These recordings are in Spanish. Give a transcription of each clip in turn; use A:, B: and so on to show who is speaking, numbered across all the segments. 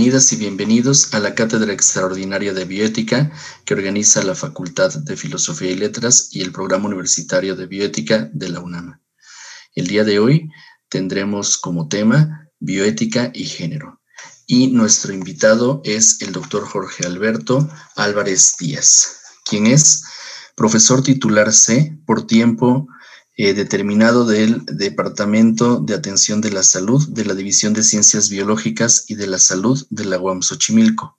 A: Bienvenidas y bienvenidos a la Cátedra Extraordinaria de Bioética que organiza la Facultad de Filosofía y Letras y el Programa Universitario de Bioética de la UNAM. El día de hoy tendremos como tema Bioética y Género. Y nuestro invitado es el doctor Jorge Alberto Álvarez Díaz, quien es profesor titular C por tiempo eh, determinado del Departamento de Atención de la Salud de la División de Ciencias Biológicas y de la Salud de la UAM Xochimilco.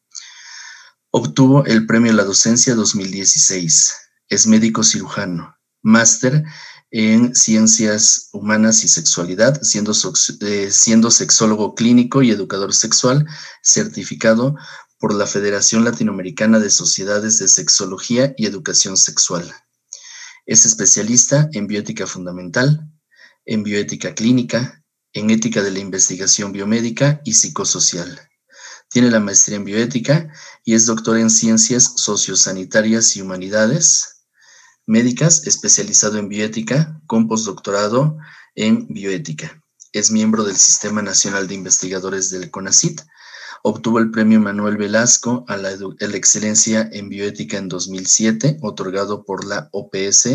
A: Obtuvo el Premio a la Docencia 2016. Es médico cirujano, máster en Ciencias Humanas y Sexualidad, siendo, eh, siendo sexólogo clínico y educador sexual, certificado por la Federación Latinoamericana de Sociedades de Sexología y Educación Sexual. Es especialista en bioética fundamental, en bioética clínica, en ética de la investigación biomédica y psicosocial. Tiene la maestría en bioética y es doctor en ciencias sociosanitarias y humanidades médicas, especializado en bioética, con postdoctorado en bioética. Es miembro del Sistema Nacional de Investigadores del CONACIT Obtuvo el premio Manuel Velasco a la, excelencia en bioética en 2007, otorgado por la OPS,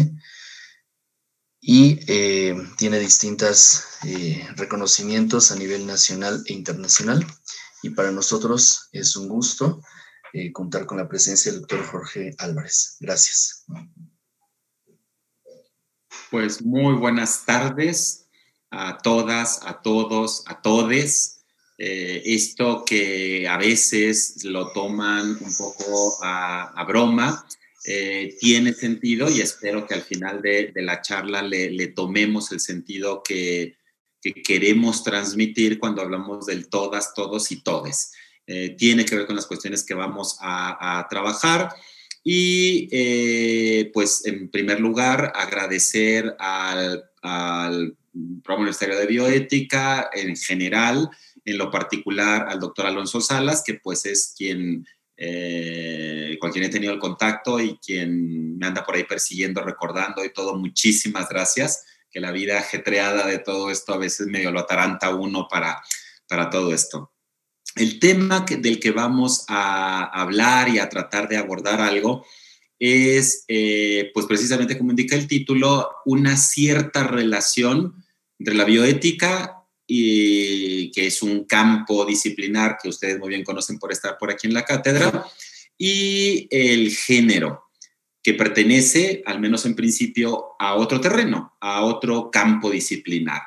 A: y eh, tiene distintos eh, reconocimientos a nivel nacional e internacional. Y para nosotros es un gusto eh, contar con la presencia del doctor Jorge Álvarez. Gracias.
B: Pues muy buenas tardes a todas, a todos, a todes. Eh, esto que a veces lo toman un poco a, broma, eh, tiene sentido y espero que al final de, la charla le, tomemos el sentido que, queremos transmitir cuando hablamos del todas, todos y todes. Eh, tiene que ver con las cuestiones que vamos a, trabajar. Y pues en primer lugar, agradecer al, al Programa Universitario de Bioética en general, en lo particular al doctor Alonso Salas, que pues es quien, eh, con quien he tenido el contacto y quien me anda por ahí persiguiendo, recordando y todo. Muchísimas gracias, que la vida ajetreada de todo esto a veces medio lo ataranta uno para, para todo esto. El tema del que vamos a hablar y a tratar de abordar algo es, eh, pues precisamente como indica el título, una cierta relación entre la bioética y que es un campo disciplinar que ustedes muy bien conocen por estar por aquí en la cátedra, y el género, que pertenece, al menos en principio, a otro terreno, a otro campo disciplinar.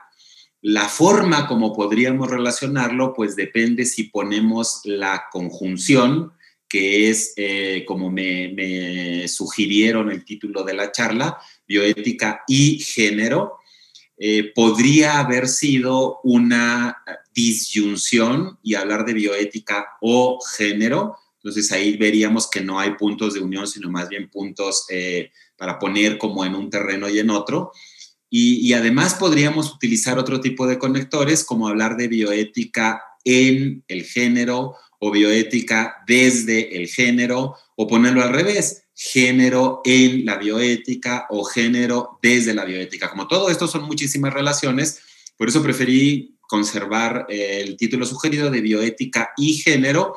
B: La forma como podríamos relacionarlo, pues depende si ponemos la conjunción, que es, eh, como me, me sugirieron el título de la charla, bioética y género, eh, podría haber sido una disyunción y hablar de bioética o género. Entonces ahí veríamos que no hay puntos de unión, sino más bien puntos eh, para poner como en un terreno y en otro. Y, además podríamos utilizar otro tipo de conectores, como hablar de bioética en el género o bioética desde el género, o ponerlo al revés, género en la bioética o género desde la bioética. Como todo esto son muchísimas relaciones, por eso preferí conservar eh, el título sugerido de bioética y género,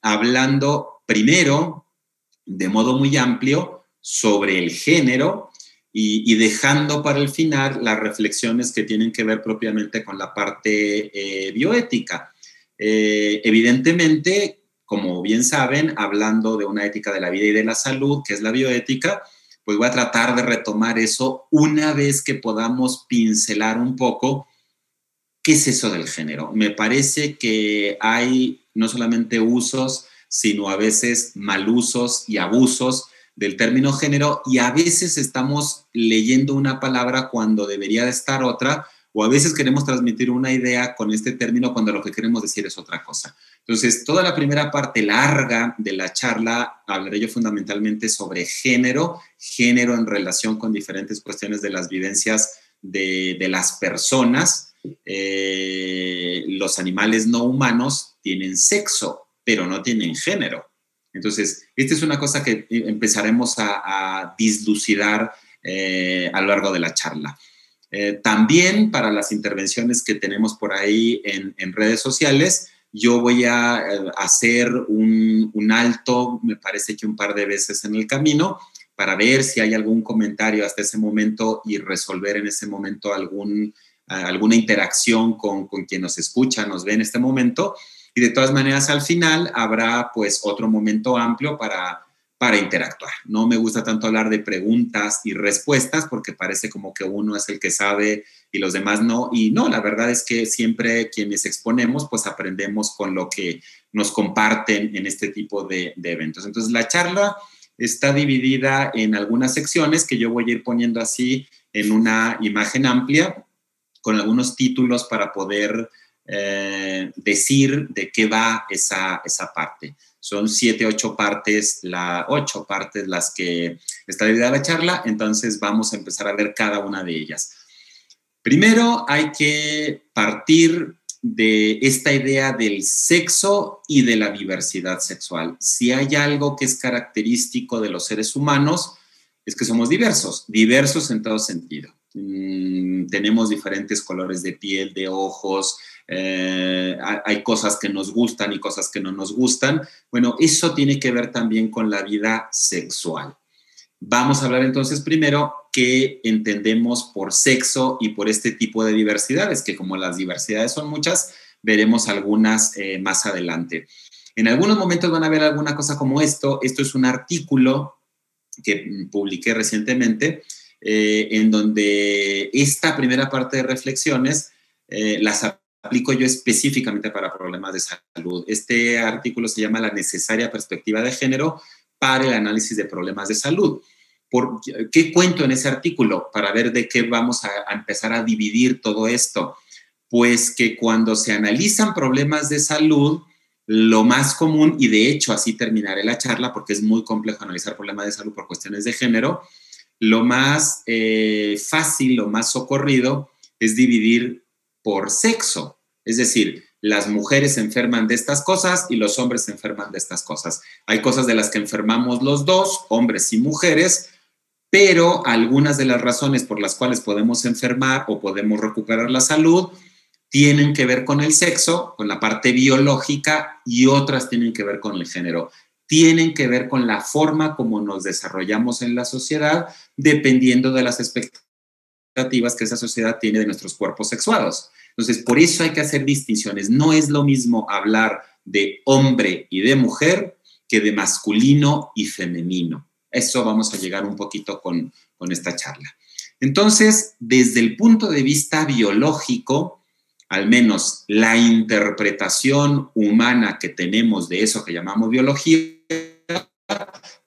B: hablando primero de modo muy amplio sobre el género y, dejando para el final las reflexiones que tienen que ver propiamente con la parte eh, bioética. Eh, evidentemente, como bien saben, hablando de una ética de la vida y de la salud, que es la bioética, pues voy a tratar de retomar eso una vez que podamos pincelar un poco qué es eso del género. Me parece que hay no solamente usos, sino a veces malusos y abusos del término género y a veces estamos leyendo una palabra cuando debería de estar otra o a veces queremos transmitir una idea con este término cuando lo que queremos decir es otra cosa. Entonces, toda la primera parte larga de la charla hablaré yo fundamentalmente sobre género, género en relación con diferentes cuestiones de las vivencias de, las personas. Eh, los animales no humanos tienen sexo, pero no tienen género. Entonces, esta es una cosa que empezaremos a, dislucidar eh, a lo largo de la charla. Eh, también para las intervenciones que tenemos por ahí en, redes sociales, yo voy a eh, hacer un, un, alto, me parece que un par de veces en el camino, para ver si hay algún comentario hasta ese momento y resolver en ese momento algún, alguna interacción con, con quien nos escucha, nos ve en este momento. Y de todas maneras, al final habrá pues otro momento amplio para para interactuar. No me gusta tanto hablar de preguntas y respuestas porque parece como que uno es el que sabe y los demás no. Y no, la verdad es que siempre quienes exponemos, pues aprendemos con lo que nos comparten en este tipo de, eventos. Entonces, la charla está dividida en algunas secciones que yo voy a ir poniendo así en una imagen amplia con algunos títulos para poder eh, decir de qué va esa, esa parte. Son siete, ocho partes, la, ocho partes las que está dividida la charla, entonces vamos a empezar a ver cada una de ellas. Primero hay que partir de esta idea del sexo y de la diversidad sexual. Si hay algo que es característico de los seres humanos, es que somos diversos, diversos en todo sentido. Mm, tenemos diferentes colores de piel, de ojos, eh, hay cosas que nos gustan y cosas que no nos gustan. Bueno, eso tiene que ver también con la vida sexual. Vamos a hablar entonces primero qué entendemos por sexo y por este tipo de diversidades, que como las diversidades son muchas, veremos algunas eh, más adelante. En algunos momentos van a ver alguna cosa como esto. Esto es un artículo que publiqué recientemente eh, en donde esta primera parte de reflexiones las aplico yo específicamente para problemas de salud. Este artículo se llama La necesaria perspectiva de género para el análisis de problemas de salud. ¿Por ¿Qué cuento en ese artículo para ver de qué vamos a, empezar a dividir todo esto? Pues que cuando se analizan problemas de salud, lo más común, y de hecho así terminaré la charla porque es muy complejo analizar problemas de salud por cuestiones de género, lo más eh, fácil, lo más socorrido es dividir por sexo. Es decir, las mujeres se enferman de estas cosas y los hombres se enferman de estas cosas. Hay cosas de las que enfermamos los dos, hombres y mujeres, pero algunas de las razones por las cuales podemos enfermar o podemos recuperar la salud tienen que ver con el sexo, con la parte biológica y otras tienen que ver con el género. Tienen que ver con la forma como nos desarrollamos en la sociedad dependiendo de las expectativas que esa sociedad tiene de nuestros cuerpos sexuados. Entonces, por eso hay que hacer distinciones. No es lo mismo hablar de hombre y de mujer que de masculino y femenino. Eso vamos a llegar un poquito con, con esta charla. Entonces, desde el punto de vista biológico, al menos la interpretación humana que tenemos de eso que llamamos biología,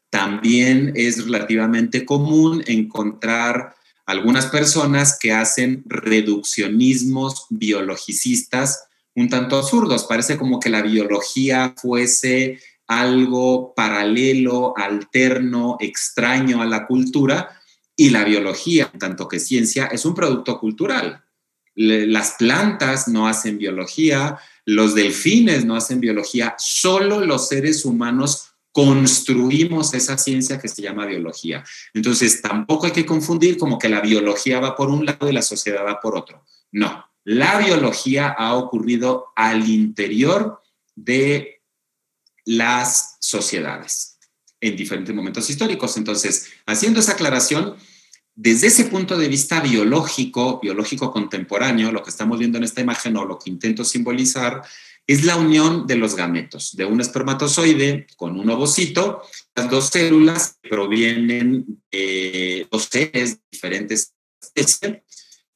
B: también es relativamente común encontrar algunas personas que hacen reduccionismos biologicistas un tanto absurdos. Parece como que la biología fuese algo paralelo, alterno, extraño a la cultura, y la biología, tanto que ciencia, es un producto cultural. Las plantas no hacen biología, los delfines no hacen biología, solo los seres humanos construimos esa ciencia que se llama biología. Entonces, tampoco hay que confundir como que la biología va por un lado y la sociedad va por otro. No, la biología ha ocurrido al interior de las sociedades en diferentes momentos históricos. Entonces, haciendo esa aclaración, desde ese punto de vista biológico, biológico contemporáneo, lo que estamos viendo en esta imagen o lo que intento simbolizar es la unión de los gametos, de un espermatozoide con un ovocito. Las dos células provienen de dos seres diferentes especies.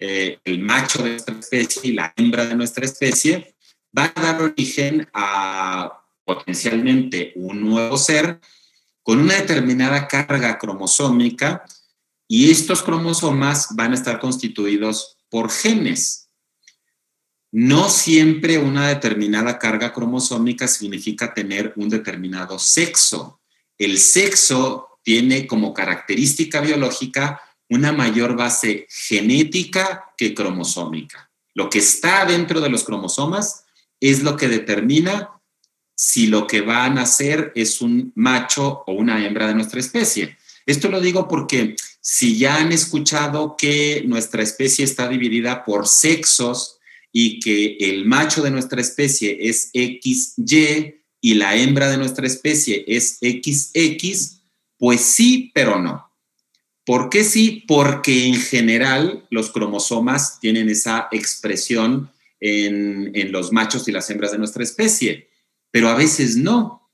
B: Eh, el macho de nuestra especie y la hembra de nuestra especie van a dar origen a potencialmente un nuevo ser con una determinada carga cromosómica y estos cromosomas van a estar constituidos por genes. No siempre una determinada carga cromosómica significa tener un determinado sexo. El sexo tiene como característica biológica una mayor base genética que cromosómica. Lo que está dentro de los cromosomas es lo que determina si lo que va a nacer es un macho o una hembra de nuestra especie. Esto lo digo porque si ya han escuchado que nuestra especie está dividida por sexos, y que el macho de nuestra especie es XY y la hembra de nuestra especie es XX, pues sí, pero no. ¿Por qué sí? Porque en general los cromosomas tienen esa expresión en, en, los machos y las hembras de nuestra especie, pero a veces no.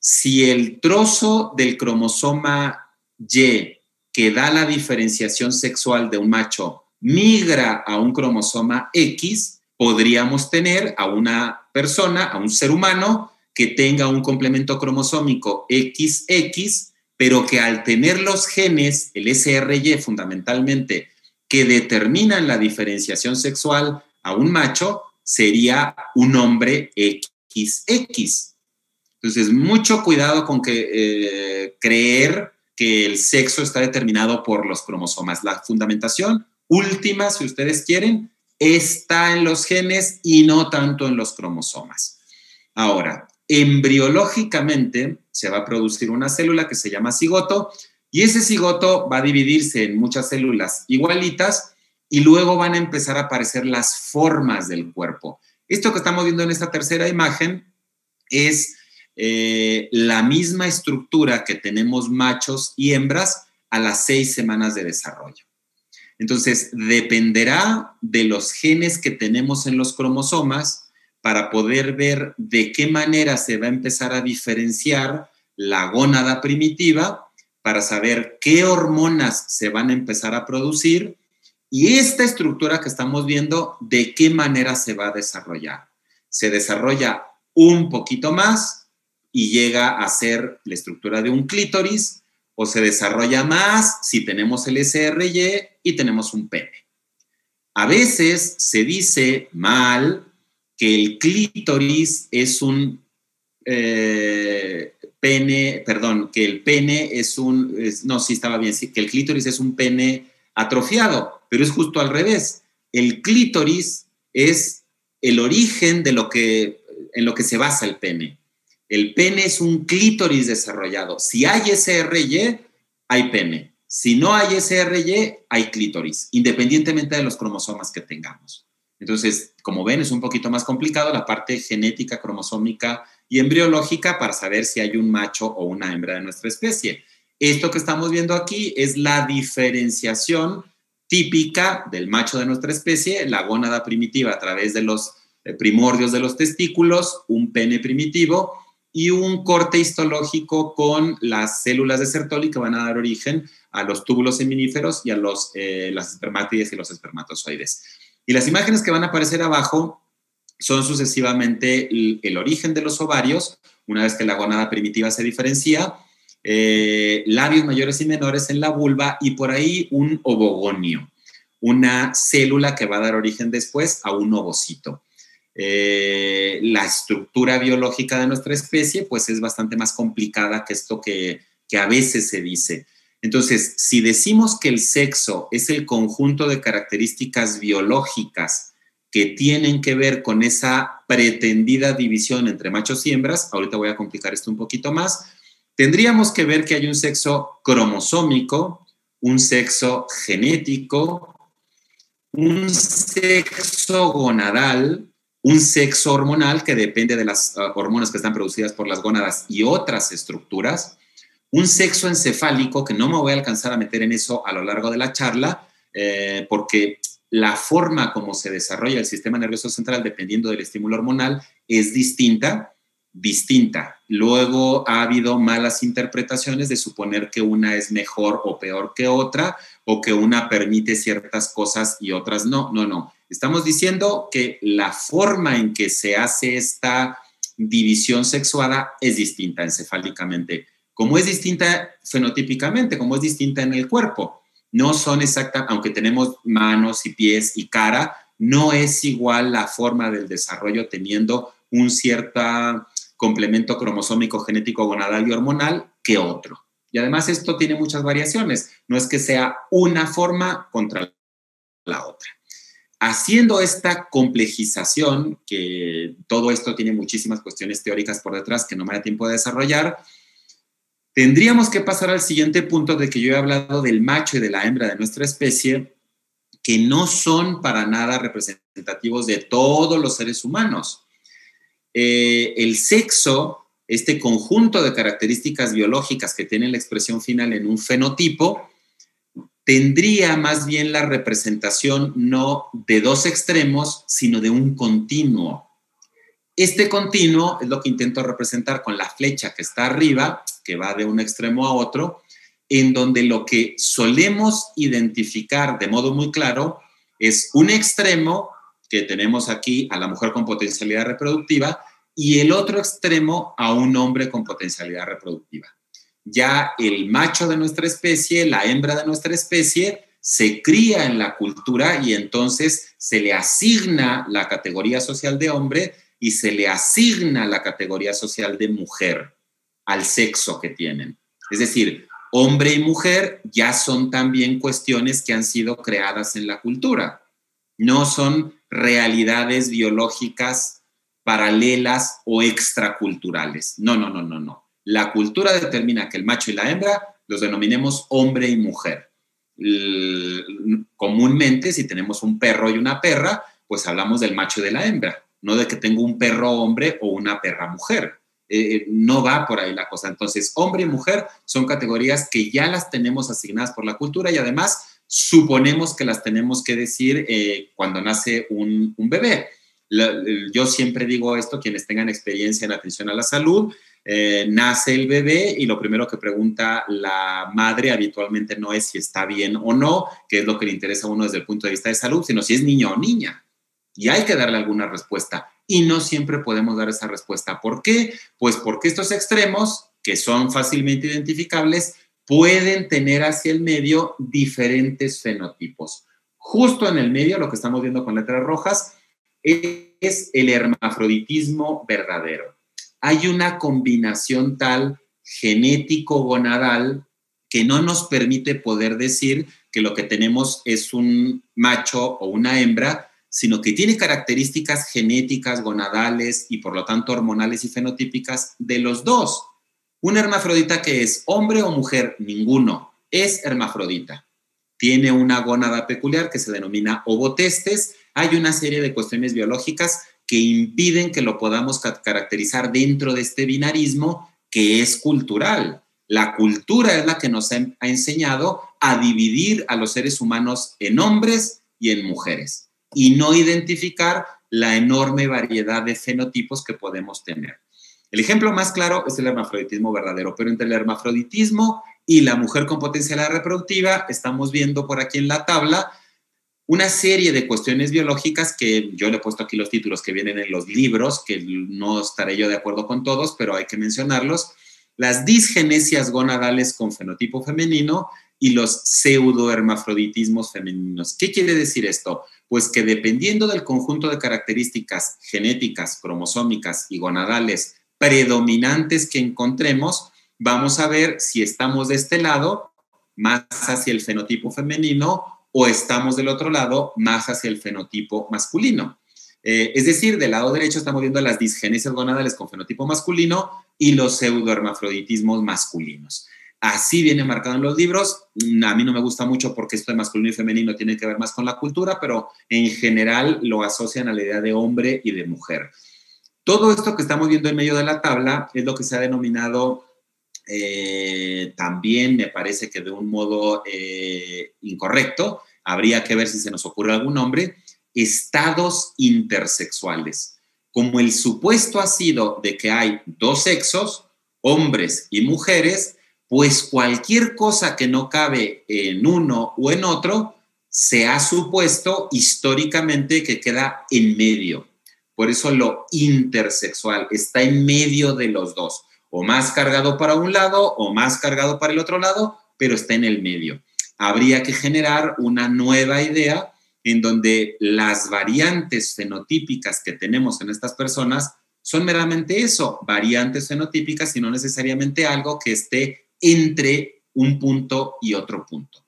B: Si el trozo del cromosoma Y que da la diferenciación sexual de un macho migra a un cromosoma X, podríamos tener a una persona, a un ser humano, que tenga un complemento cromosómico XX, pero que al tener los genes, el SRY fundamentalmente, que determinan la diferenciación sexual a un macho, sería un hombre XX. Entonces, mucho cuidado con que, eh, creer que el sexo está determinado por los cromosomas. La fundamentación última, si ustedes quieren, está en los genes y no tanto en los cromosomas. Ahora, embriológicamente se va a producir una célula que se llama cigoto y ese cigoto va a dividirse en muchas células igualitas y luego van a empezar a aparecer las formas del cuerpo. Esto que estamos viendo en esta tercera imagen es eh, la misma estructura que tenemos machos y hembras a las seis semanas de desarrollo. Entonces, dependerá de los genes que tenemos en los cromosomas para poder ver de qué manera se va a empezar a diferenciar la gónada primitiva, para saber qué hormonas se van a empezar a producir y esta estructura que estamos viendo, de qué manera se va a desarrollar. Se desarrolla un poquito más y llega a ser la estructura de un clítoris o se desarrolla más si tenemos el SRY y tenemos un pene. A veces se dice mal que el clítoris es un eh, pene, perdón, que el pene es un, no, sí estaba bien, que el clítoris es un pene atrofiado, pero es justo al revés. El clítoris es el origen de lo que, en lo que se basa el pene. El pene es un clítoris desarrollado. Si hay SRY, hay pene. Si no hay SRY, hay clítoris, independientemente de los cromosomas que tengamos. Entonces, como ven, es un poquito más complicado la parte genética, cromosómica y embriológica para saber si hay un macho o una hembra de nuestra especie. Esto que estamos viendo aquí es la diferenciación típica del macho de nuestra especie, la gónada primitiva a través de los eh, primordios de los testículos, un pene primitivo y un corte histológico con las células de Sertoli que van a dar origen a los túbulos seminíferos y a los, eh, las espermátides y los espermatozoides. Y las imágenes que van a aparecer abajo son sucesivamente el, origen de los ovarios, una vez que la gonada primitiva se diferencia, eh, labios mayores y menores en la vulva y por ahí un ovogonio, una célula que va a dar origen después a un ovocito. Eh, la estructura biológica de nuestra especie, pues es bastante más complicada que esto que, que a veces se dice. Entonces, si decimos que el sexo es el conjunto de características biológicas que tienen que ver con esa pretendida división entre machos y hembras, ahorita voy a complicar esto un poquito más, tendríamos que ver que hay un sexo cromosómico, un sexo genético, un sexo gonadal, un sexo hormonal que depende de las ah, hormonas que están producidas por las gónadas y otras estructuras, un sexo encefálico, que no me voy a alcanzar a meter en eso a lo largo de la charla, eh, porque la forma como se desarrolla el sistema nervioso central dependiendo del estímulo hormonal es distinta, distinta. Luego ha habido malas interpretaciones de suponer que una es mejor o peor que otra, o que una permite ciertas cosas y otras no. No, no. Estamos diciendo que la forma en que se hace esta división sexuada es distinta encefálicamente, como es distinta fenotípicamente, como es distinta en el cuerpo. No son exactas, aunque tenemos manos y pies y cara, no es igual la forma del desarrollo teniendo un cierto complemento cromosómico genético gonadal y hormonal que otro. Y además esto tiene muchas variaciones, no es que sea una forma contra la otra haciendo esta complejización, que todo esto tiene muchísimas cuestiones teóricas por detrás que no me da tiempo de desarrollar, tendríamos que pasar al siguiente punto de que yo he hablado del macho y de la hembra de nuestra especie, que no son para nada representativos de todos los seres humanos. Eh, el sexo, este conjunto de características biológicas que tiene la expresión final en un fenotipo, tendría más bien la representación no de dos extremos, sino de un continuo. Este continuo es lo que intento representar con la flecha que está arriba, que va de un extremo a otro, en donde lo que solemos identificar de modo muy claro es un extremo que tenemos aquí a la mujer con potencialidad reproductiva y el otro extremo a un hombre con potencialidad reproductiva. Ya el macho de nuestra especie, la hembra de nuestra especie, se cría en la cultura y entonces se le asigna la categoría social de hombre y se le asigna la categoría social de mujer al sexo que tienen. Es decir, hombre y mujer ya son también cuestiones que han sido creadas en la cultura. No son realidades biológicas paralelas o extraculturales. No, no, no, no, no. La cultura determina que el macho y la hembra los denominemos hombre y mujer. Comúnmente, si tenemos un perro y una perra, pues hablamos del macho y de la hembra, no de que tengo un perro hombre o una perra mujer. Eh, eh, no va por ahí la cosa. Entonces, hombre y mujer son categorías que ya las tenemos asignadas por la cultura y además suponemos que las tenemos que decir eh, cuando nace un, bebé. yo siempre digo esto, quienes tengan experiencia en atención a la salud, nace el bebé y lo primero que pregunta la madre habitualmente no es si está bien o no, que es lo que le interesa a uno desde el punto de vista de salud, sino si es niño o niña. Y hay que darle alguna respuesta y no siempre podemos dar esa respuesta. ¿Por qué? Pues porque estos extremos, que son fácilmente identificables, pueden tener hacia el medio diferentes fenotipos. Justo en el medio, lo que estamos viendo con letras rojas, es el hermafroditismo verdadero. Hay una combinación tal genético-gonadal que no nos permite poder decir que lo que tenemos es un macho o una hembra, sino que tiene características genéticas, gonadales y por lo tanto hormonales y fenotípicas de los dos. Un hermafrodita que es hombre o mujer, ninguno, es hermafrodita. Tiene una gónada peculiar que se denomina ovotestes. Hay una serie de cuestiones biológicas que impiden que lo podamos caracterizar dentro de este binarismo que es cultural. La cultura es la que nos ha enseñado a dividir a los seres humanos en hombres y en mujeres y no identificar la enorme variedad de fenotipos que podemos tener. El ejemplo más claro es el hermafroditismo verdadero, pero entre el hermafroditismo y la mujer con potencialidad reproductiva estamos viendo por aquí en la tabla una serie de cuestiones biológicas que yo le he puesto aquí los títulos que vienen en los libros, que no estaré yo de acuerdo con todos, pero hay que mencionarlos. Las disgenesias gonadales con fenotipo femenino y los pseudohermafroditismos femeninos. ¿Qué quiere decir esto? Pues que dependiendo del conjunto de características genéticas, cromosómicas y gonadales predominantes que encontremos, vamos a ver si estamos de este lado más hacia el fenotipo femenino o estamos del otro lado más hacia el fenotipo masculino. Eh, es decir, del lado derecho estamos viendo las disgenesias gonadales con fenotipo masculino y los pseudohermafroditismos masculinos. Así viene marcado en los libros. Mm, a mí no me gusta mucho porque esto de masculino y femenino tiene que ver más con la cultura, pero en general lo asocian a la idea de hombre y de mujer. Todo esto que estamos viendo en medio de la tabla es lo que se ha denominado eh, también, me parece que de un modo eh, incorrecto, habría que ver si se nos ocurre algún nombre, estados intersexuales. Como el supuesto ha sido de que hay dos sexos, hombres y mujeres, pues cualquier cosa que no cabe en uno o en otro, se ha supuesto históricamente que queda en medio. Por eso lo intersexual está en medio de los dos, o más cargado para un lado o más cargado para el otro lado, pero está en el medio. Habría que generar una nueva idea en donde las variantes fenotípicas que tenemos en estas personas son meramente eso, variantes fenotípicas y no necesariamente algo que esté entre un punto y otro punto.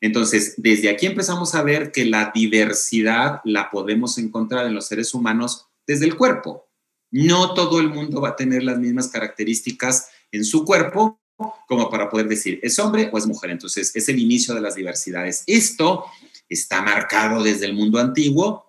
B: Entonces, desde aquí empezamos a ver que la diversidad la podemos encontrar en los seres humanos desde el cuerpo. No todo el mundo va a tener las mismas características en su cuerpo como para poder decir es hombre o es mujer. Entonces, es el inicio de las diversidades. Esto está marcado desde el mundo antiguo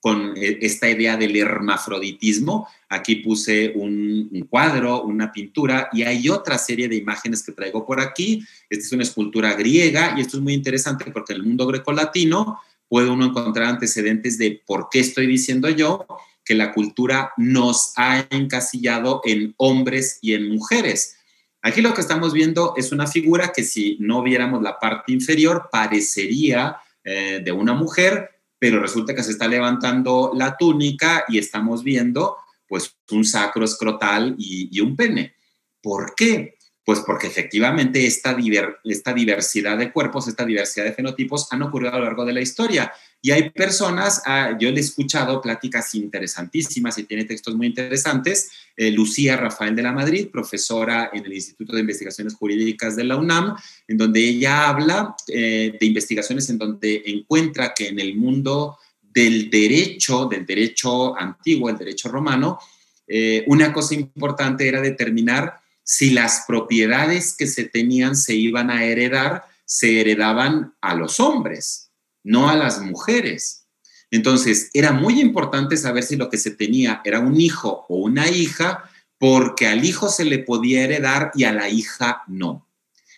B: con eh, esta idea del hermafroditismo. Aquí puse un, cuadro, una pintura y hay otra serie de imágenes que traigo por aquí. Esta es una escultura griega y esto es muy interesante porque en el mundo grecolatino puede uno encontrar antecedentes de por qué estoy diciendo yo que la cultura nos ha encasillado en hombres y en mujeres. Aquí lo que estamos viendo es una figura que si no viéramos la parte inferior parecería eh, de una mujer, pero resulta que se está levantando la túnica y estamos viendo pues un sacro escrotal y, un pene. ¿Por qué? Pues porque efectivamente esta, esta diversidad de cuerpos, esta diversidad de fenotipos han ocurrido a lo largo de la historia. Y hay personas, ah, yo le he escuchado pláticas interesantísimas y tiene textos muy interesantes. Eh, Lucía Rafael de la Madrid, profesora en el Instituto de Investigaciones Jurídicas de la UNAM, en donde ella habla eh, de investigaciones en donde encuentra que en el mundo del derecho, del derecho antiguo, el derecho romano, eh, una cosa importante era determinar si las propiedades que se tenían se iban a heredar, se heredaban a los hombres no a las mujeres. Entonces, era muy importante saber si lo que se tenía era un hijo o una hija, porque al hijo se le podía heredar y a la hija no.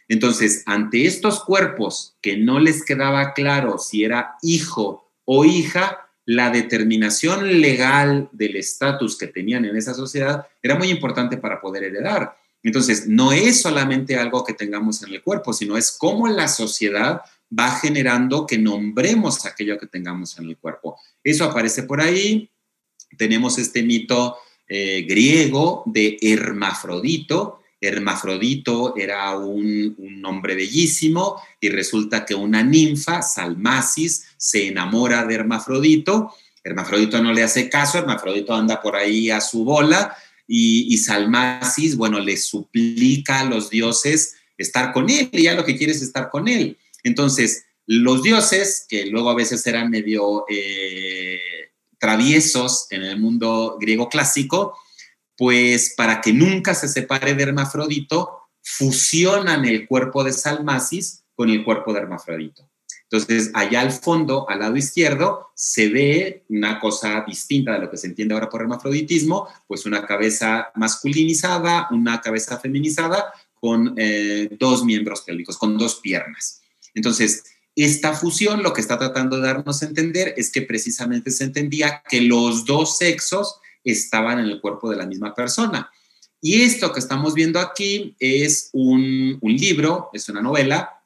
B: Entonces, ante estos cuerpos que no les quedaba claro si era hijo o hija, la determinación legal del estatus que tenían en esa sociedad era muy importante para poder heredar. Entonces, no es solamente algo que tengamos en el cuerpo, sino es cómo la sociedad va generando que nombremos aquello que tengamos en el cuerpo. Eso aparece por ahí. Tenemos este mito eh, griego de Hermafrodito. Hermafrodito era un, un, nombre bellísimo y resulta que una ninfa, Salmasis, se enamora de Hermafrodito. Hermafrodito no le hace caso, Hermafrodito anda por ahí a su bola y, Salmasis, bueno, le suplica a los dioses estar con él y ya lo que quiere es estar con él. Entonces, los dioses, que luego a veces eran medio eh, traviesos en el mundo griego clásico, pues para que nunca se separe de Hermafrodito, fusionan el cuerpo de Salmasis con el cuerpo de Hermafrodito. Entonces, allá al fondo, al lado izquierdo, se ve una cosa distinta de lo que se entiende ahora por hermafroditismo, pues una cabeza masculinizada, una cabeza feminizada, con eh, dos miembros pélvicos, con dos piernas. Entonces, esta fusión lo que está tratando de darnos a entender es que precisamente se entendía que los dos sexos estaban en el cuerpo de la misma persona. Y esto que estamos viendo aquí es un, libro, es una novela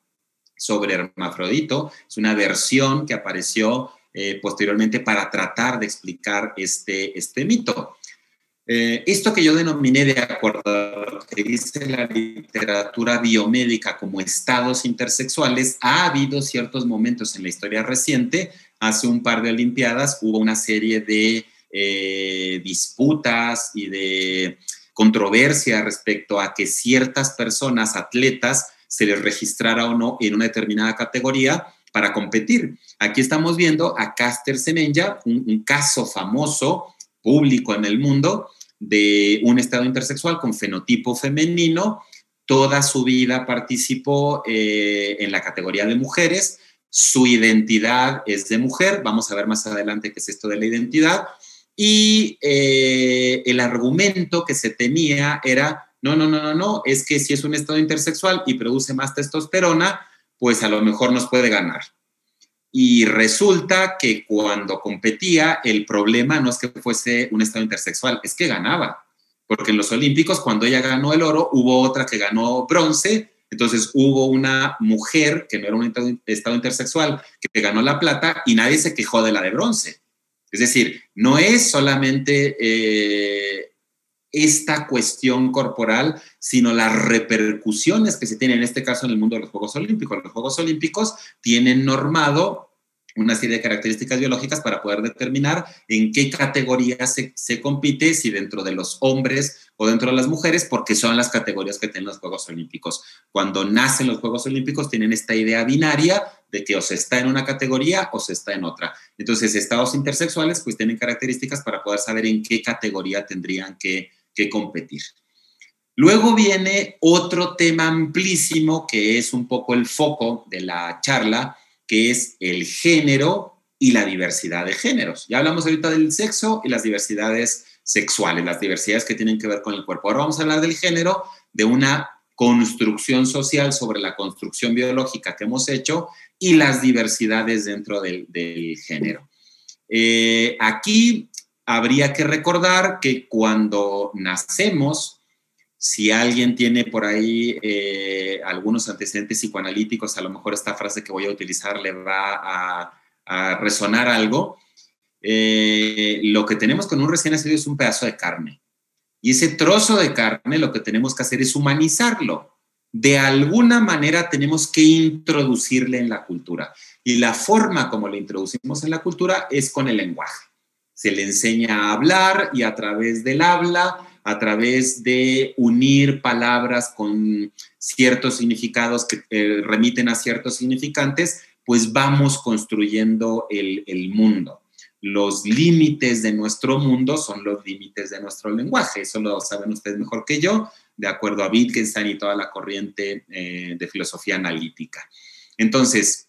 B: sobre Hermafrodito, es una versión que apareció eh, posteriormente para tratar de explicar este, este mito. Eh, esto que yo denominé de acuerdo a lo que dice la literatura biomédica como estados intersexuales, ha habido ciertos momentos en la historia reciente. Hace un par de Olimpiadas hubo una serie de eh, disputas y de controversia respecto a que ciertas personas, atletas, se les registrara o no en una determinada categoría para competir. Aquí estamos viendo a Caster Semenya, un caso famoso público en el mundo de un estado intersexual con fenotipo femenino. Toda su vida participó eh, en la categoría de mujeres. Su identidad es de mujer. Vamos a ver más adelante qué es esto de la identidad. Y eh, el argumento que se tenía era, no, no, no, no, no, es que si es un estado intersexual y produce más testosterona, pues a lo mejor nos puede ganar. Y resulta que cuando competía, el problema no es que fuese un estado intersexual, es que ganaba. Porque en los Olímpicos, cuando ella ganó el oro, hubo otra que ganó bronce. Entonces hubo una mujer que no era un estado intersexual que ganó la plata y nadie se quejó de la de bronce. Es decir, no es solamente eh, esta cuestión corporal, sino las repercusiones que se tienen, en este caso en el mundo de los Juegos Olímpicos. Los Juegos Olímpicos tienen normado una serie de características biológicas para poder determinar en qué categoría se, compite, si dentro de los hombres o dentro de las mujeres, porque son las categorías que tienen los Juegos Olímpicos. Cuando nacen los Juegos Olímpicos tienen esta idea binaria de que o se está en una categoría o se está en otra. Entonces, estados intersexuales pues tienen características para poder saber en qué categoría tendrían que que competir. Luego viene otro tema amplísimo que es un poco el foco de la charla, que es el género y la diversidad de géneros. Ya hablamos ahorita del sexo y las diversidades sexuales, las diversidades que tienen que ver con el cuerpo. Ahora vamos a hablar del género, de una construcción social sobre la construcción biológica que hemos hecho y las diversidades dentro del, género. Eh, aquí habría que recordar que cuando nacemos, si alguien tiene por ahí eh, algunos antecedentes psicoanalíticos, a lo mejor esta frase que voy a utilizar le va a, resonar algo. Eh, lo que tenemos con un recién nacido es un pedazo de carne. Y ese trozo de carne lo que tenemos que hacer es humanizarlo. De alguna manera tenemos que introducirle en la cultura. Y la forma como le introducimos en la cultura es con el lenguaje. Se le enseña a hablar y a través del habla, a través de unir palabras con ciertos significados que eh, remiten a ciertos significantes, pues vamos construyendo el, mundo los límites de nuestro mundo son los límites de nuestro lenguaje. Eso lo saben ustedes mejor que yo, de acuerdo a Wittgenstein y toda la corriente eh, de filosofía analítica. Entonces,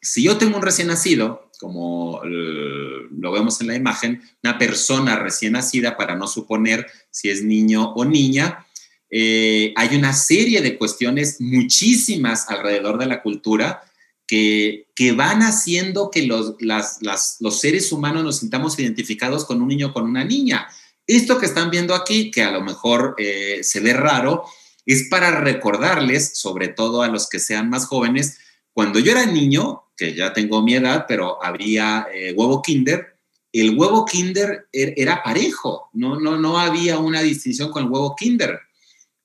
B: si yo tengo un recién nacido, como eh, lo vemos en la imagen, una persona recién nacida, para no suponer si es niño o niña, eh, hay una serie de cuestiones muchísimas alrededor de la cultura que, van haciendo que los, los seres humanos nos sintamos identificados con un niño o con una niña. Esto que están viendo aquí, que a lo mejor eh, se ve raro, es para recordarles, sobre todo a los que sean más jóvenes, cuando yo era niño, que ya tengo mi edad, pero había eh, huevo kinder, el huevo kinder er, era parejo, no, no, no había una distinción con el huevo kinder.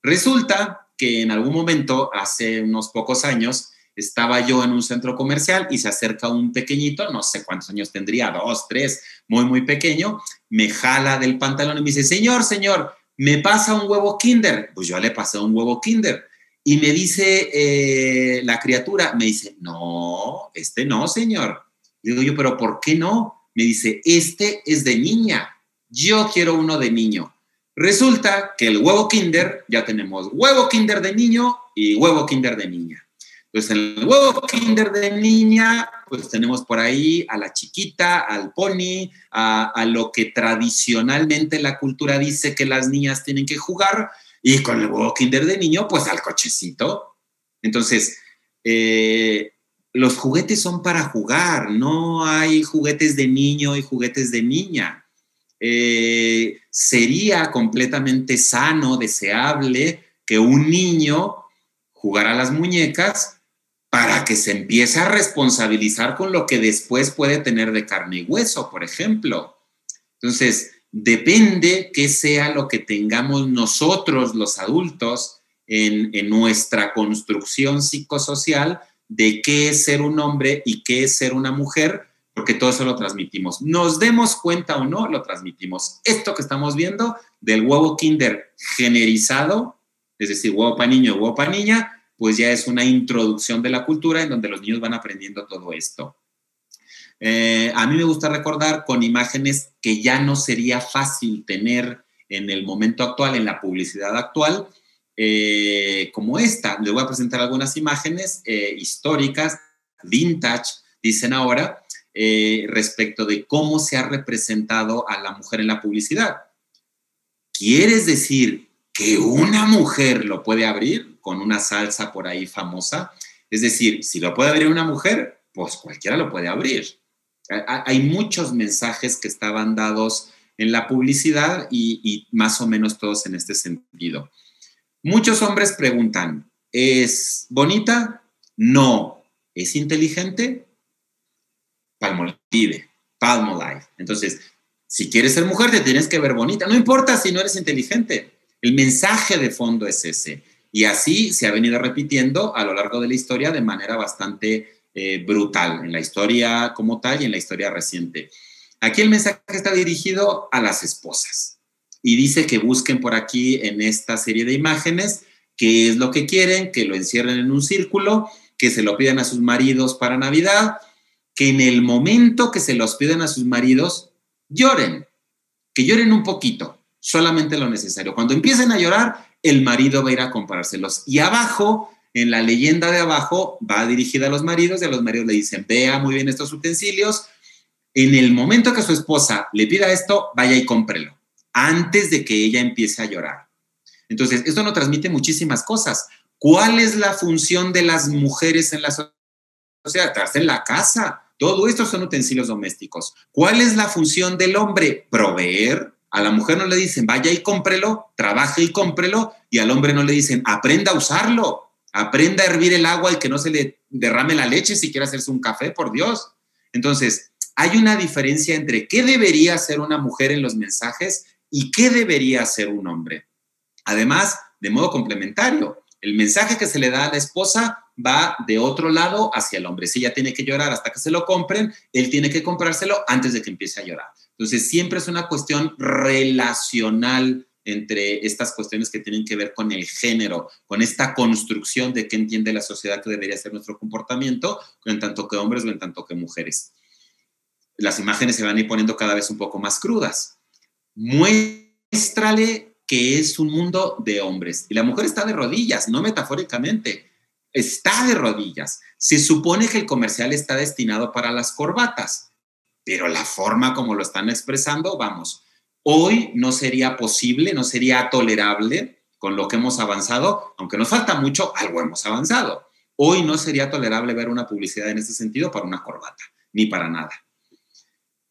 B: Resulta que en algún momento, hace unos pocos años, estaba yo en un centro comercial y se acerca un pequeñito, no sé cuántos años tendría, dos, tres, muy, muy pequeño, me jala del pantalón y me dice, señor, señor, me pasa un huevo kinder. Pues yo le pasé un huevo kinder. Y me dice eh, la criatura, me dice, no, este no, señor. digo yo, pero ¿por qué no? Me dice, este es de niña. Yo quiero uno de niño. Resulta que el huevo kinder, ya tenemos huevo kinder de niño y huevo kinder de niña. Pues en el huevo kinder de niña, pues tenemos por ahí a la chiquita, al pony, a, lo que tradicionalmente la cultura dice que las niñas tienen que jugar, y con el huevo kinder de niño, pues al cochecito. Entonces, eh, los juguetes son para jugar, no hay juguetes de niño y juguetes de niña. Eh, sería completamente sano, deseable que un niño jugara las muñecas para que se empiece a responsabilizar con lo que después puede tener de carne y hueso, por ejemplo. Entonces, depende que sea lo que tengamos nosotros, los adultos, en, nuestra construcción psicosocial de qué es ser un hombre y qué es ser una mujer, porque todo eso lo transmitimos. Nos demos cuenta o no, lo transmitimos. Esto que estamos viendo del huevo kinder generizado, es decir, huevo para niño, huevo para niña, pues ya es una introducción de la cultura en donde los niños van aprendiendo todo esto. Eh, a mí me gusta recordar con imágenes que ya no sería fácil tener en el momento actual, en la publicidad actual, eh, como esta. Les voy a presentar algunas imágenes eh, históricas, vintage, dicen ahora, respecto de cómo se ha representado a la mujer en la publicidad. ¿Quieres decir que una mujer lo puede abrir? con una salsa por ahí famosa. Es decir, si lo puede abrir una mujer, pues cualquiera lo puede abrir. Hay muchos mensajes que estaban dados en la publicidad y, más o menos todos en este sentido. Muchos hombres preguntan, ¿es bonita? No. ¿Es inteligente? Palmolive, Palmolive. Entonces, si quieres ser mujer, te tienes que ver bonita. No importa si no eres inteligente. El mensaje de fondo es ese. Y así se ha venido repitiendo a lo largo de la historia de manera bastante eh, brutal, en la historia como tal y en la historia reciente. Aquí el mensaje está dirigido a las esposas y dice que busquen por aquí en esta serie de imágenes qué es lo que quieren, que lo encierren en un círculo, que se lo pidan a sus maridos para Navidad, que en el momento que se los pidan a sus maridos, lloren, que lloren un poquito, solamente lo necesario. Cuando empiecen a llorar, el marido va a ir a comprárselos. Y abajo en la leyenda de abajo va dirigida a los maridos y a los maridos le dicen, vea muy bien estos utensilios. En el momento que su esposa le pida esto, vaya y cómprelo, antes de que ella empiece a llorar. Entonces, esto nos transmite muchísimas cosas. ¿Cuál es la función de las mujeres en la sociedad? En la casa. Todo esto son utensilios domésticos. ¿Cuál es la función del hombre? Proveer. A la mujer no le dicen, vaya y cómprelo, trabaje y cómprelo, y al hombre no le dicen, aprenda a usarlo, aprenda a hervir el agua y que no se le derrame la leche si quiere hacerse un café, por Dios. Entonces, hay una diferencia entre qué debería hacer una mujer en los mensajes y qué debería hacer un hombre. Además, de modo complementario, el mensaje que se le da a la esposa va de otro lado hacia el hombre. Si ella tiene que llorar hasta que se lo compren, él tiene que comprárselo antes de que empiece a llorar. Entonces, siempre es una cuestión relacional entre estas cuestiones que tienen que ver con el género, con esta construcción de qué entiende la sociedad que debería ser nuestro comportamiento, en tanto que hombres o en tanto que mujeres. Las imágenes se van a ir poniendo cada vez un poco más crudas. Muéstrale que es un mundo de hombres. Y la mujer está de rodillas, no metafóricamente, está de rodillas. Se supone que el comercial está destinado para las corbatas, pero la forma como lo están expresando, vamos, hoy no sería posible, no sería tolerable con lo que hemos avanzado, aunque nos falta mucho, algo hemos avanzado. Hoy no sería tolerable ver una publicidad en ese sentido para una corbata, ni para nada.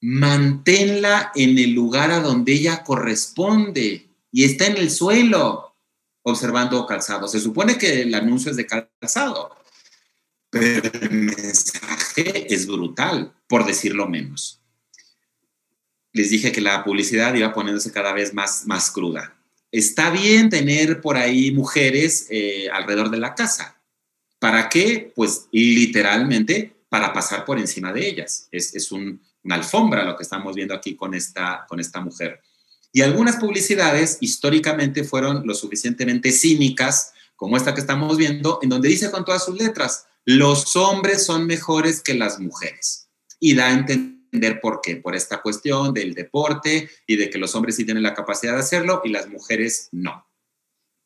B: Manténla en el lugar a donde ella corresponde y está en el suelo observando calzado. Se supone que el anuncio es de calzado, pero el mensaje es brutal, por decirlo menos. Les dije que la publicidad iba poniéndose cada vez más, más cruda. Está bien tener por ahí mujeres eh, alrededor de la casa. ¿Para qué? Pues literalmente para pasar por encima de ellas. Es, una alfombra lo que estamos viendo aquí con esta, con esta mujer. Y algunas publicidades históricamente fueron lo suficientemente cínicas, como esta que estamos viendo, en donde dice con todas sus letras, los hombres son mejores que las mujeres. Y da a entender por qué, por esta cuestión del deporte y de que los hombres sí tienen la capacidad de hacerlo y las mujeres no.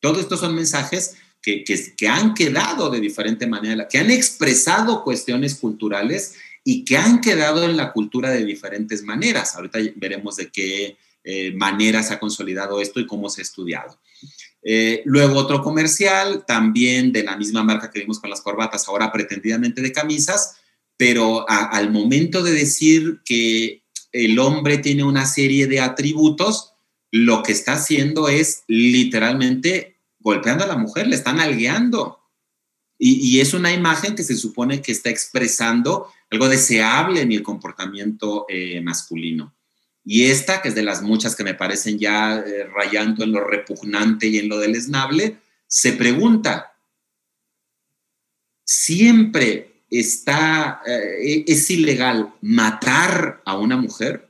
B: Todos estos son mensajes que, que, han quedado de diferente manera, que han expresado cuestiones culturales y que han quedado en la cultura de diferentes maneras. Ahorita veremos de qué eh, manera se ha consolidado esto y cómo se ha estudiado. Eh, luego otro comercial, también de la misma marca que vimos con las corbatas, ahora pretendidamente de camisas, pero al momento de decir que el hombre tiene una serie de atributos, lo que está haciendo es literalmente golpeando a la mujer, le están algueando. Y, es una imagen que se supone que está expresando algo deseable en el comportamiento eh, masculino. Y esta, que es de las muchas que me parecen ya eh, rayando en lo repugnante y en lo deleznable, se pregunta, ¿siempre está, eh, es ilegal matar a una mujer?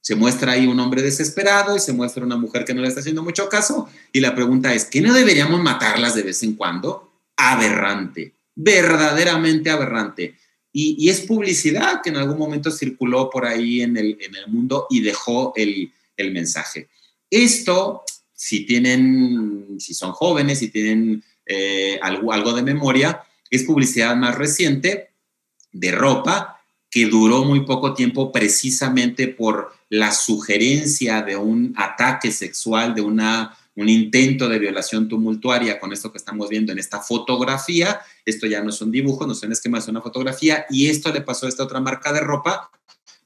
B: Se muestra ahí un hombre desesperado y se muestra una mujer que no le está haciendo mucho caso. Y la pregunta es, ¿qué no deberíamos matarlas de vez en cuando? Aberrante, verdaderamente aberrante. Y, es publicidad que en algún momento circuló por ahí en el, mundo y dejó el, mensaje. Esto, si tienen, si son jóvenes, si tienen eh, algo, algo de memoria, es publicidad más reciente de ropa que duró muy poco tiempo precisamente por la sugerencia de un ataque sexual, de una un intento de violación tumultuaria con esto que estamos viendo en esta fotografía. Esto ya no es un dibujo, no es un esquema, es una fotografía. Y esto le pasó a esta otra marca de ropa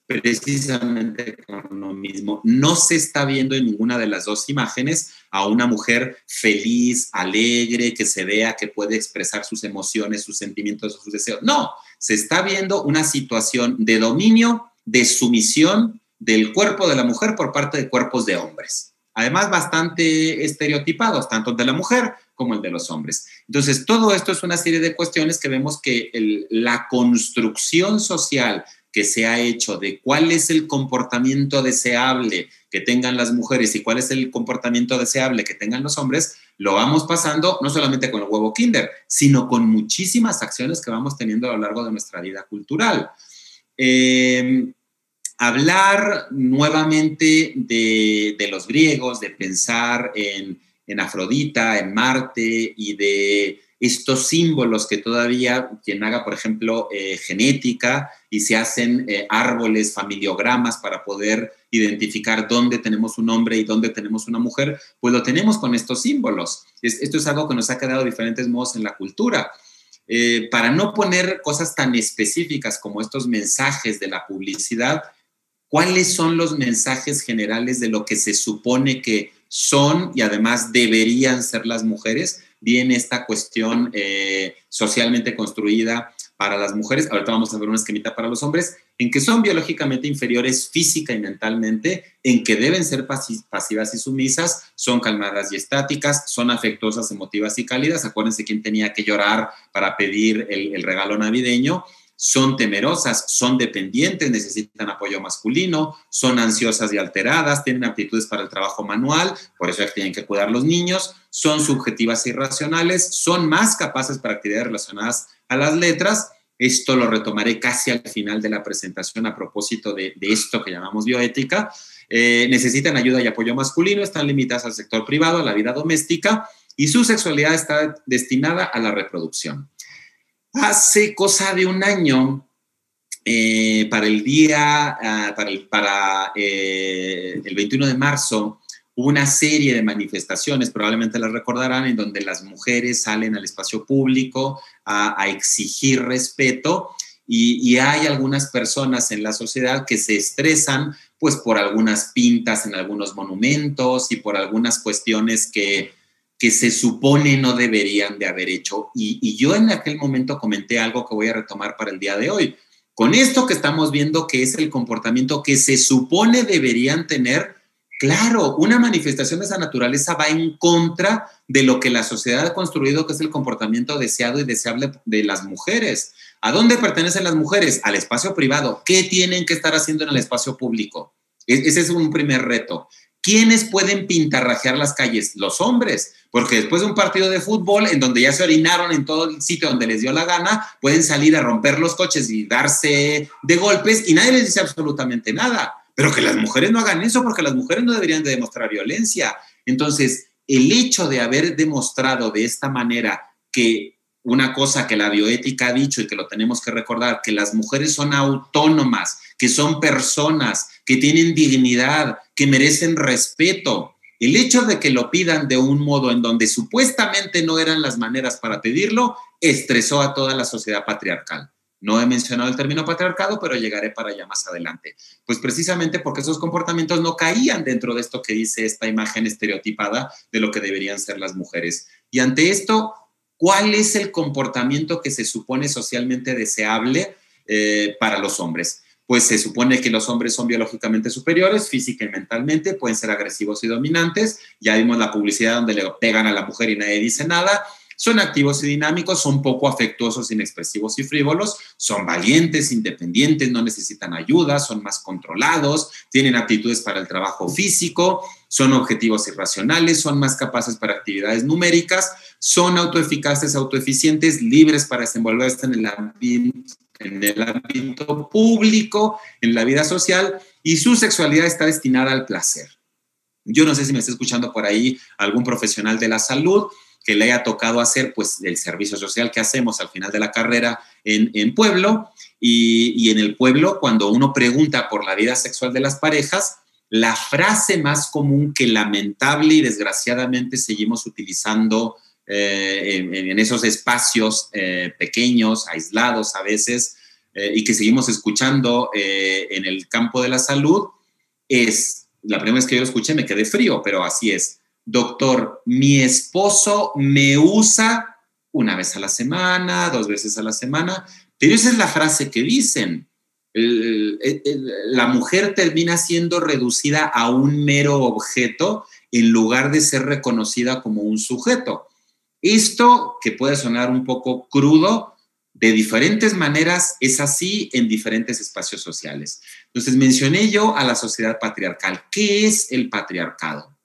B: precisamente con lo mismo. No se está viendo en ninguna de las dos imágenes a una mujer feliz, alegre, que se vea que puede expresar sus emociones, sus sentimientos, sus deseos. No, se está viendo una situación de dominio, de sumisión del cuerpo de la mujer por parte de cuerpos de hombres además bastante estereotipados, tanto de la mujer como el de los hombres. Entonces, todo esto es una serie de cuestiones que vemos que la construcción social que se ha hecho de cuál es el comportamiento deseable que tengan las mujeres y cuál es el comportamiento deseable que tengan los hombres, lo vamos pasando no solamente con el huevo kinder, sino con muchísimas acciones que vamos teniendo a lo largo de nuestra vida cultural. Eh, hablar nuevamente de, los griegos, de pensar en, Afrodita, en Marte y de estos símbolos que todavía quien haga, por ejemplo, eh, genética y se hacen eh, árboles, familiogramas para poder identificar dónde tenemos un hombre y dónde tenemos una mujer, pues lo tenemos con estos símbolos. esto es algo que nos ha quedado de diferentes modos en la cultura. Eh, para no poner cosas tan específicas como estos mensajes de la publicidad, ¿cuáles son los mensajes generales de lo que se supone que son y además deberían ser las mujeres? Viene esta cuestión eh, socialmente construida para las mujeres, ahorita vamos a ver una esquemita para los hombres, en que son biológicamente inferiores física y mentalmente, en que deben ser pasivas y sumisas, son calmadas y estáticas, son afectuosas, emotivas y cálidas. Acuérdense quién tenía que llorar para pedir el regalo navideño son temerosas, son dependientes, necesitan apoyo masculino, son ansiosas y alteradas, tienen aptitudes para el trabajo manual, por eso tienen que cuidar los niños, son subjetivas e irracionales, son más capaces para actividades relacionadas a las letras. Esto lo retomaré casi al final de la presentación a propósito de, esto que llamamos bioética. Eh, necesitan ayuda y apoyo masculino, están limitadas al sector privado, a la vida doméstica y su sexualidad está destinada a la reproducción. Hace cosa de un año, eh, para el día, ah, para, el, eh, el 21 de marzo, una serie de manifestaciones, probablemente las recordarán, en donde las mujeres salen al espacio público a, exigir respeto y, hay algunas personas en la sociedad que se estresan pues por algunas pintas en algunos monumentos y por algunas cuestiones que que se supone no deberían de haber hecho. Y, yo en aquel momento comenté algo que voy a retomar para el día de hoy. Con esto que estamos viendo que es el comportamiento que se supone deberían tener, claro, una manifestación de esa naturaleza va en contra de lo que la sociedad ha construido, que es el comportamiento deseado y deseable de las mujeres. ¿A dónde pertenecen las mujeres? Al espacio privado. ¿Qué tienen que estar haciendo en el espacio público? E-, ese es un primer reto. ¿Quiénes pueden pintarrajear las calles? Los hombres, porque después de un partido de fútbol en donde ya se orinaron en todo el sitio donde les dio la gana, pueden salir a romper los coches y darse de golpes y nadie les dice absolutamente nada. Pero que las mujeres no hagan eso porque las mujeres no deberían de demostrar violencia. Entonces, el hecho de haber demostrado de esta manera que una cosa que la bioética ha dicho y que lo tenemos que recordar, que las mujeres son autónomas, que son personas, que tienen dignidad, que merecen respeto. El hecho de que lo pidan de un modo en donde supuestamente no eran las maneras para pedirlo, estresó a toda la sociedad patriarcal. No he mencionado el término patriarcado, pero llegaré para allá más adelante. Pues precisamente porque esos comportamientos no caían dentro de esto que dice esta imagen estereotipada de lo que deberían ser las mujeres. Y ante esto, ¿cuál es el comportamiento que se supone socialmente deseable eh, para los hombres? Pues se supone que los hombres son biológicamente superiores, física y mentalmente, pueden ser agresivos y dominantes. Ya vimos la publicidad donde le pegan a la mujer y nadie dice nada. Son activos y dinámicos, son poco afectuosos, inexpresivos y frívolos, son valientes, independientes, no necesitan ayuda, son más controlados, tienen aptitudes para el trabajo físico, son objetivos y racionales, son más capaces para actividades numéricas, son autoeficaces, autoeficientes, libres para desenvolverse en el ambiente en el ámbito público, en la vida social, y su sexualidad está destinada al placer. Yo no sé si me está escuchando por ahí algún profesional de la salud que le haya tocado hacer pues el servicio social que hacemos al final de la carrera en, en pueblo y, y en el pueblo cuando uno pregunta por la vida sexual de las parejas, la frase más común que lamentable y desgraciadamente seguimos utilizando eh, en, esos espacios eh, pequeños, aislados a veces, eh, y que seguimos escuchando en el campo de la salud, es, la primera vez que yo lo escuché me quedé frío, pero así es. Doctor, mi esposo me usa una vez a la semana, dos veces a la semana, pero esa es la frase que dicen. la mujer termina siendo reducida a un mero objeto en lugar de ser reconocida como un sujeto. Esto, que puede sonar un poco crudo, de diferentes maneras es así en diferentes espacios sociales. Entonces mencioné yo a la sociedad patriarcal. ¿Qué es el patriarcado?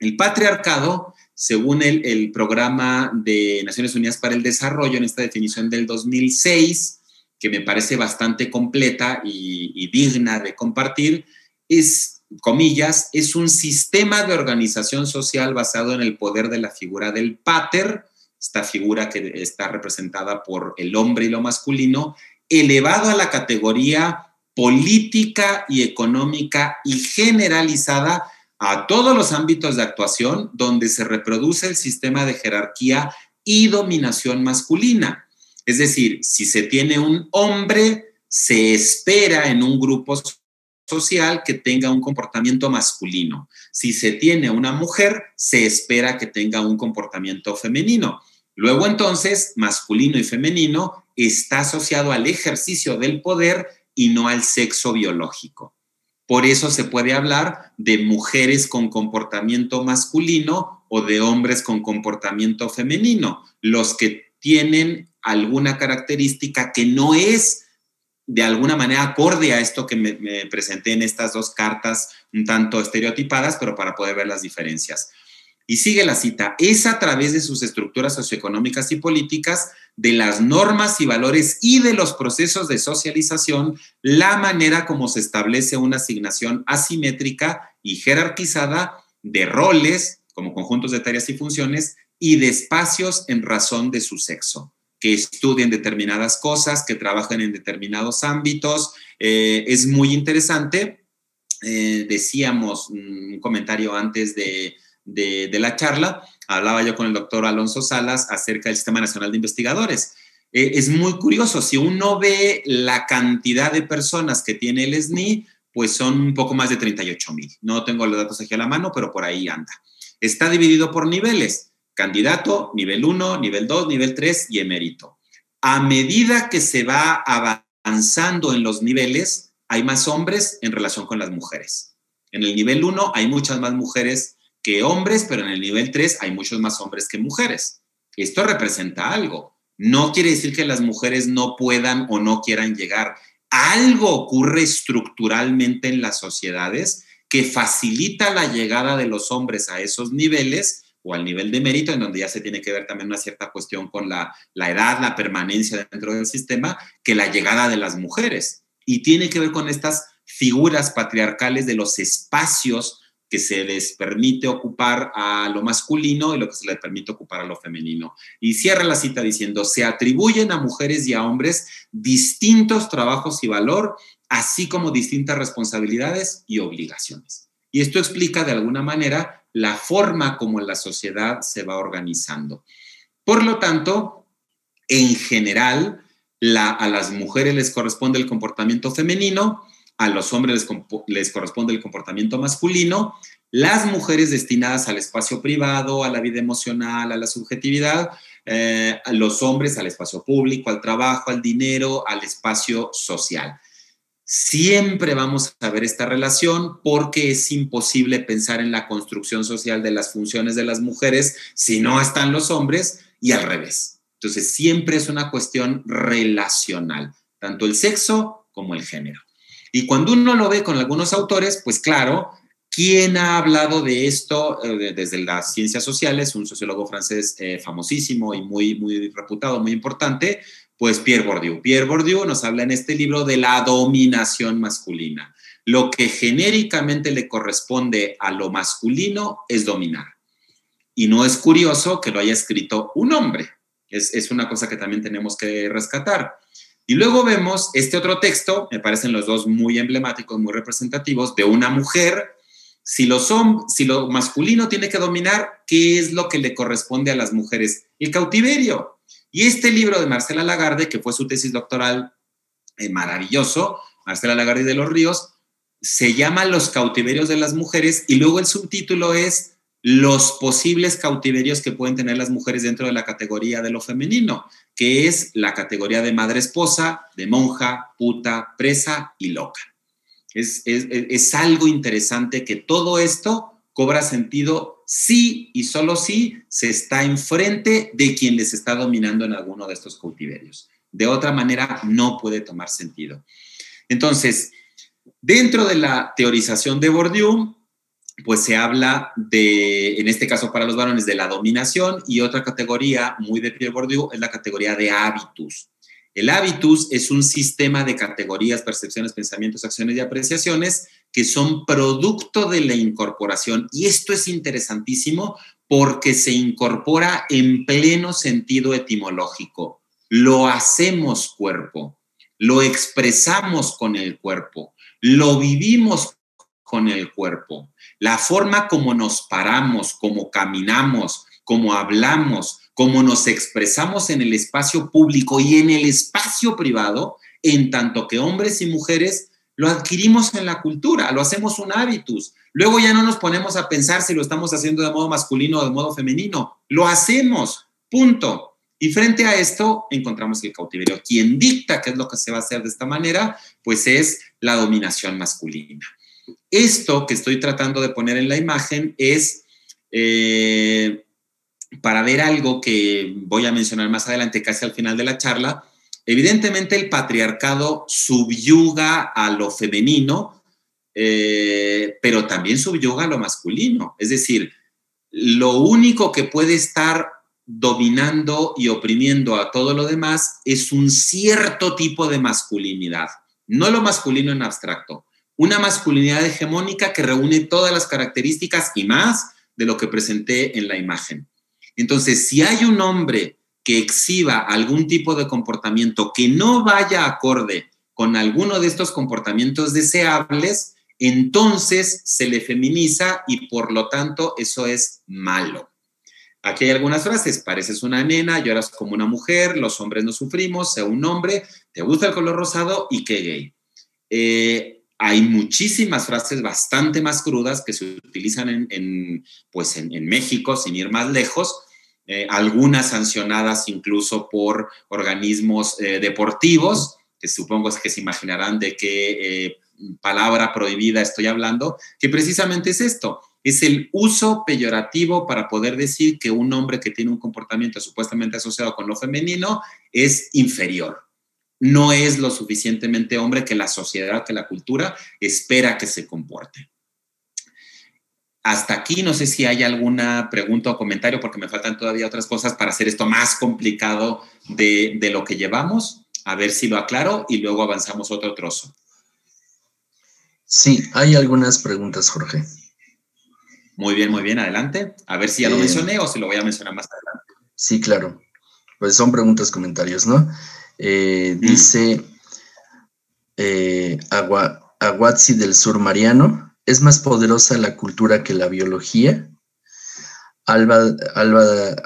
B: El patriarcado, según el, programa de Naciones Unidas para el Desarrollo, en esta definición del 2006, que me parece bastante completa y, digna de compartir, es comillas, es un sistema de organización social basado en el poder de la figura del pater, esta figura que está representada por el hombre y lo masculino, elevado a la categoría política y económica y generalizada a todos los ámbitos de actuación donde se reproduce el sistema de jerarquía y dominación masculina. Es decir, si se tiene un hombre, se espera en un grupo social que tenga un comportamiento masculino. Si se tiene una mujer, se espera que tenga un comportamiento femenino. Luego entonces, masculino y femenino está asociado al ejercicio del poder y no al sexo biológico. Por eso se puede hablar de mujeres con comportamiento masculino o de hombres con comportamiento femenino, los que tienen alguna característica que no es de alguna manera acorde a esto que me, presenté en estas dos cartas un tanto estereotipadas, pero para poder ver las diferencias. Y sigue la cita, es a través de sus estructuras socioeconómicas y políticas, de las normas y valores y de los procesos de socialización, la manera como se establece una asignación asimétrica y jerarquizada de roles, como conjuntos de tareas y funciones, y de espacios en razón de su sexo, que estudien determinadas cosas, que trabajen en determinados ámbitos. Eh, es muy interesante. Eh, decíamos un comentario antes de de, la charla, hablaba yo con el doctor Alonso Salas acerca del Sistema Nacional de Investigadores. Eh, es muy curioso, si uno ve la cantidad de personas que tiene el SNI, pues son un poco más de 38 mil. No tengo los datos aquí a la mano, pero por ahí anda. Está dividido por niveles, candidato, nivel 1, nivel 2, nivel 3 y emérito. A medida que se va avanzando en los niveles, hay más hombres en relación con las mujeres. En el nivel 1 hay muchas más mujeres que hombres, pero en el nivel 3 hay muchos más hombres que mujeres. Esto representa algo. No quiere decir que las mujeres no puedan o no quieran llegar. Algo ocurre estructuralmente en las sociedades que facilita la llegada de los hombres a esos niveles o al nivel de mérito, en donde ya se tiene que ver también una cierta cuestión con la, la edad, la permanencia dentro del sistema, que la llegada de las mujeres. Y tiene que ver con estas figuras patriarcales de los espacios que se les permite ocupar a lo masculino y lo que se les permite ocupar a lo femenino. Y cierra la cita diciendo, se atribuyen a mujeres y a hombres distintos trabajos y valor, así como distintas responsabilidades y obligaciones. Y esto explica de alguna manera la forma como la sociedad se va organizando. Por lo tanto, en general, a las mujeres les corresponde el comportamiento femenino, a los hombres les, corresponde el comportamiento masculino, las mujeres destinadas al espacio privado, a la vida emocional, a la subjetividad, eh, los hombres al espacio público, al trabajo, al dinero, al espacio social. Siempre vamos a ver esta relación porque es imposible pensar en la construcción social de las funciones de las mujeres si no están los hombres y al revés. Entonces, siempre es una cuestión relacional, tanto el sexo como el género. Y cuando uno lo ve con algunos autores, pues claro, ¿quién ha hablado de esto eh, desde las ciencias sociales? Un sociólogo francés eh, famosísimo y muy, muy reputado, muy importante, pues Pierre Bourdieu. Pierre Bourdieu nos habla en este libro de la dominación masculina. Lo que genéricamente le corresponde a lo masculino es dominar. Y no es curioso que lo haya escrito un hombre. Es, es una cosa que también tenemos que rescatar. Y luego vemos este otro texto, me parecen los dos muy emblemáticos, muy representativos, de una mujer. Si lo, son, si lo masculino tiene que dominar, ¿qué es lo que le corresponde a las mujeres? El cautiverio. Y este libro de Marcela Lagarde, que fue su tesis doctoral eh, maravilloso, Marcela Lagarde de los Ríos, se llama Los cautiverios de las mujeres y luego el subtítulo es los posibles cautiverios que pueden tener las mujeres dentro de la categoría de lo femenino, que es la categoría de madre esposa, de monja, puta, presa y loca. Es, es, algo interesante que todo esto cobra sentido si y solo si se está enfrente de quien les está dominando en alguno de estos cautiverios. De otra manera, no puede tomar sentido. Entonces, dentro de la teorización de Bourdieu, pues se habla de, en este caso para los varones, de la dominación y otra categoría muy de Pierre Bourdieu es la categoría de hábitus. El hábitus es un sistema de categorías, percepciones, pensamientos, acciones y apreciaciones que son producto de la incorporación. Y esto es interesantísimo porque se incorpora en pleno sentido etimológico. Lo hacemos cuerpo, lo expresamos con el cuerpo, lo vivimos con el cuerpo. La forma como nos paramos, como caminamos, como hablamos, como nos expresamos en el espacio público y en el espacio privado, en tanto que hombres y mujeres lo adquirimos en la cultura, lo hacemos un hábitus. Luego ya no nos ponemos a pensar si lo estamos haciendo de modo masculino o de modo femenino. Lo hacemos, punto. Y frente a esto encontramos el cautiverio. Quien dicta qué es lo que se va a hacer de esta manera, pues es la dominación masculina. Esto que estoy tratando de poner en la imagen es eh, para ver algo que voy a mencionar más adelante, casi al final de la charla, Evidentemente el patriarcado subyuga a lo femenino, eh, pero también subyuga a lo masculino. Es decir, lo único que puede estar dominando y oprimiendo a todo lo demás es un cierto tipo de masculinidad, no lo masculino en abstracto, una masculinidad hegemónica que reúne todas las características y más de lo que presenté en la imagen. Entonces, si hay un hombre que exhiba algún tipo de comportamiento que no vaya acorde con alguno de estos comportamientos deseables, entonces se le feminiza y por lo tanto eso es malo. Aquí hay algunas frases, pareces una nena, lloras como una mujer, los hombres no sufrimos, sea un hombre, te gusta el color rosado y qué gay. Eh, hay muchísimas frases bastante más crudas que se utilizan en, pues en México, sin ir más lejos, eh, algunas sancionadas incluso por organismos eh, deportivos, que supongo que se imaginarán de qué eh, palabra prohibida estoy hablando, que precisamente es esto, es el uso peyorativo para poder decir que un hombre que tiene un comportamiento supuestamente asociado con lo femenino es inferior. No es lo suficientemente hombre que la sociedad, que la cultura espera que se comporte. Hasta aquí no sé si hay alguna pregunta o comentario porque me faltan todavía otras cosas para hacer esto más complicado de, lo que llevamos. A ver si lo aclaro y luego avanzamos otro trozo.
A: Sí, hay algunas preguntas, Jorge.
B: Muy bien, muy bien, adelante. A ver si ya lo eh, mencioné o si lo voy a mencionar más adelante.
A: Sí, claro. Pues son preguntas, comentarios, ¿no? Eh, mm. Dice eh, Aguazzi del Sur Mariano. ¿Es más poderosa la cultura que la biología? Alba,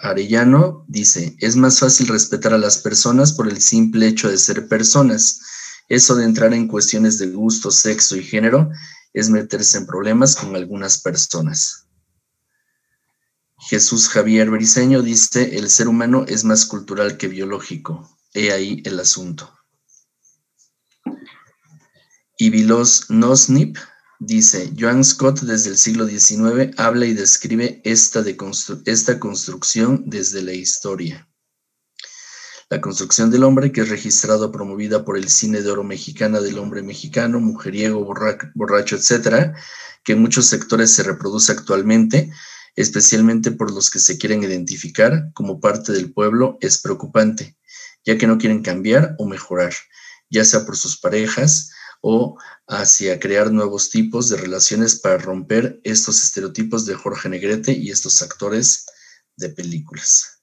A: Arellano dice, es más fácil respetar a las personas por el simple hecho de ser personas. Eso de entrar en cuestiones de gusto, sexo y género es meterse en problemas con algunas personas. Jesús Javier Briceño dice, el ser humano es más cultural que biológico. He ahí el asunto. Y Vilos Nosnip Dice, Joan Scott desde el siglo XIX habla y describe esta, esta construcción desde la historia. La construcción del hombre, que es registrado promovida por el cine de oro mexicana del hombre mexicano, mujeriego, borracho, etcétera, que en muchos sectores se reproduce actualmente, especialmente por los que se quieren identificar como parte del pueblo, es preocupante, ya que no quieren cambiar o mejorar, ya sea por sus parejas, o hacia crear nuevos tipos de relaciones para romper estos estereotipos de Jorge Negrete y estos actores de películas.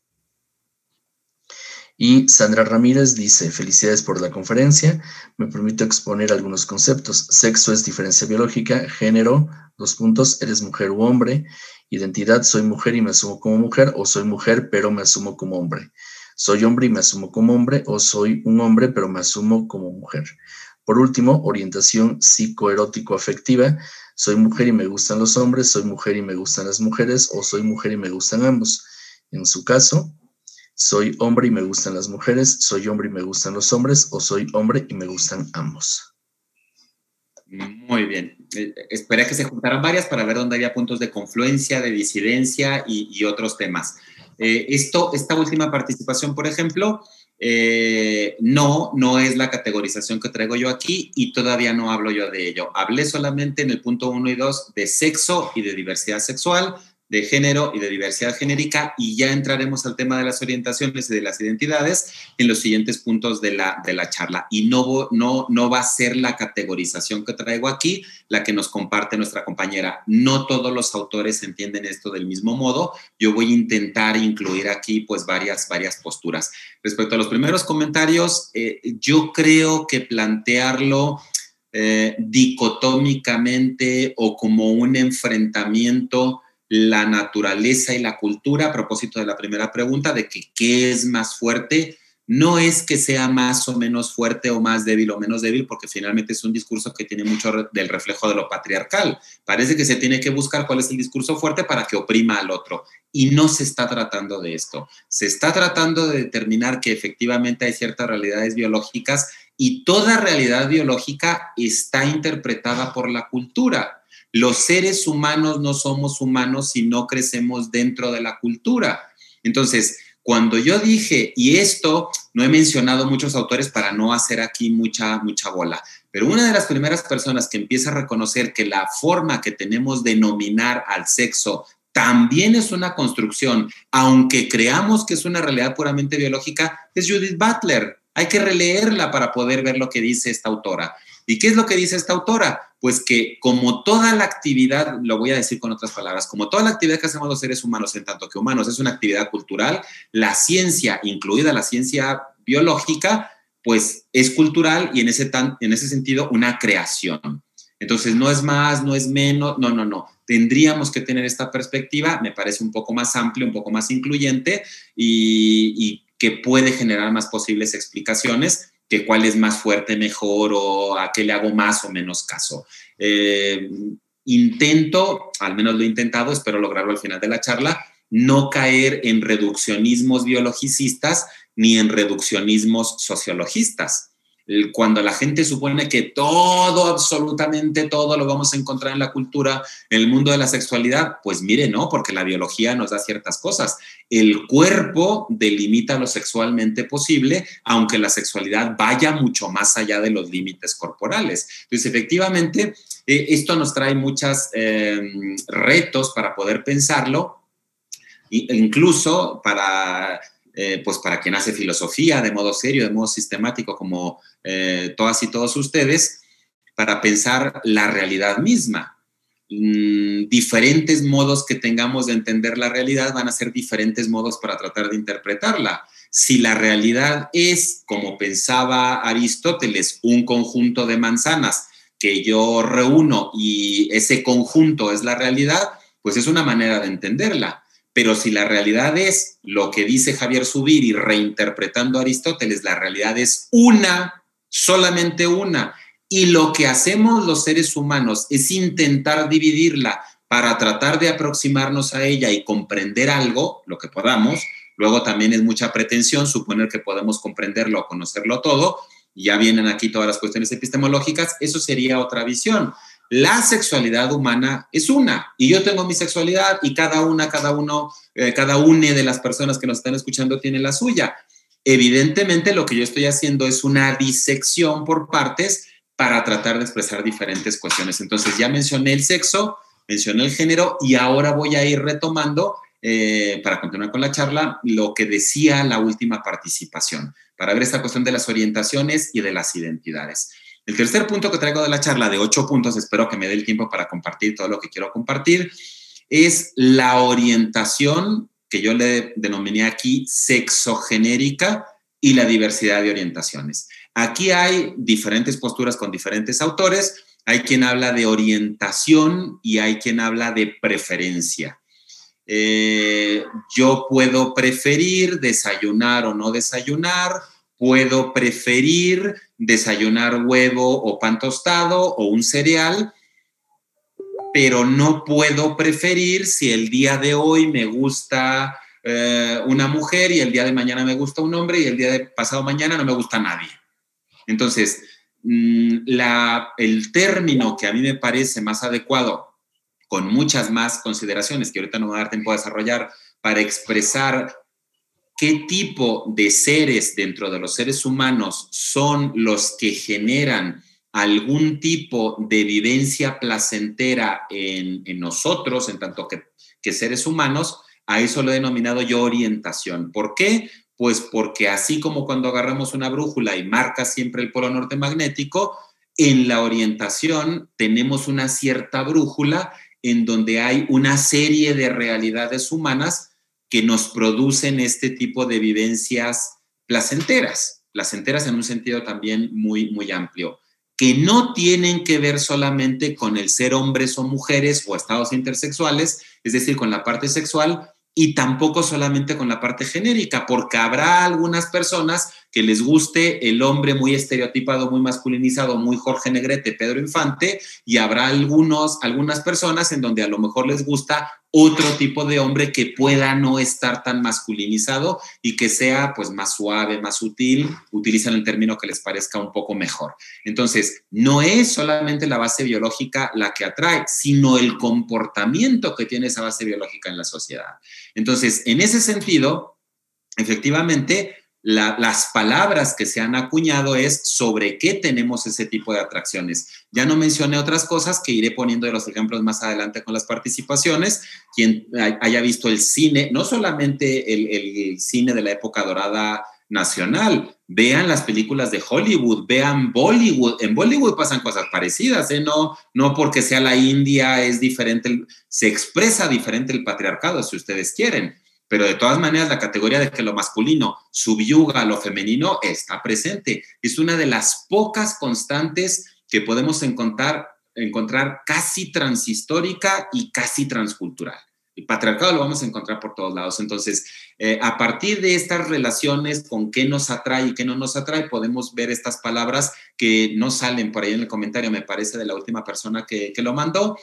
A: Y Sandra Ramírez dice, felicidades por la conferencia, me permito exponer algunos conceptos. Sexo es diferencia biológica, género, dos puntos, eres mujer u hombre, identidad, soy mujer y me asumo como mujer, o soy mujer pero me asumo como hombre. Soy hombre y me asumo como hombre, o soy un hombre pero me asumo como mujer. Por último, orientación psicoerótico-afectiva. Soy mujer y me gustan los hombres, soy mujer y me gustan las mujeres o soy mujer y me gustan ambos. En su caso, soy hombre y me gustan las mujeres, soy hombre y me gustan los hombres o soy hombre y me gustan ambos.
B: Muy bien. Eh, esperé que se juntaran varias para ver dónde había puntos de confluencia, de disidencia y, otros temas. Eh, esto, esta última participación, por ejemplo, eh, no, no es la categorización que traigo yo aquí y todavía no hablo yo de ello. Hablé solamente en el punto 1 y 2 de sexo y de diversidad sexual, de género y de diversidad genérica y ya entraremos al tema de las orientaciones y de las identidades en los siguientes puntos de la, de la charla. Y no, no, no va a ser la categorización que traigo aquí la que nos comparte nuestra compañera. No todos los autores entienden esto del mismo modo. Yo voy a intentar incluir aquí pues varias, varias posturas. Respecto a los primeros comentarios, eh, yo creo que plantearlo eh, dicotómicamente o como un enfrentamiento la naturaleza y la cultura, a propósito de la primera pregunta, de que qué es más fuerte, no es que sea más o menos fuerte o más débil o menos débil, porque finalmente es un discurso que tiene mucho del reflejo de lo patriarcal. Parece que se tiene que buscar cuál es el discurso fuerte para que oprima al otro. Y no se está tratando de esto. Se está tratando de determinar que efectivamente hay ciertas realidades biológicas y toda realidad biológica está interpretada por la cultura los seres humanos no somos humanos si no crecemos dentro de la cultura. Entonces, cuando yo dije, y esto no he mencionado muchos autores para no hacer aquí mucha, mucha bola, pero una de las primeras personas que empieza a reconocer que la forma que tenemos de nominar al sexo también es una construcción, aunque creamos que es una realidad puramente biológica, es Judith Butler. Hay que releerla para poder ver lo que dice esta autora. ¿Y qué es lo que dice esta autora? Pues que como toda la actividad, lo voy a decir con otras palabras, como toda la actividad que hacemos los seres humanos, en tanto que humanos, es una actividad cultural, la ciencia, incluida la ciencia biológica, pues es cultural y en ese, tan, en ese sentido una creación. Entonces, no es más, no es menos, no, no, no. Tendríamos que tener esta perspectiva, me parece un poco más amplia, un poco más incluyente y, y que puede generar más posibles explicaciones que cuál es más fuerte, mejor o a qué le hago más o menos caso. Eh, intento, al menos lo he intentado, espero lograrlo al final de la charla, no caer en reduccionismos biologicistas ni en reduccionismos sociologistas cuando la gente supone que todo, absolutamente todo lo vamos a encontrar en la cultura, en el mundo de la sexualidad, pues mire, no, porque la biología nos da ciertas cosas. El cuerpo delimita lo sexualmente posible, aunque la sexualidad vaya mucho más allá de los límites corporales. Entonces, efectivamente, eh, esto nos trae muchos em, retos para poder pensarlo, incluso para eh, pues para quien hace filosofía de modo serio, de modo sistemático, como eh, todas y todos ustedes, para pensar la realidad misma. Mm, diferentes modos que tengamos de entender la realidad van a ser diferentes modos para tratar de interpretarla. Si la realidad es, como pensaba Aristóteles, un conjunto de manzanas que yo reúno y ese conjunto es la realidad, pues es una manera de entenderla. Pero si la realidad es lo que dice Javier Subiri reinterpretando a Aristóteles, la realidad es una, solamente una. Y lo que hacemos los seres humanos es intentar dividirla para tratar de aproximarnos a ella y comprender algo, lo que podamos. Luego también es mucha pretensión suponer que podemos comprenderlo o conocerlo todo. Y ya vienen aquí todas las cuestiones epistemológicas. Eso sería otra visión. La sexualidad humana es una y yo tengo mi sexualidad y cada una, cada uno, eh, cada una de las personas que nos están escuchando tiene la suya. Evidentemente lo que yo estoy haciendo es una disección por partes para tratar de expresar diferentes cuestiones. Entonces ya mencioné el sexo, mencioné el género y ahora voy a ir retomando eh, para continuar con la charla, lo que decía la última participación, para ver esta cuestión de las orientaciones y de las identidades. El tercer punto que traigo de la charla, de ocho puntos, espero que me dé el tiempo para compartir todo lo que quiero compartir, es la orientación que yo le denominé aquí sexogenérica y la diversidad de orientaciones. Aquí hay diferentes posturas con diferentes autores. Hay quien habla de orientación y hay quien habla de preferencia. Eh, yo puedo preferir desayunar o no desayunar, puedo preferir desayunar huevo o pan tostado o un cereal, pero no puedo preferir si el día de hoy me gusta eh, una mujer y el día de mañana me gusta un hombre y el día de pasado mañana no me gusta nadie. Entonces, mm, el término que a mí me parece más adecuado, con muchas más consideraciones que ahorita no me va a dar tiempo a desarrollar, para expresar qué tipo de seres dentro de los seres humanos son los que generan algún tipo de vivencia placentera en, nosotros, en tanto que que seres humanos, a eso lo he denominado yo orientación. ¿Por qué? Pues porque así como cuando agarramos una brújula y marca siempre el polo norte magnético, en la orientación tenemos una cierta brújula en donde hay una serie de realidades humanas que nos producen este tipo de vivencias placenteras, placenteras en un sentido también muy, muy amplio, que no tienen que ver solamente con el ser hombres o mujeres o estados intersexuales, es decir, con la parte sexual, y tampoco solamente con la parte genérica, porque habrá algunas personas que les guste el hombre muy estereotipado, muy masculinizado, muy Jorge Negrete, Pedro Infante, y habrá algunos, algunas personas en donde a lo mejor les gusta otro tipo de hombre que pueda no estar tan masculinizado y que sea pues más suave, más sutil, utilizan el término que les parezca un poco mejor. Entonces, no es solamente la base biológica la que atrae, sino el comportamiento que tiene esa base biológica en la sociedad. Entonces, en ese sentido, efectivamente, las palabras que se han acuñado es sobre qué tenemos ese tipo de atracciones. Ya no mencioné otras cosas que iré poniendo de los ejemplos más adelante con las participaciones. Quien haya visto el cine, no solamente el, cine de la época dorada nacional, vean las películas de Hollywood, vean Bollywood. En Bollywood pasan cosas parecidas, ¿eh? no, no porque sea la India es diferente, se expresa diferente el patriarcado, si ustedes quieren pero de todas maneras la categoría de que lo masculino subyuga a lo femenino está presente. Es una de las pocas constantes que podemos encontrar, encontrar casi transhistórica y casi transcultural. El patriarcado lo vamos a encontrar por todos lados. Entonces, eh, a partir de estas relaciones con qué nos atrae y qué no nos atrae, podemos ver estas palabras que no salen por ahí en el comentario, me parece, de la última persona que, que lo mandó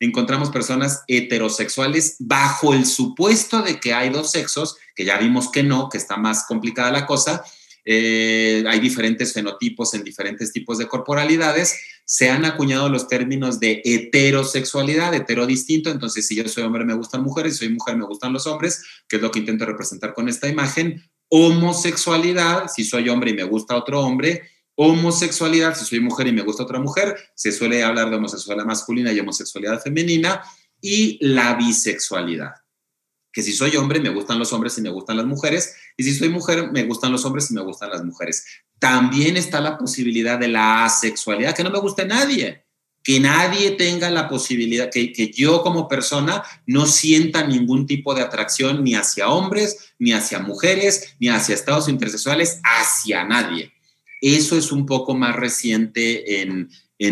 B: encontramos personas heterosexuales bajo el supuesto de que hay dos sexos, que ya vimos que no, que está más complicada la cosa. Eh, hay diferentes fenotipos en diferentes tipos de corporalidades. Se han acuñado los términos de heterosexualidad, hetero distinto. Entonces, si yo soy hombre, me gustan mujeres, si soy mujer, me gustan los hombres, que es lo que intento representar con esta imagen. Homosexualidad, si soy hombre y me gusta otro hombre homosexualidad, si soy mujer y me gusta otra mujer, se suele hablar de homosexualidad masculina y homosexualidad femenina, y la bisexualidad, que si soy hombre me gustan los hombres y me gustan las mujeres, y si soy mujer me gustan los hombres y me gustan las mujeres. También está la posibilidad de la asexualidad, que no me guste nadie, que nadie tenga la posibilidad, que, que, yo como persona no sienta ningún tipo de atracción ni hacia hombres, ni hacia mujeres, ni hacia estados intersexuales, hacia nadie. Eso es un poco más reciente en,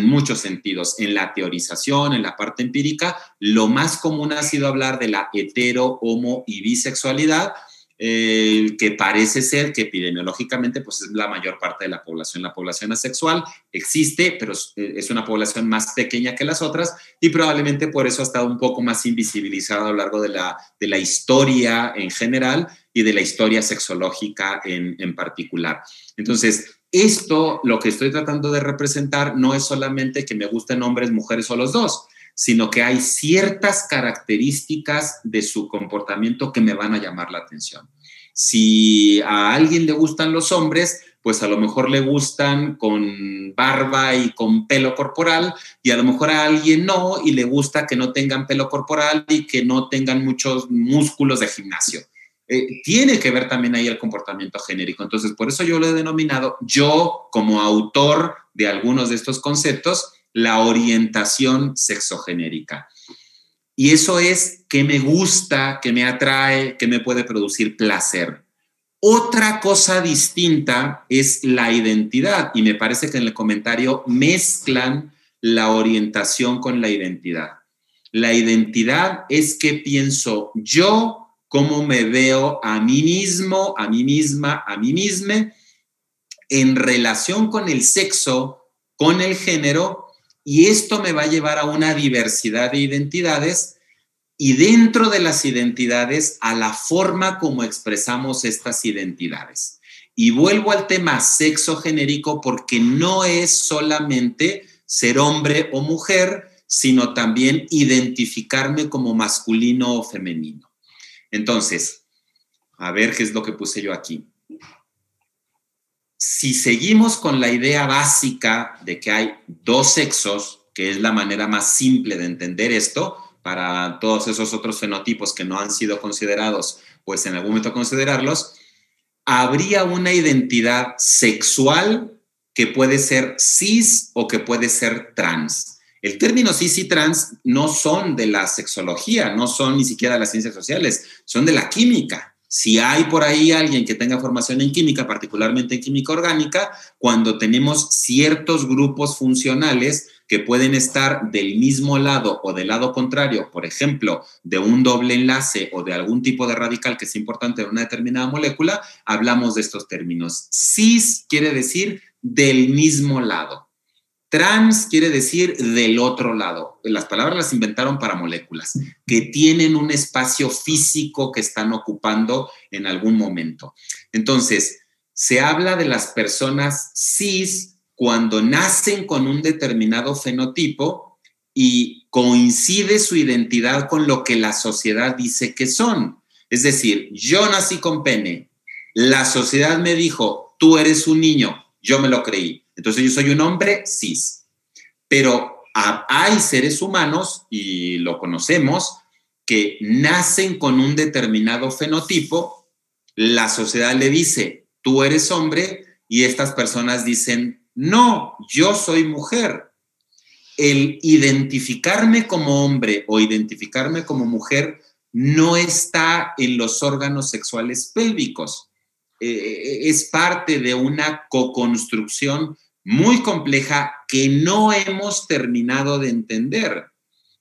B: muchos sentidos. En la teorización, en la parte empírica, lo más común ha sido hablar de la hetero, homo y bisexualidad, eh, que parece ser que epidemiológicamente pues es la mayor parte de la población. La población asexual existe, pero es una población más pequeña que las otras y probablemente por eso ha estado un poco más invisibilizada a lo largo de la, de la historia en general y de la historia sexológica en, en particular. Entonces, esto, lo que estoy tratando de representar, no es solamente que me gusten hombres, mujeres o los dos, sino que hay ciertas características de su comportamiento que me van a llamar la atención. Si a alguien le gustan los hombres, pues a lo mejor le gustan con barba y con pelo corporal, y a lo mejor a alguien no, y le gusta que no tengan pelo corporal y que no tengan muchos músculos de gimnasio. Eh, tiene que ver también ahí el comportamiento genérico. Entonces, por eso yo lo he denominado, yo como autor de algunos de estos conceptos, la orientación sexogenérica. Y eso es que me gusta, que me atrae, que me puede producir placer. Otra cosa distinta es la identidad y me parece que en el comentario mezclan la orientación con la identidad. La identidad es que pienso yo cómo me veo a mí mismo, a mí misma, a mí misma, en relación con el sexo, con el género, y esto me va a llevar a una diversidad de identidades y dentro de las identidades a la forma como expresamos estas identidades. Y vuelvo al tema sexo genérico porque no es solamente ser hombre o mujer, sino también identificarme como masculino o femenino. Entonces, a ver qué es lo que puse yo aquí. Si seguimos con la idea básica de que hay dos sexos, que es la manera más simple de entender esto, para todos esos otros fenotipos que no han sido considerados, pues en algún momento considerarlos, habría una identidad sexual que puede ser cis o que puede ser trans. El término cis y trans no son de la sexología, no son ni siquiera de las ciencias sociales, son de la química. Si hay por ahí alguien que tenga formación en química, particularmente en química orgánica, cuando tenemos ciertos grupos funcionales que pueden estar del mismo lado o del lado contrario, por ejemplo, de un doble enlace o de algún tipo de radical que es importante en una determinada molécula, hablamos de estos términos. Cis quiere decir del mismo lado. Trans quiere decir del otro lado. Las palabras las inventaron para moléculas que tienen un espacio físico que están ocupando en algún momento. Entonces, se habla de las personas cis cuando nacen con un determinado fenotipo y coincide su identidad con lo que la sociedad dice que son. Es decir, yo nací con pene, la sociedad me dijo, tú eres un niño, yo me lo creí. Entonces yo soy un hombre cis. Pero hay seres humanos, y lo conocemos, que nacen con un determinado fenotipo, la sociedad le dice, tú eres hombre, y estas personas dicen, no, yo soy mujer. El identificarme como hombre o identificarme como mujer no está en los órganos sexuales pélvicos. Eh, eh, es parte de una co-construcción muy compleja que no hemos terminado de entender.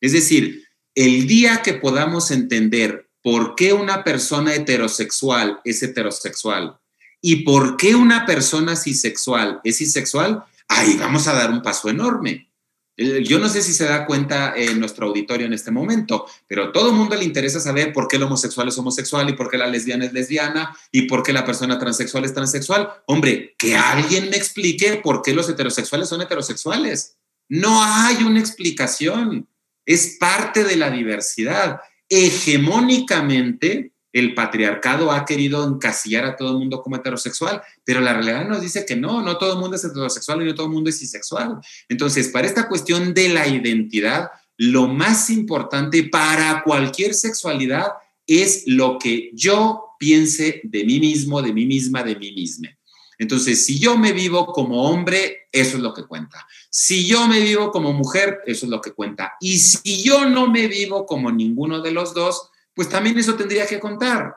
B: Es decir, el día que podamos entender por qué una persona heterosexual es heterosexual ¿Y por qué una persona cisexual es cisexual? Ahí vamos a dar un paso enorme. Eh, yo no sé si se da cuenta en nuestro auditorio en este momento, pero a todo el mundo le interesa saber por qué el homosexual es homosexual y por qué la lesbiana es lesbiana y por qué la persona transexual es transexual. Hombre, que alguien me explique por qué los heterosexuales son heterosexuales. No hay una explicación. Es parte de la diversidad. Hegemónicamente, el patriarcado ha querido encasillar a todo el mundo como heterosexual, pero la realidad nos dice que no, no todo el mundo es heterosexual y no todo el mundo es bisexual. Entonces, para esta cuestión de la identidad, lo más importante para cualquier sexualidad es lo que yo piense de mí mismo, de mí misma, de mí misma. Entonces, si yo me vivo como hombre, eso es lo que cuenta. Si yo me vivo como mujer, eso es lo que cuenta. Y si yo no me vivo como ninguno de los dos, pues también eso tendría que contar.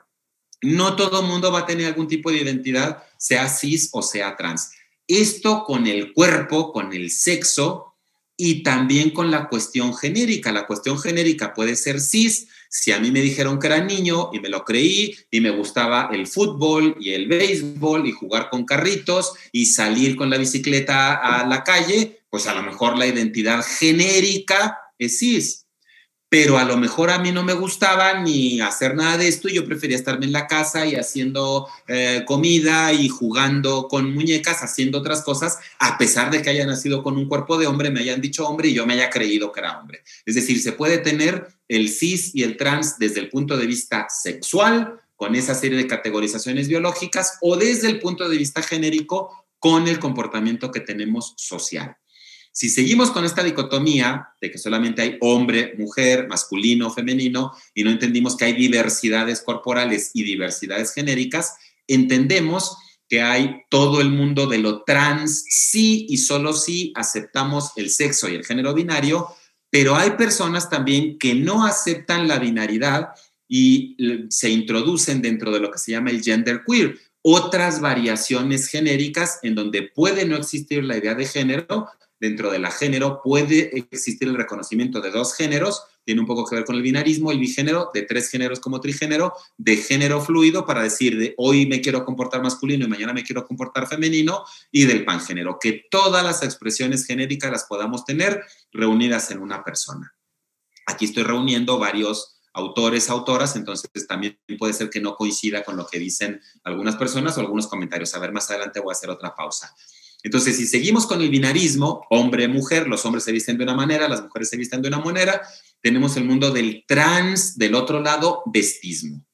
B: No todo mundo va a tener algún tipo de identidad, sea cis o sea trans. Esto con el cuerpo, con el sexo y también con la cuestión genérica. La cuestión genérica puede ser cis. Si a mí me dijeron que era niño y me lo creí y me gustaba el fútbol y el béisbol y jugar con carritos y salir con la bicicleta a la calle, pues a lo mejor la identidad genérica es cis pero a lo mejor a mí no me gustaba ni hacer nada de esto yo prefería estarme en la casa y haciendo eh, comida y jugando con muñecas, haciendo otras cosas, a pesar de que haya nacido con un cuerpo de hombre, me hayan dicho hombre y yo me haya creído que era hombre. Es decir, se puede tener el cis y el trans desde el punto de vista sexual, con esa serie de categorizaciones biológicas, o desde el punto de vista genérico, con el comportamiento que tenemos social. Si seguimos con esta dicotomía de que solamente hay hombre, mujer, masculino, femenino, y no entendimos que hay diversidades corporales y diversidades genéricas, entendemos que hay todo el mundo de lo trans, sí y solo sí aceptamos el sexo y el género binario, pero hay personas también que no aceptan la binaridad y se introducen dentro de lo que se llama el gender queer, otras variaciones genéricas en donde puede no existir la idea de género, dentro de género puede existir el reconocimiento de dos géneros, tiene un poco que ver con el binarismo, el bigénero, de tres géneros como trigénero, de género fluido para decir de hoy me quiero comportar masculino y mañana me quiero comportar femenino, y del pangénero, que todas las expresiones genéricas las podamos tener reunidas en una persona. Aquí estoy reuniendo varios autores, autoras, entonces también puede ser que no coincida con lo que dicen algunas personas o algunos comentarios. A ver, más adelante voy a hacer otra pausa. Entonces, si seguimos con el binarismo, hombre-mujer, los hombres se visten de una manera, las mujeres se visten de una manera, tenemos el mundo del trans, del otro lado, vestismo.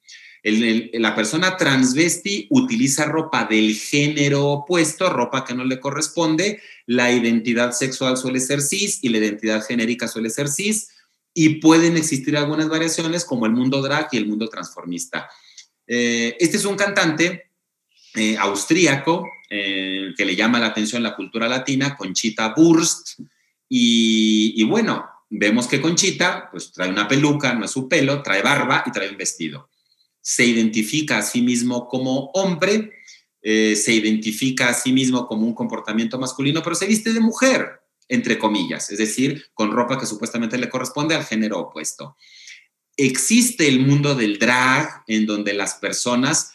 B: la persona transvesti utiliza ropa del género opuesto, ropa que no le corresponde, la identidad sexual suele ser cis y la identidad genérica suele ser cis, y pueden existir algunas variaciones como el mundo drag y el mundo transformista. Eh, este es un cantante eh, austríaco eh, que le llama la atención la cultura latina, Conchita Wurst, y, y, bueno, vemos que Conchita pues trae una peluca, no es su pelo, trae barba y trae un vestido. Se identifica a sí mismo como hombre, se identifica a sí mismo como un comportamiento masculino, pero se viste de mujer, entre comillas, es decir, con ropa que supuestamente le corresponde al género opuesto. Existe el mundo del drag en donde las personas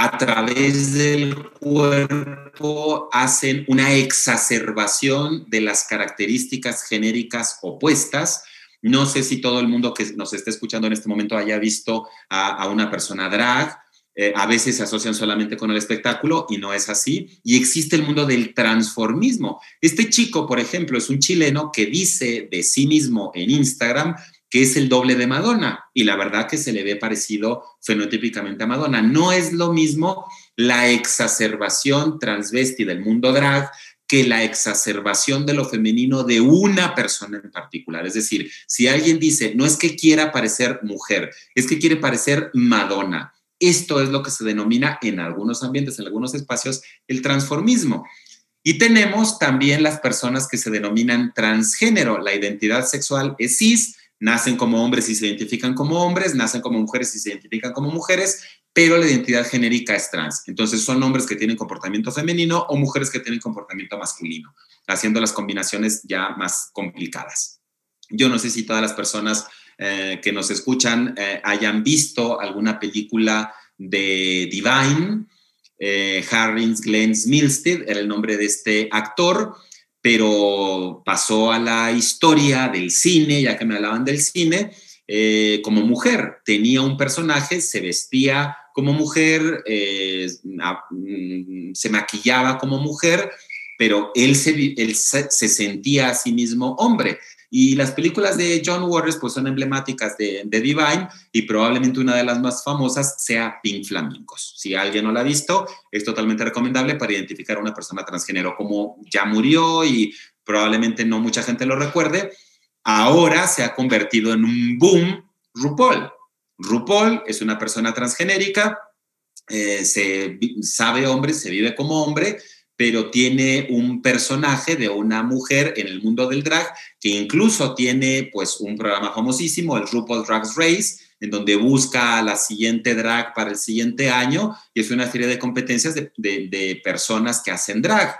B: a través del cuerpo hacen una exacerbación de las características genéricas opuestas. No sé si todo el mundo que nos está escuchando en este momento haya visto a, una persona drag, eh, a veces se asocian solamente con el espectáculo y no es así. Y existe el mundo del transformismo. Este chico, por ejemplo, es un chileno que dice de sí mismo en Instagram que es el doble de Madonna y la verdad que se le ve parecido fenotípicamente a Madonna. No es lo mismo la exacerbación transvesti del mundo drag que la exacerbación de lo femenino de una persona en particular. Es decir, si alguien dice, no es que quiera parecer mujer, es que quiere parecer Madonna esto es lo que se denomina en algunos ambientes, en algunos espacios, el transformismo. Y tenemos también las personas que se denominan transgénero. La identidad sexual es cis, nacen como hombres y se identifican como hombres, nacen como mujeres y se identifican como mujeres, pero la identidad genérica es trans. Entonces son hombres que tienen comportamiento femenino o mujeres que tienen comportamiento masculino, haciendo las combinaciones ya más complicadas. Yo no sé si todas las personas eh, que nos escuchan eh, hayan visto alguna película de Divine. Eh, Glens Milstead era el nombre de este actor, pero pasó a la historia del cine, ya que me hablaban del cine, como mujer. Tenía un personaje, se vestía como mujer, mm, se maquillaba como mujer, pero él se, él se, sentía a sí mismo hombre. Y las películas de John Waters pues son emblemáticas de, Divine y probablemente una de las más famosas sea Pink Flamingos. Si alguien no la ha visto, es totalmente recomendable para identificar a una persona transgénero. Como ya murió y probablemente no mucha gente lo recuerde, ahora se ha convertido en un boom RuPaul. RuPaul es una persona transgenérica, eh, se sabe hombre, se vive como hombre, pero tiene un personaje de una mujer en el mundo del drag que incluso tiene pues un programa famosísimo, el RuPaul Drag Race, en donde busca a la siguiente drag para el siguiente año y es una serie de competencias de, de personas que hacen drag.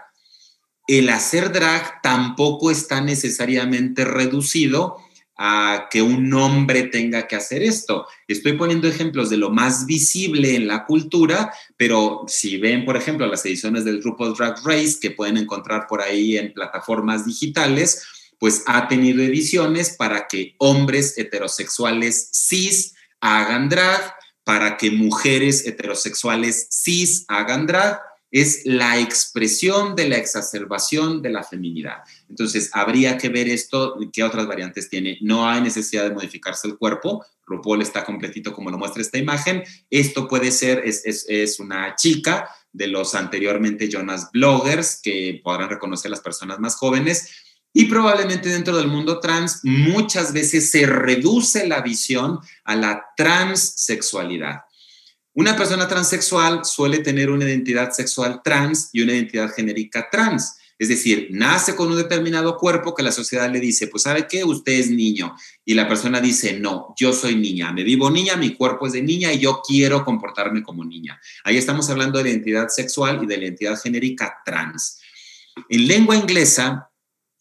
B: El hacer drag tampoco está necesariamente reducido a que un hombre tenga que hacer esto. Estoy poniendo ejemplos de lo más visible en la cultura, pero si ven, por ejemplo, las ediciones del RuPaul Drag Race que pueden encontrar por ahí en plataformas digitales, pues ha tenido ediciones para que hombres heterosexuales cis hagan drag, para que mujeres heterosexuales cis hagan drag, es la expresión de la exacerbación de la feminidad. Entonces, habría que ver esto, qué otras variantes tiene. No hay necesidad de modificarse el cuerpo. RuPaul está completito como lo muestra esta imagen. Esto puede ser, es, es, una chica de los anteriormente Jonas Bloggers, que podrán reconocer las personas más jóvenes. Y probablemente dentro del mundo trans muchas veces se reduce la visión a la transexualidad. Una persona transexual suele tener una identidad sexual trans y una identidad genérica trans. Es decir, nace con un determinado cuerpo que la sociedad le dice, pues sabe qué, usted es niño. Y la persona dice, no, yo soy niña, me vivo niña, mi cuerpo es de niña y yo quiero comportarme como niña. Ahí estamos hablando de la identidad sexual y de la identidad genérica trans. En lengua inglesa,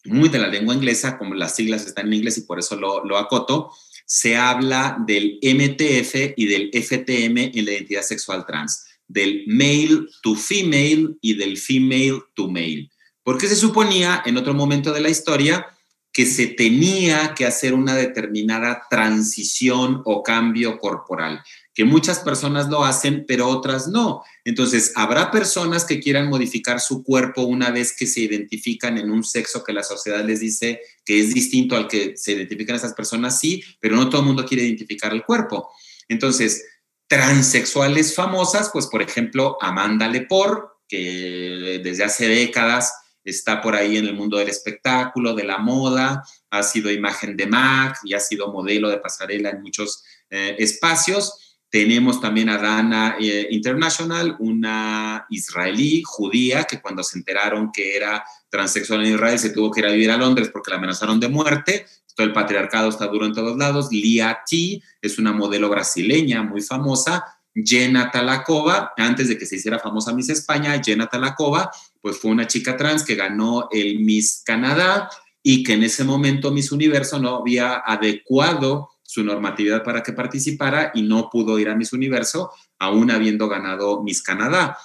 B: muy de la lengua inglesa, como las siglas están en inglés y por eso lo, lo acoto, se habla del MTF y del FTM en la identidad sexual trans, del male to female y del female to male. Porque se suponía en otro momento de la historia que se tenía que hacer una determinada transición o cambio corporal, que muchas personas lo hacen, pero otras no. Entonces, habrá personas que quieran modificar su cuerpo una vez que se identifican en un sexo que la sociedad les dice que es distinto al que se identifican esas personas, sí, pero no todo el mundo quiere identificar el cuerpo. Entonces, transexuales famosas, pues por ejemplo, Amanda Lepore, que desde hace décadas está por ahí en el mundo del espectáculo, de la moda, ha sido imagen de Mac y ha sido modelo de pasarela en muchos eh, espacios. Tenemos también a Dana eh, International, una israelí judía que cuando se enteraron que era transexual en Israel se tuvo que ir a vivir a Londres porque la amenazaron de muerte. Todo el patriarcado está duro en todos lados. Lia T es una modelo brasileña muy famosa. Jenna Talakova, antes de que se hiciera famosa Miss España, Jenna Talakova, pues fue una chica trans que ganó el Miss Canadá y que en ese momento Miss Universo no había adecuado su normatividad para que participara y no pudo ir a Miss Universo, aún habiendo ganado Miss Canadá.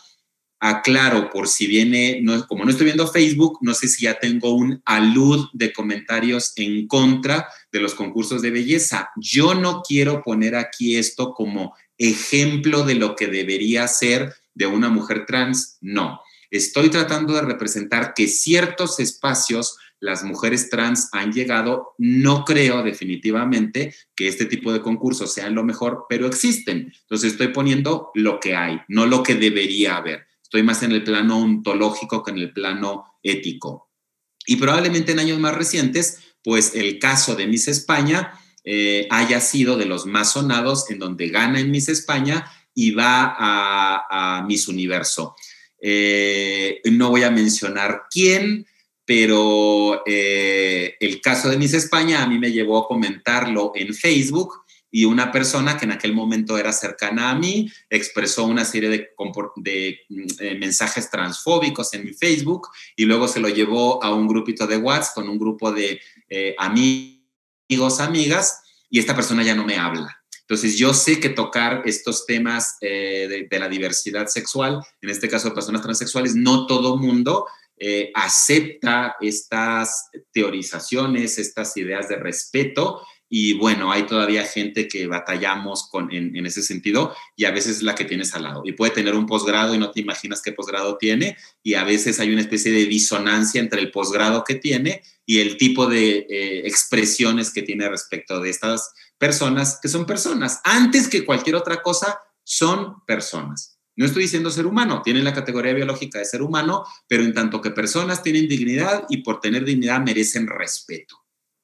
B: Aclaro, por si viene, no, como no estoy viendo Facebook, no sé si ya tengo un alud de comentarios en contra de los concursos de belleza. Yo no quiero poner aquí esto como ejemplo de lo que debería ser de una mujer trans, no. Estoy tratando de representar que ciertos espacios las mujeres trans han llegado. No creo definitivamente que este tipo de concursos sean lo mejor, pero existen. Entonces estoy poniendo lo que hay, no lo que debería haber. Estoy más en el plano ontológico que en el plano ético. Y probablemente en años más recientes, pues el caso de Miss España eh, haya sido de los más sonados en donde gana en Miss España y va a, Miss Universo. Eh, no voy a mencionar quién, pero eh, el caso de Miss España a mí me llevó a comentarlo en Facebook y una persona que en aquel momento era cercana a mí expresó una serie de, mm, mensajes transfóbicos en mi Facebook y luego se lo llevó a un grupito de WhatsApp con un grupo de amigos amigos, amigas, y esta persona ya no me habla. Entonces, yo sé que tocar estos temas eh, de, la diversidad sexual, en este caso de personas transexuales, no todo mundo eh, acepta estas teorizaciones, estas ideas de respeto y bueno, hay todavía gente que batallamos con, en, ese sentido y a veces es la que tienes al lado. Y puede tener un posgrado y no te imaginas qué posgrado tiene. Y a veces hay una especie de disonancia entre el posgrado que tiene y el tipo de eh, expresiones que tiene respecto de estas personas, que son personas. Antes que cualquier otra cosa, son personas. No estoy diciendo ser humano, tienen la categoría biológica de ser humano, pero en tanto que personas tienen dignidad y por tener dignidad merecen respeto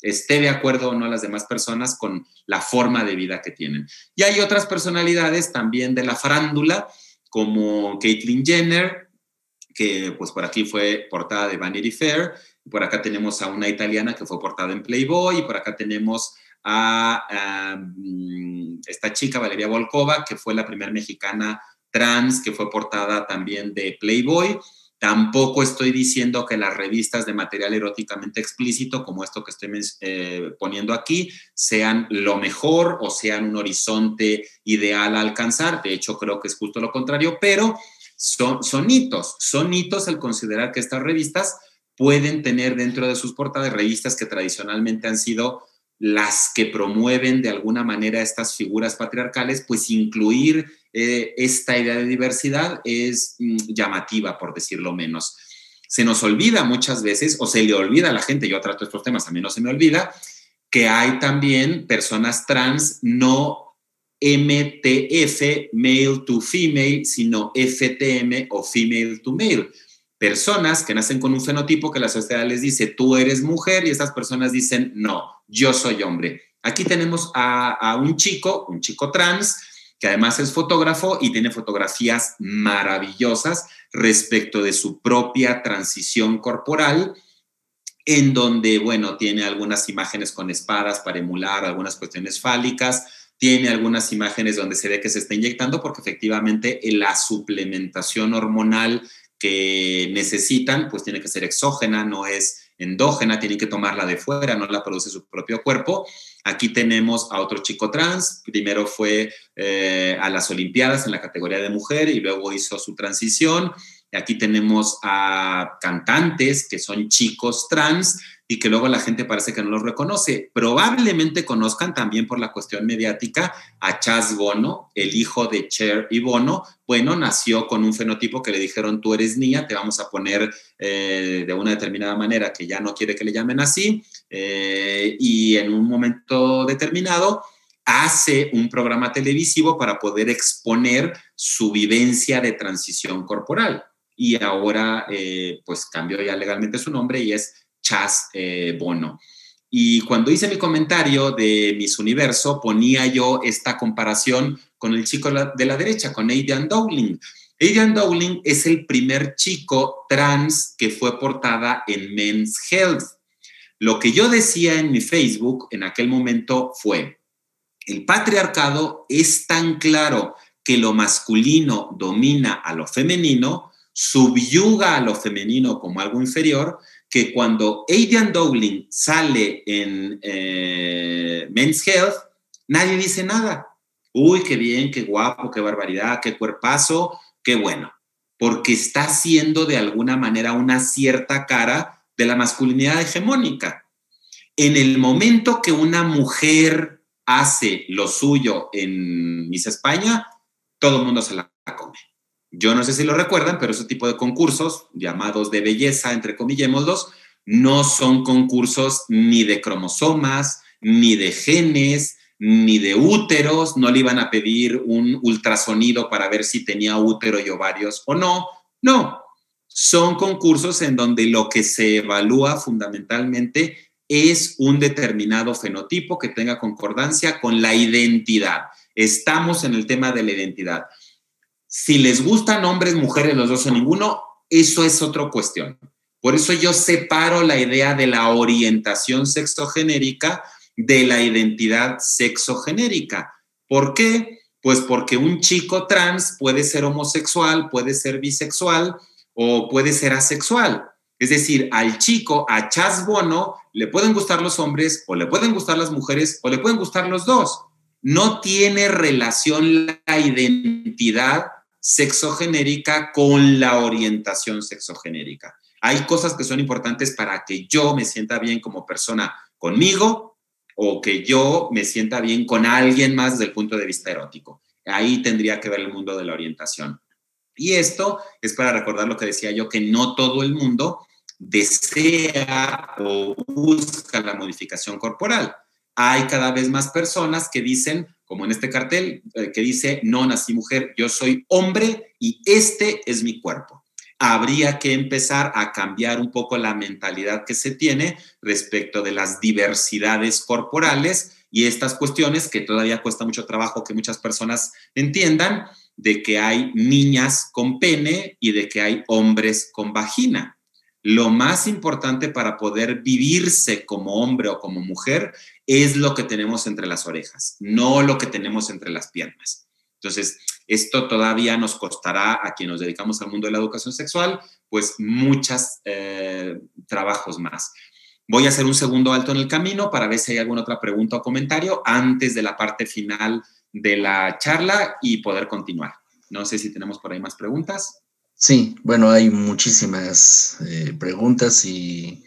B: esté de acuerdo o no a las demás personas con la forma de vida que tienen. Y hay otras personalidades también de la farándula, como Caitlyn Jenner, que pues por aquí fue portada de Vanity Fair, por acá tenemos a una italiana que fue portada en Playboy, y por acá tenemos a, mm, esta chica, Valeria Volkova, que fue la primera mexicana trans que fue portada también de Playboy. Tampoco estoy diciendo que las revistas de material eróticamente explícito, como esto que estoy eh, poniendo aquí, sean lo mejor o sean un horizonte ideal a alcanzar. De hecho, creo que es justo lo contrario, pero son, son hitos. Son hitos el considerar que estas revistas pueden tener dentro de sus portadas revistas que tradicionalmente han sido las que promueven de alguna manera estas figuras patriarcales, pues incluir eh, esta idea de diversidad es mm, llamativa, por decirlo menos. Se nos olvida muchas veces, o se le olvida a la gente, yo trato estos temas, a mí no se me olvida, que hay también personas trans no MTF, male to female, sino FTM o female to male. Personas que nacen con un fenotipo que la sociedad les dice, tú eres mujer, y estas personas dicen, no, yo soy hombre. Aquí tenemos a, a un chico, un chico trans, que además es fotógrafo y tiene fotografías maravillosas respecto de su propia transición corporal, en donde, bueno, tiene algunas imágenes con espadas para emular algunas cuestiones fálicas, tiene algunas imágenes donde se ve que se está inyectando porque efectivamente la suplementación hormonal que necesitan, pues tiene que ser exógena, no es endógena, tiene que tomarla de fuera, no la produce su propio cuerpo. Aquí tenemos a otro chico trans, primero fue eh, a las Olimpiadas en la categoría de mujer y luego hizo su transición. Aquí tenemos a cantantes que son chicos trans y que luego la gente parece que no los reconoce. Probablemente conozcan también por la cuestión mediática a Chas Bono, el hijo de Cher y Bono. Bueno, nació con un fenotipo que le dijeron, tú eres niña, te vamos a poner eh, de una determinada manera que ya no quiere que le llamen así. Eh, y en un momento determinado hace un programa televisivo para poder exponer su vivencia de transición corporal y ahora eh, pues cambió ya legalmente su nombre y es Chas eh, Bono. Y cuando hice mi comentario de Miss Universo, ponía yo esta comparación con el chico de la derecha, con Adrian Dowling. Adrian Dowling es el primer chico trans que fue portada en Men's Health. Lo que yo decía en mi Facebook en aquel momento fue, el patriarcado es tan claro que lo masculino domina a lo femenino, subyuga a lo femenino como algo inferior, que cuando Adrian Dowling sale en eh, Men's Health, nadie dice nada. Uy, qué bien, qué guapo, qué barbaridad, qué cuerpazo, qué bueno. Porque está haciendo de alguna manera una cierta cara de la masculinidad hegemónica. En el momento que una mujer hace lo suyo en Miss España, todo el mundo se la come. Yo no sé si lo recuerdan, pero ese tipo de concursos, llamados de belleza, entre comillémoslos, no son concursos ni de cromosomas, ni de genes, ni de úteros, no le iban a pedir un ultrasonido para ver si tenía útero y ovarios o no. No, son concursos en donde lo que se evalúa fundamentalmente es un determinado fenotipo que tenga concordancia con la identidad. Estamos en el tema de la identidad. Si les gustan hombres, mujeres, los dos o ninguno, eso es otra cuestión. Por eso yo separo la idea de la orientación sexogenérica de la identidad sexogenérica. ¿Por qué? Pues porque un chico trans puede ser homosexual, puede ser bisexual o puede ser asexual. Es decir, al chico, a Chas Bono, le pueden gustar los hombres o le pueden gustar las mujeres o le pueden gustar los dos. No tiene relación la identidad sexogenérica con la orientación sexogenérica. Hay cosas que son importantes para que yo me sienta bien como persona conmigo o que yo me sienta bien con alguien más desde el punto de vista erótico. Ahí tendría que ver el mundo de la orientación. Y esto es para recordar lo que decía yo, que no todo el mundo desea o busca la modificación corporal. Hay cada vez más personas que dicen, como en este cartel eh, que dice, no nací mujer, yo soy hombre y este es mi cuerpo. Habría que empezar a cambiar un poco la mentalidad que se tiene respecto de las diversidades corporales y estas cuestiones que todavía cuesta mucho trabajo que muchas personas entiendan, de que hay niñas con pene y de que hay hombres con vagina. Lo más importante para poder vivirse como hombre o como mujer es lo que tenemos entre las orejas, no lo que tenemos entre las piernas. Entonces, esto todavía nos costará a quienes nos dedicamos al mundo de la educación sexual, pues muchos eh, trabajos más. Voy a hacer un segundo alto en el camino para ver si hay alguna otra pregunta o comentario antes de la parte final de la charla y poder continuar. No sé si tenemos por ahí más preguntas.
A: Sí, bueno, hay muchísimas eh, preguntas y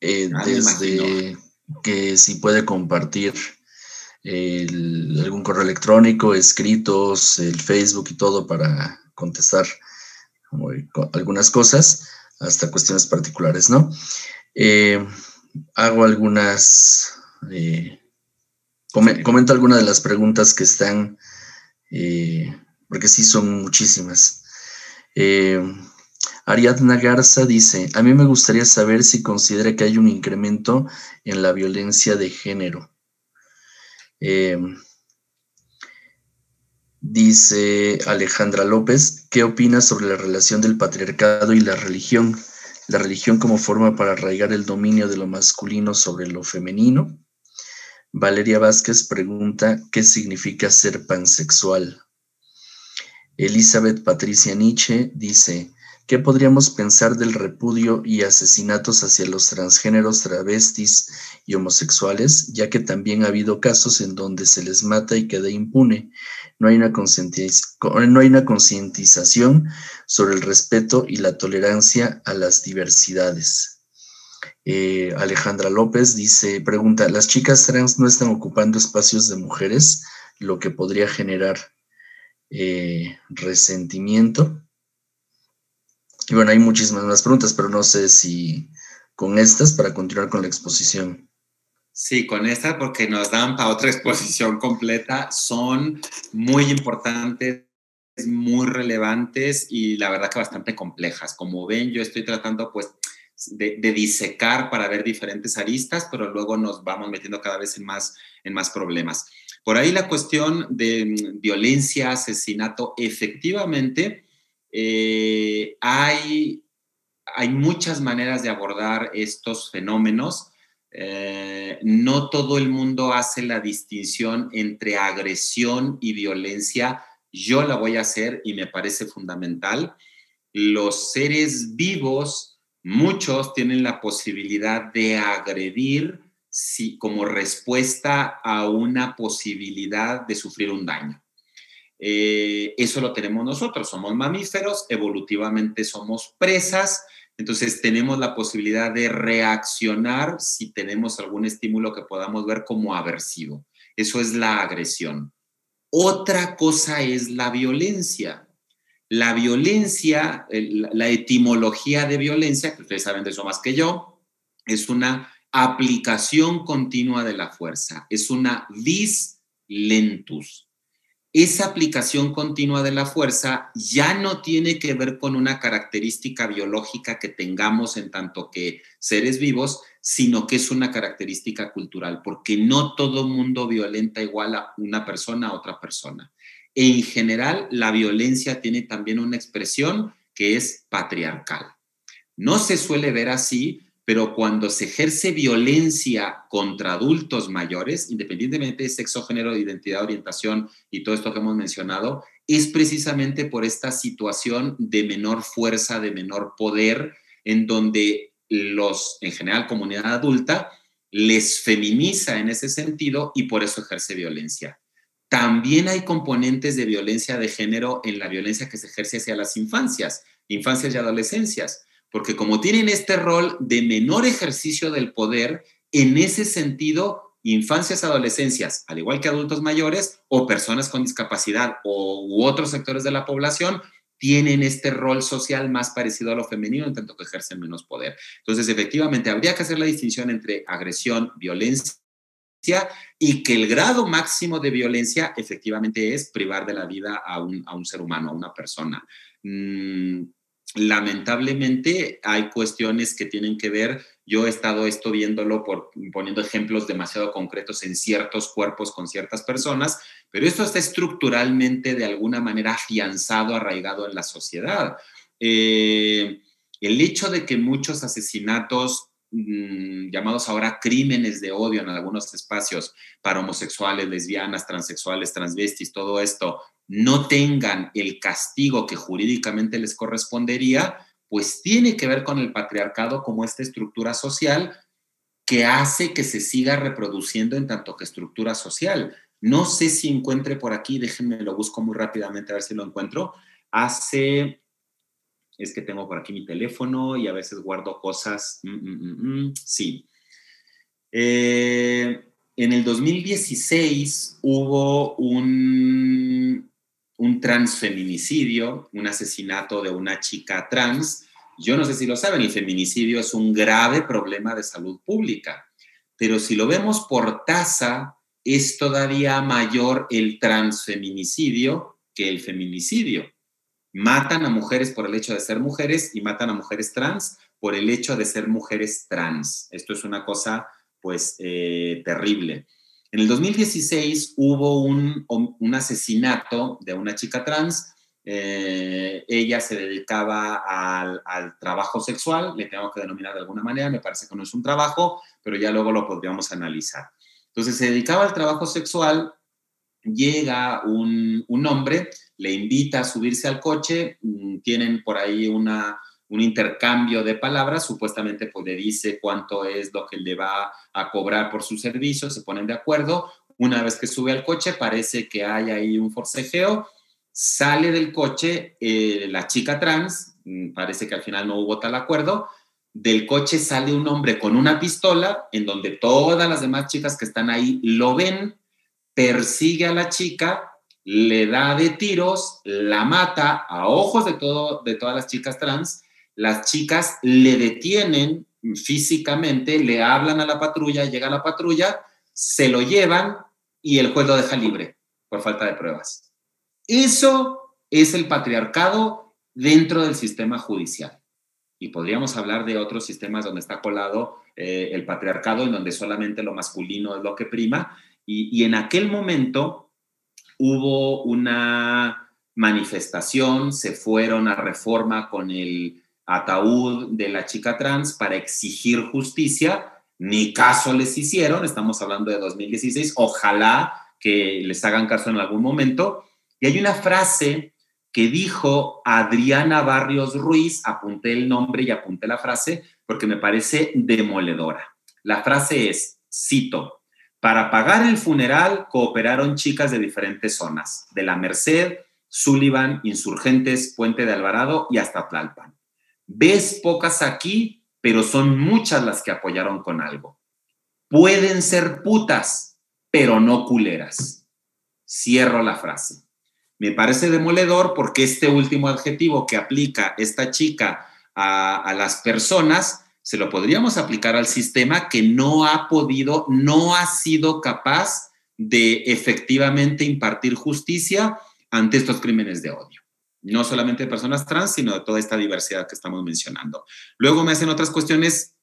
A: eh, ah, desde que si puede compartir algún correo electrónico, escritos, el Facebook y todo para contestar algunas cosas, hasta cuestiones particulares, ¿no? Eh, hago algunas, eh, comento algunas de las preguntas que están, eh, porque sí son muchísimas. Ariadna Garza dice, a mí me gustaría saber si considera que hay un incremento en la violencia de género. Em, dice Alejandra López, ¿qué opinas sobre la relación del patriarcado y la religión? La religión como forma para arraigar el dominio de lo masculino sobre lo femenino. Valeria Vázquez pregunta, ¿qué significa ser pansexual? Elizabeth Patricia Nietzsche dice, ¿Qué podríamos pensar del repudio y asesinatos hacia los transgéneros, travestis y homosexuales, ya que también ha habido casos en donde se les mata y queda impune? No hay una, concientización sobre el respeto y la tolerancia a las diversidades. Eh, Alejandra López dice, pregunta, ¿las chicas trans no están ocupando espacios de mujeres, lo que podría generar eh, resentimiento? Y bueno, hay muchísimas más preguntas, pero no sé si con estas para continuar con la exposición.
B: Sí, con estas porque nos dan para otra exposición completa. Son muy importantes muy relevantes y la verdad que bastante complejas. Como ven, yo estoy tratando pues de, disecar para ver diferentes aristas, pero luego nos vamos metiendo cada vez en más, en más problemas. Por ahí la cuestión de mm, violencia, asesinato, efectivamente eh, hay, hay muchas maneras de abordar estos fenómenos. Eh, no todo el mundo hace la distinción entre agresión y violencia. Yo la voy a hacer y me parece fundamental. Los seres vivos, muchos tienen la posibilidad de agredir si, como respuesta a una posibilidad de sufrir un daño. Eh, eso lo tenemos nosotros, somos mamíferos, evolutivamente somos presas, entonces tenemos la posibilidad de reaccionar si tenemos algún estímulo que podamos ver como aversivo. Eso es la agresión. Otra cosa es la violencia. La violencia, la etimología de violencia, que ustedes saben de eso más que yo, es una aplicación continua de la fuerza, es una vis lentus esa aplicación continua de la fuerza ya no tiene que ver con una característica biológica que tengamos en tanto que seres vivos, sino que es una característica cultural, porque no todo mundo violenta igual a una persona a otra persona. En general, la violencia tiene también una expresión que es patriarcal. No se suele ver así, pero cuando se ejerce violencia contra adultos mayores, independientemente de sexo, género, identidad, orientación y todo esto que hemos mencionado, es precisamente por esta situación de menor fuerza, de menor poder, en donde los, en general, comunidad adulta, les feminiza en ese sentido y por eso ejerce violencia. También hay componentes de violencia de género en la violencia que se ejerce hacia las infancias, infancias y adolescencias porque como tienen este rol de menor ejercicio del poder, en ese sentido, infancias, adolescencias, al igual que adultos mayores o personas con discapacidad o, u otros sectores de la población, tienen este rol social más parecido a lo femenino, en tanto que ejercen menos poder. Entonces, efectivamente, habría que hacer la distinción entre agresión, violencia y que el grado máximo de violencia efectivamente es privar de la vida a un, ser humano, a una persona. Mm, lamentablemente hay cuestiones que tienen que ver, yo he estado esto viéndolo por poniendo ejemplos demasiado concretos en ciertos cuerpos con ciertas personas, pero esto está estructuralmente de alguna manera afianzado, arraigado en la sociedad. Eh, el hecho de que muchos asesinatos mm, llamados ahora crímenes de odio en algunos espacios para homosexuales, lesbianas, transexuales, transvestis, todo esto, no tengan el castigo que jurídicamente les correspondería, pues tiene que ver con el patriarcado como esta estructura social que hace que se siga reproduciendo en tanto que estructura social. No sé si encuentre por aquí, déjenme lo busco muy rápidamente a ver si lo encuentro. Hace, es que tengo por aquí mi teléfono y a veces guardo cosas. Mm, mm, mm, sí. Eh, en el 2016 hubo un un transfeminicidio, un asesinato de una chica trans. Yo no sé si lo saben, el feminicidio es un grave problema de salud pública, pero si lo vemos por tasa, es todavía mayor el transfeminicidio que el feminicidio. Matan a mujeres por el hecho de ser mujeres y matan a mujeres trans por el hecho de ser mujeres trans. Esto es una cosa, pues, eh, terrible. En el 2016 hubo un, asesinato de una chica trans. Eh, ella se dedicaba al, trabajo sexual, le tengo que denominar de alguna manera, me parece que no es un trabajo, pero ya luego lo podríamos analizar. Entonces se dedicaba al trabajo sexual, llega un, un hombre, le invita a subirse al coche, mm, tienen por ahí una, un intercambio de palabras, supuestamente pues le dice cuánto es lo que le va a cobrar por su servicio, se ponen de acuerdo, una vez que sube al coche parece que hay ahí un forcejeo, sale del coche eh, la chica trans, mm, parece que al final no hubo tal acuerdo, del coche sale un hombre con una pistola en donde todas las demás chicas que están ahí lo ven, persigue a la chica, le da de tiros, la mata a ojos de, todo, de todas las chicas trans las chicas le detienen físicamente, le hablan a la patrulla, llega la patrulla, se lo llevan y el juez lo deja libre por falta de pruebas. Eso es el patriarcado dentro del sistema judicial. Y podríamos hablar de otros sistemas donde está colado eh, el patriarcado, en donde solamente lo masculino es lo que prima. Y, y en aquel momento hubo una manifestación, se fueron a reforma con el ataúd de la chica trans para exigir justicia. Ni caso les hicieron, estamos hablando de 2016, ojalá que les hagan caso en algún momento. Y hay una frase que dijo Adriana Barrios Ruiz, apunté el nombre y apunté la frase porque me parece demoledora. La frase es, cito, para pagar el funeral cooperaron chicas de diferentes zonas, de la Merced, Sullivan, Insurgentes, Puente de Alvarado y hasta Tlalpan. Ves pocas aquí, pero son muchas las que apoyaron con algo. Pueden ser putas, pero no culeras. Cierro la frase. Me parece demoledor porque este último adjetivo que aplica esta chica a, las personas, se lo podríamos aplicar al sistema que no ha podido, no ha sido capaz de efectivamente impartir justicia ante estos crímenes de odio. No solamente de personas trans, sino de toda esta diversidad que estamos mencionando. Luego me hacen otras cuestiones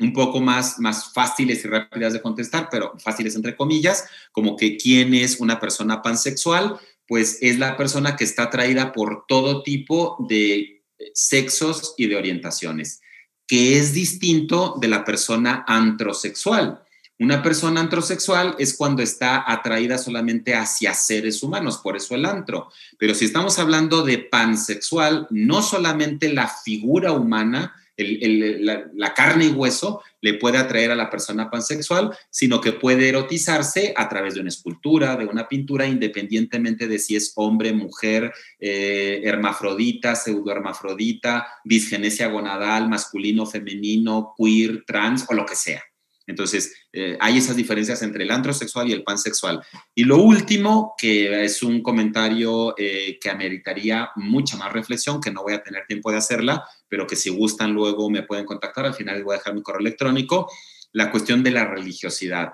B: un poco más, más fáciles y rápidas de contestar, pero fáciles entre comillas, como que quién es una persona pansexual, pues es la persona que está atraída por todo tipo de sexos y de orientaciones, que es distinto de la persona antrosexual. Una persona antrosexual es cuando está atraída solamente hacia seres humanos, por eso el antro. Pero si estamos hablando de pansexual, no solamente la figura humana, la, carne y hueso le puede atraer a la persona pansexual, sino que puede erotizarse a través de una escultura, de una pintura, independientemente de si es hombre, mujer, eh, hermafrodita, pseudohermafrodita, disgenesia gonadal, masculino, femenino, queer, trans o lo que sea. Entonces, eh, hay esas diferencias entre el antrosexual y el pansexual. Y lo último, que es un comentario eh, que ameritaría mucha más reflexión, que no voy a tener tiempo de hacerla, pero que si gustan luego me pueden contactar. Al final voy a dejar mi correo electrónico. La cuestión de la religiosidad.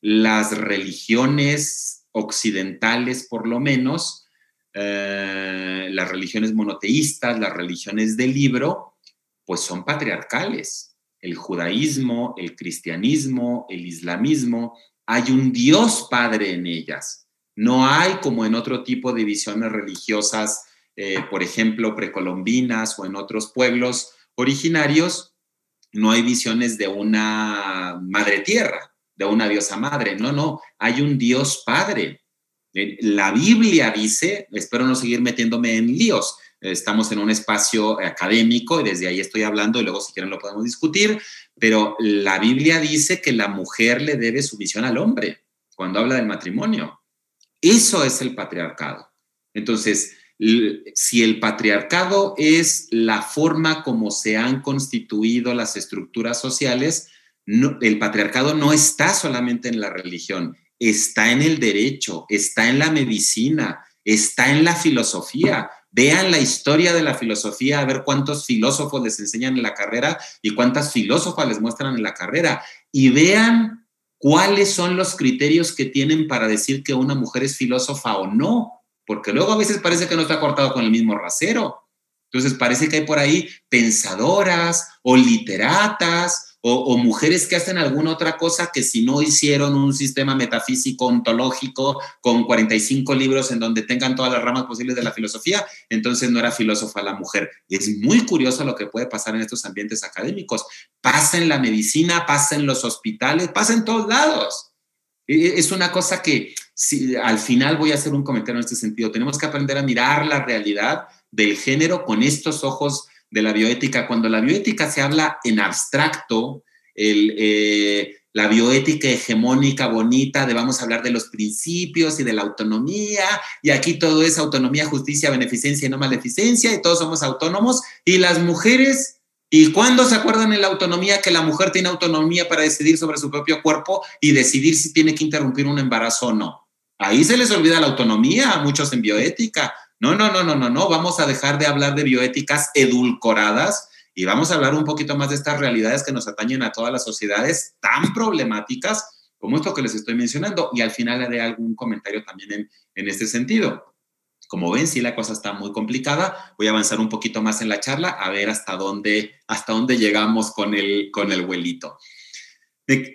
B: Las religiones occidentales, por lo menos, eh, las religiones monoteístas, las religiones del libro, pues son patriarcales el judaísmo, el cristianismo, el islamismo, hay un Dios Padre en ellas. No hay como en otro tipo de visiones religiosas, eh, por ejemplo, precolombinas o en otros pueblos originarios, no hay visiones de una madre tierra, de una diosa madre. No, no, hay un Dios Padre. Eh, la Biblia dice, espero no seguir metiéndome en líos, estamos en un espacio académico y desde ahí estoy hablando y luego si quieren lo podemos discutir, pero la Biblia dice que la mujer le debe sumisión al hombre cuando habla del matrimonio. Eso es el patriarcado. Entonces, si el patriarcado es la forma como se han constituido las estructuras sociales, el patriarcado no está solamente en la religión, está en el derecho, está en la medicina, está en la filosofía. Vean la historia de la filosofía, a ver cuántos filósofos les enseñan en la carrera y cuántas filósofas les muestran en la carrera. Y vean cuáles son los criterios que tienen para decir que una mujer es filósofa o no, porque luego a veces parece que no está cortado con el mismo rasero. Entonces parece que hay por ahí pensadoras o literatas o, mujeres que hacen alguna otra cosa que si no hicieron un sistema metafísico ontológico con 45 libros en donde tengan todas las ramas posibles de la filosofía, entonces no era filósofa la mujer. Es muy curioso lo que puede pasar en estos ambientes académicos. Pasa en la medicina, pasa en los hospitales, pasa en todos lados. E, e, es una cosa que si, al final voy a hacer un comentario en este sentido. Tenemos que aprender a mirar la realidad del género con estos ojos de la bioética. Cuando la bioética se habla en abstracto, eh, la bioética hegemónica, bonita, de vamos a hablar de los principios y de la autonomía, y aquí todo es autonomía, justicia, beneficencia y no maleficencia, y todos somos autónomos, y las mujeres, ¿y cuándo se acuerdan en la autonomía que la mujer tiene autonomía para decidir sobre su propio cuerpo y decidir si tiene que interrumpir un embarazo o no? Ahí se les olvida la autonomía a muchos en bioética. No, no, no, no, no, no. Vamos a dejar de hablar de bioéticas edulcoradas y vamos a hablar un poquito más de estas realidades que nos atañen a todas las sociedades tan problemáticas como esto que les estoy mencionando. Y al final haré algún comentario también en, en este sentido. Como ven, si la cosa está muy complicada. Voy a avanzar un poquito más en la charla a ver hasta dónde, hasta dónde llegamos con el, con el vuelito.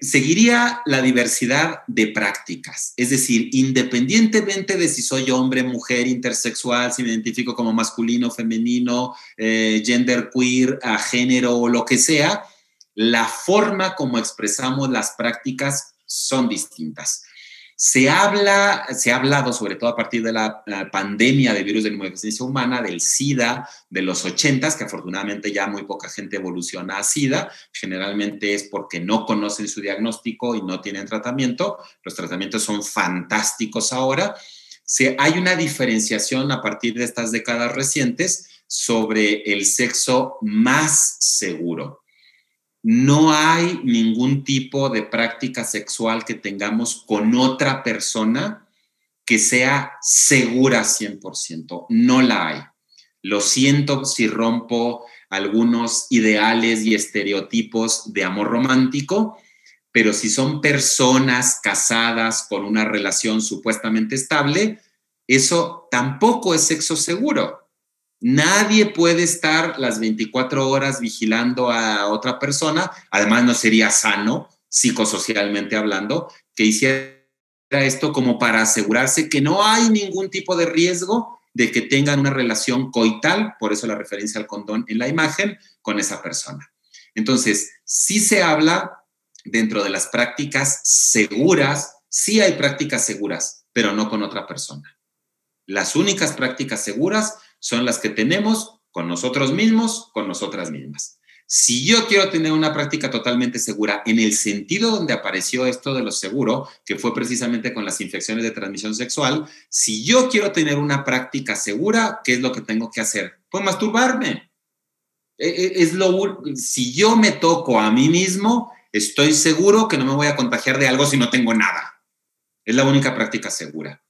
B: Seguiría la diversidad de prácticas, es decir, independientemente de si soy hombre, mujer, intersexual, si me identifico como masculino, femenino, eh, gender queer, a género o lo que sea, la forma como expresamos las prácticas son distintas. Se habla, se ha hablado, sobre todo a partir de la, pandemia de virus de inmunodeficiencia humana, del SIDA de los 80, que afortunadamente ya muy poca gente evoluciona a SIDA. Generalmente es porque no conocen su diagnóstico y no tienen tratamiento. Los tratamientos son fantásticos ahora. Se, hay una diferenciación a partir de estas décadas recientes sobre el sexo más seguro no hay ningún tipo de práctica sexual que tengamos con otra persona que sea segura 100%. No la hay. Lo siento si rompo algunos ideales y estereotipos de amor romántico, pero si son personas casadas con una relación supuestamente estable, eso tampoco es sexo seguro. Nadie puede estar las 24 horas vigilando a otra persona. Además, no sería sano, psicosocialmente hablando, que hiciera esto como para asegurarse que no hay ningún tipo de riesgo de que tengan una relación coital, por eso la referencia al condón en la imagen, con esa persona. Entonces, sí se habla dentro de las prácticas seguras, sí hay prácticas seguras, pero no con otra persona. Las únicas prácticas seguras son las que tenemos con nosotros mismos, con nosotras mismas. Si yo quiero tener una práctica totalmente segura, en el sentido donde apareció esto de lo seguro, que fue precisamente con las infecciones de transmisión sexual, si yo quiero tener una práctica segura, ¿qué es lo que tengo que hacer? Pues masturbarme. E, e, es lo, si yo me toco a mí mismo, estoy seguro que no me voy a contagiar de algo si no tengo nada. Es la única práctica segura.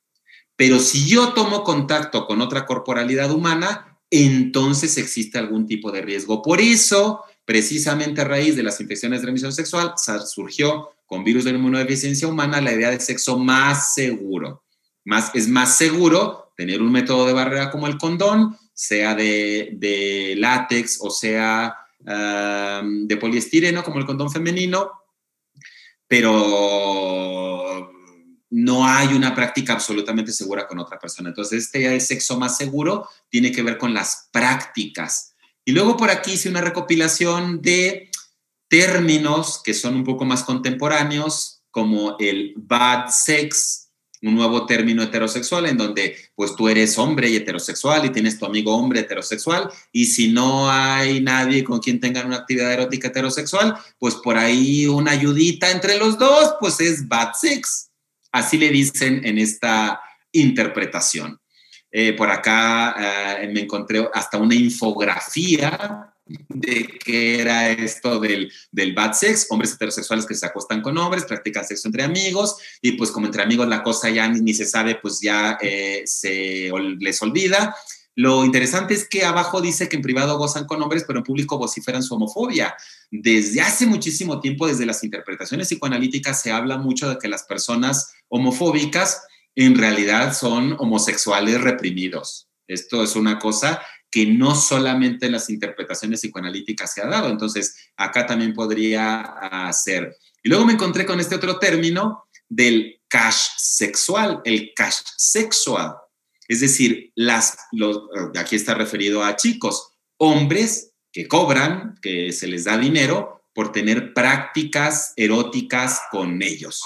B: Pero si yo tomo contacto con otra corporalidad humana, entonces existe algún tipo de riesgo. Por eso, precisamente a raíz de las infecciones de transmisión sexual, surgió con virus de inmunodeficiencia humana la idea de sexo más seguro. Más, es más seguro tener un método de barrera como el condón, sea de, látex o sea de poliestireno como el condón femenino, pero no hay una práctica absolutamente segura con otra persona. Entonces, este sexo más seguro tiene que ver con las prácticas. Y luego por aquí hice una recopilación de términos que son un poco más contemporáneos, como el bad sex, un nuevo término heterosexual en donde pues tú eres hombre y heterosexual y tienes tu amigo hombre heterosexual y si no hay nadie con quien tengan una actividad erótica heterosexual, pues por ahí una ayudita entre los dos, pues es bad sex. Así le dicen en esta interpretación. Eh, por acá eh, me encontré hasta una infografía de qué era esto del, del, bad sex, hombres heterosexuales que se acostan con hombres, practican sexo entre amigos y pues como entre amigos la cosa ya ni, se sabe, pues ya eh, se les olvida. Lo interesante es que abajo dice que en privado gozan con hombres, pero en público vociferan su homofobia. Desde hace muchísimo tiempo, desde las interpretaciones psicoanalíticas, se habla mucho de que las personas homofóbicas en realidad son homosexuales reprimidos. Esto es una cosa que no solamente en las interpretaciones psicoanalíticas se ha dado, entonces acá también podría ser. Y luego me encontré con este otro término del cash sexual, el cash sexual. Es decir, las, aquí está referido a chicos, hombres que cobran, que se les da dinero por tener prácticas eróticas con ellos.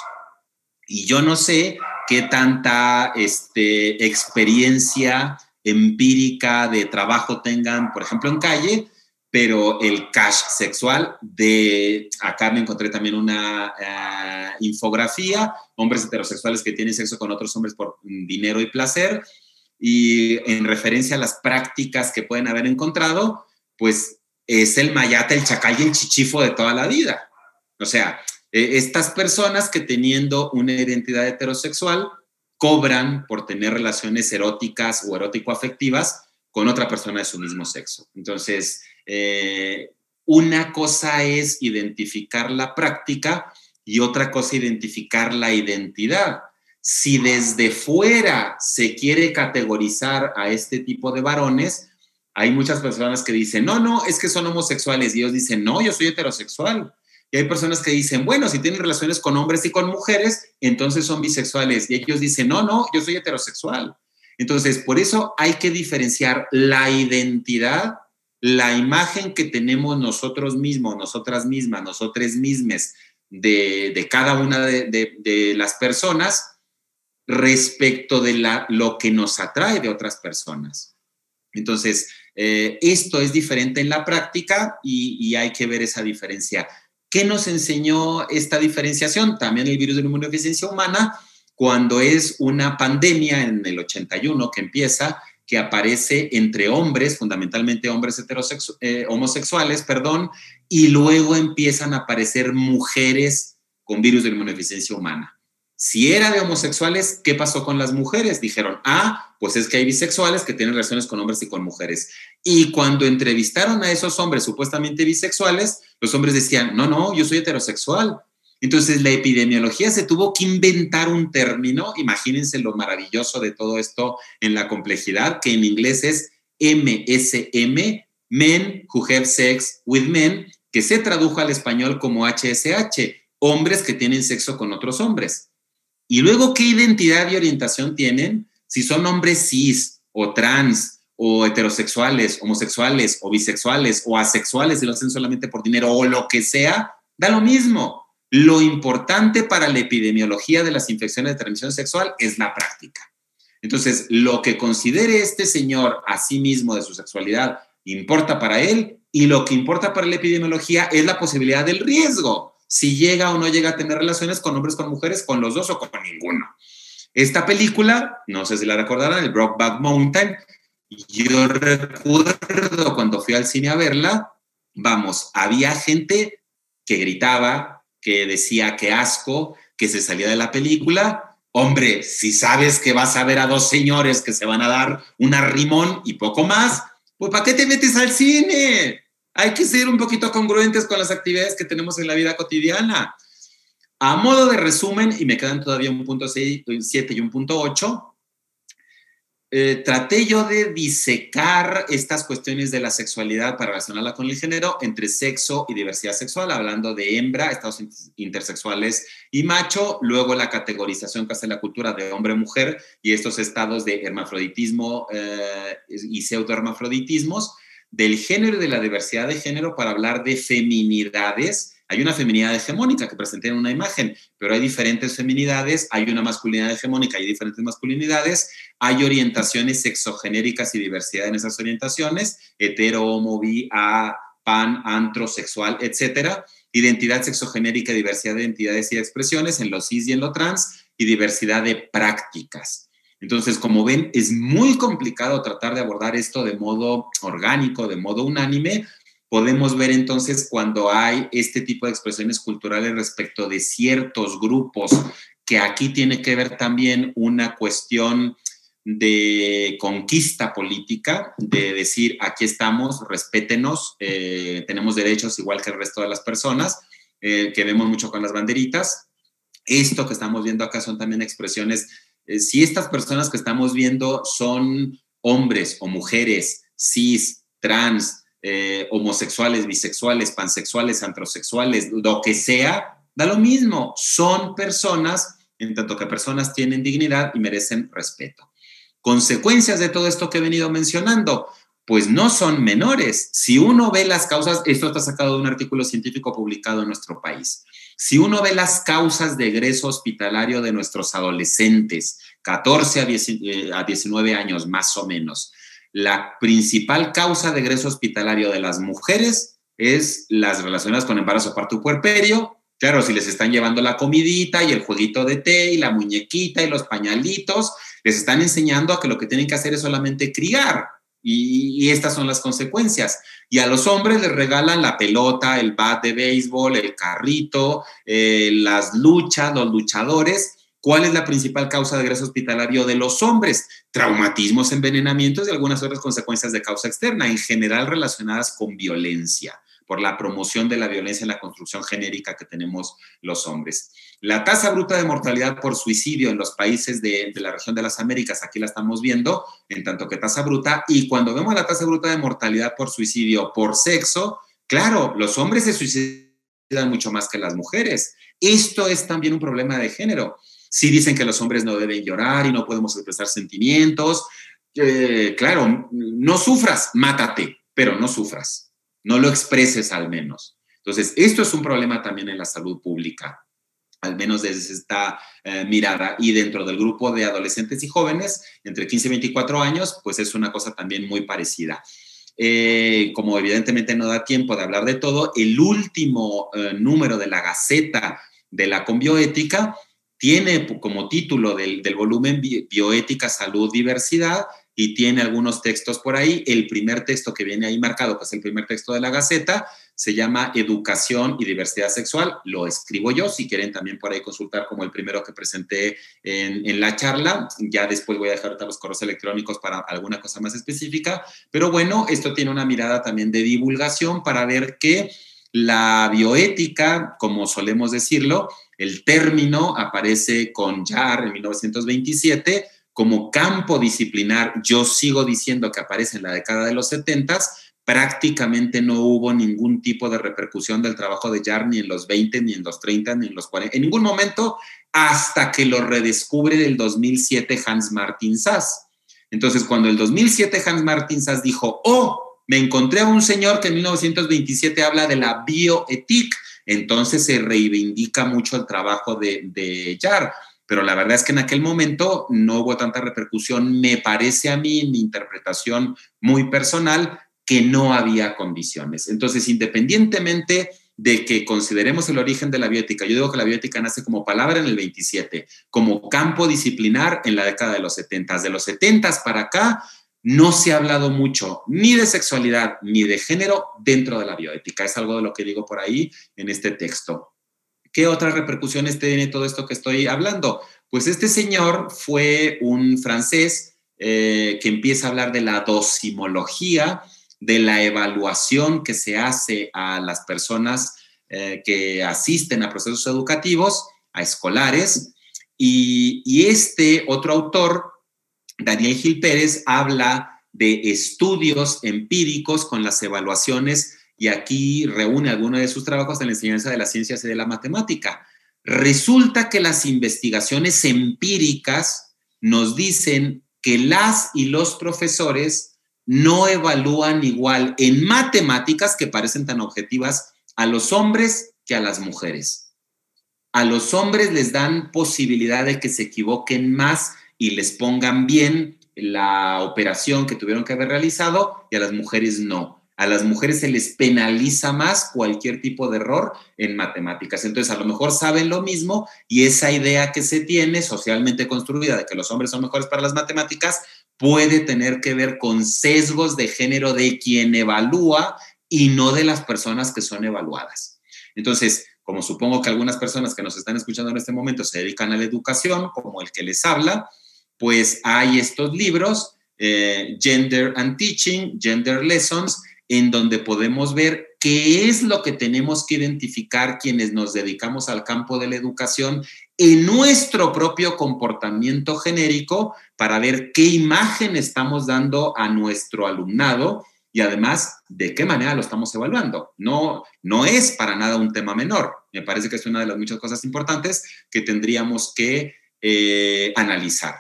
B: Y yo no sé qué tanta este, experiencia empírica de trabajo tengan, por ejemplo, en calle, pero el cash sexual de, acá me encontré también una eh, infografía, hombres heterosexuales que tienen sexo con otros hombres por dinero y placer, y en referencia a las prácticas que pueden haber encontrado, pues es el mayate, el chacal y el chichifo de toda la vida. O sea, e, estas personas que teniendo una identidad heterosexual cobran por tener relaciones eróticas o erótico-afectivas con otra persona de su mismo sexo. Entonces, eh, una cosa es identificar la práctica y otra cosa identificar la identidad. Si desde fuera se quiere categorizar a este tipo de varones, hay muchas personas que dicen, no, no, es que son homosexuales. Y ellos dicen, no, yo soy heterosexual. Y hay personas que dicen, bueno, si tienen relaciones con hombres y con mujeres, entonces son bisexuales. Y ellos dicen, no, no, yo soy heterosexual. Entonces, por eso hay que diferenciar la identidad, la imagen que tenemos nosotros mismos, nosotras mismas, nosotras mismas de, cada una de, las personas respecto de la, lo que nos atrae de otras personas. Entonces, eh, esto es diferente en la práctica y, hay que ver esa diferencia. ¿Qué nos enseñó esta diferenciación? También el virus de la inmunodeficiencia humana, cuando es una pandemia en el 81 que empieza, que aparece entre hombres, fundamentalmente hombres eh, homosexuales, perdón, y luego empiezan a aparecer mujeres con virus de la inmunodeficiencia humana. Si era de homosexuales, ¿qué pasó con las mujeres? Dijeron, ah, pues es que hay bisexuales que tienen relaciones con hombres y con mujeres. Y cuando entrevistaron a esos hombres supuestamente bisexuales, los hombres decían, no, no, yo soy heterosexual. Entonces la epidemiología se tuvo que inventar un término, imagínense lo maravilloso de todo esto en la complejidad, que en inglés es MSM, Men Who Have Sex with Men, que se tradujo al español como HSH, hombres que tienen sexo con otros hombres. Y luego, ¿qué identidad y orientación tienen? Si son hombres cis o trans o heterosexuales, homosexuales o bisexuales o asexuales y lo hacen solamente por dinero o lo que sea, da lo mismo. Lo importante para la epidemiología de las infecciones de transmisión sexual es la práctica. Entonces, lo que considere este señor a sí mismo de su sexualidad importa para él y lo que importa para la epidemiología es la posibilidad del riesgo si llega o no llega a tener relaciones con hombres, con mujeres, con los dos o con ninguno. Esta película, no sé si la recordarán, el Brokeback Mountain, yo recuerdo cuando fui al cine a verla, vamos, había gente que gritaba, que decía que asco, que se salía de la película. Hombre, si sabes que vas a ver a dos señores que se van a dar un arrimón y poco más, pues ¿para qué te metes al cine? Hay que ser un poquito congruentes con las actividades que tenemos en la vida cotidiana. A modo de resumen, y me quedan todavía un punto 7 y un punto 8, eh, traté yo de disecar estas cuestiones de la sexualidad para relacionarla con el género entre sexo y diversidad sexual, hablando de hembra, estados intersexuales y macho, luego la categorización que hace la cultura de hombre-mujer y estos estados de hermafroditismo eh, y pseudohermafroditismos, del género y de la diversidad de género para hablar de feminidades. Hay una feminidad hegemónica que presenté en una imagen, pero hay diferentes feminidades, hay una masculinidad hegemónica y diferentes masculinidades, hay orientaciones sexogenéricas y diversidad en esas orientaciones, hetero, homo, bi, a, pan, antrosexual, etcétera. Identidad sexogenérica, diversidad de identidades y expresiones en lo cis y en lo trans, y diversidad de prácticas. Entonces, como ven, es muy complicado tratar de abordar esto de modo orgánico, de modo unánime. Podemos ver entonces cuando hay este tipo de expresiones culturales respecto de ciertos grupos, que aquí tiene que ver también una cuestión de conquista política, de decir, aquí estamos, respétenos, eh, tenemos derechos igual que el resto de las personas, eh, que vemos mucho con las banderitas. Esto que estamos viendo acá son también expresiones si estas personas que estamos viendo son hombres o mujeres, cis, trans, eh, homosexuales, bisexuales, pansexuales, antrosexuales, lo que sea, da lo mismo. Son personas, en tanto que personas tienen dignidad y merecen respeto. Consecuencias de todo esto que he venido mencionando, pues no son menores. Si uno ve las causas, esto está sacado de un artículo científico publicado en nuestro país. Si uno ve las causas de egreso hospitalario de nuestros adolescentes, 14 a, 19 eh, años más o menos, la principal causa de egreso hospitalario de las mujeres es las relacionadas con embarazo, parto y puerperio. Claro, si les están llevando la comidita y el jueguito de té y la muñequita y los pañalitos, les están enseñando a que lo que tienen que hacer es solamente criar. Y, estas son las consecuencias. Y a los hombres les regalan la pelota, el bat de béisbol, el carrito, eh, las luchas, los luchadores. ¿Cuál es la principal causa de egreso hospitalario de los hombres? Traumatismos, envenenamientos y algunas otras consecuencias de causa externa, en general relacionadas con violencia por la promoción de la violencia en la construcción genérica que tenemos los hombres. La tasa bruta de mortalidad por suicidio en los países de, la región de las Américas, aquí la estamos viendo, en tanto que tasa bruta, y cuando vemos la tasa bruta de mortalidad por suicidio por sexo, claro, los hombres se suicidan mucho más que las mujeres. Esto es también un problema de género. Sí dicen que los hombres no deben llorar y no podemos expresar sentimientos. Eh, claro, no sufras, mátate, pero no sufras. No lo expreses al menos. Entonces, esto es un problema también en la salud pública, al menos desde esta eh, mirada. Y dentro del grupo de adolescentes y jóvenes, entre 15 y 24 años, pues es una cosa también muy parecida. Eh, como evidentemente no da tiempo de hablar de todo, el último número de la Gaceta de la Conbioética tiene como título del, volumen Bioética, Salud, Diversidad y tiene algunos textos por ahí. El primer texto que viene ahí marcado, que es el primer texto de la Gaceta, se llama Educación y Diversidad Sexual. Lo escribo yo, si quieren también por ahí consultar como el primero que presenté en, la charla. Ya después voy a dejar los correos electrónicos para alguna cosa más específica. Pero bueno, esto tiene una mirada también de divulgación para ver que la bioética, como solemos decirlo, el término aparece con JAR en 1927 como campo disciplinar. Yo sigo diciendo que aparece en la década de los 70 prácticamente no hubo ningún tipo de repercusión del trabajo de JAR ni en los 20, ni en los 30, ni en los 40, en ningún momento hasta que lo redescubre en el 2007 Hans Martin Sass. Entonces, cuando el 2007 Hans Martin Sass dijo, oh, me encontré a un señor que en 1927 habla de la bioética, entonces se reivindica mucho el trabajo de, de Yar. Pero la verdad es que en aquel momento no hubo tanta repercusión. Me parece a mí, mi interpretación muy personal, que no había condiciones. Entonces, independientemente de que consideremos el origen de la biótica, yo digo que la biótica nace como palabra en el 27, como campo disciplinar en la década de los 70. De los 70 para acá, no se ha hablado mucho ni de sexualidad ni de género dentro de la bioética. Es algo de lo que digo por ahí en este texto. ¿Qué otras repercusiones tiene todo esto que estoy hablando? Pues este señor fue un francés eh, que empieza a hablar de la dosimología, de la evaluación que se hace a las personas eh, que asisten a procesos educativos, a escolares. Y, y este otro autor Daniel Gil Pérez habla de estudios empíricos con las evaluaciones y aquí reúne algunos de sus trabajos en la enseñanza de las ciencias y de la matemática. Resulta que las investigaciones empíricas nos dicen que las y los profesores no evalúan igual en matemáticas que parecen tan objetivas a los hombres que a las mujeres. A los hombres les dan posibilidad de que se equivoquen más y les pongan bien la operación que tuvieron que haber realizado y a las mujeres no. A las mujeres se les penaliza más cualquier tipo de error en matemáticas. Entonces, a lo mejor saben lo mismo y esa idea que se tiene socialmente construida de que los hombres son mejores para las matemáticas puede tener que ver con sesgos de género de quien evalúa y no de las personas que son evaluadas. Entonces, como supongo que algunas personas que nos están escuchando en este momento se dedican a la educación, como el que les habla, pues hay estos libros, eh, Gender and Teaching, Gender Lessons, en donde podemos ver qué es lo que tenemos que identificar quienes nos dedicamos al campo de la educación en nuestro propio comportamiento genérico para ver qué imagen estamos dando a nuestro alumnado y además de qué manera lo estamos evaluando. No, no es para nada un tema menor. Me parece que es una de las muchas cosas importantes que tendríamos que eh, analizar.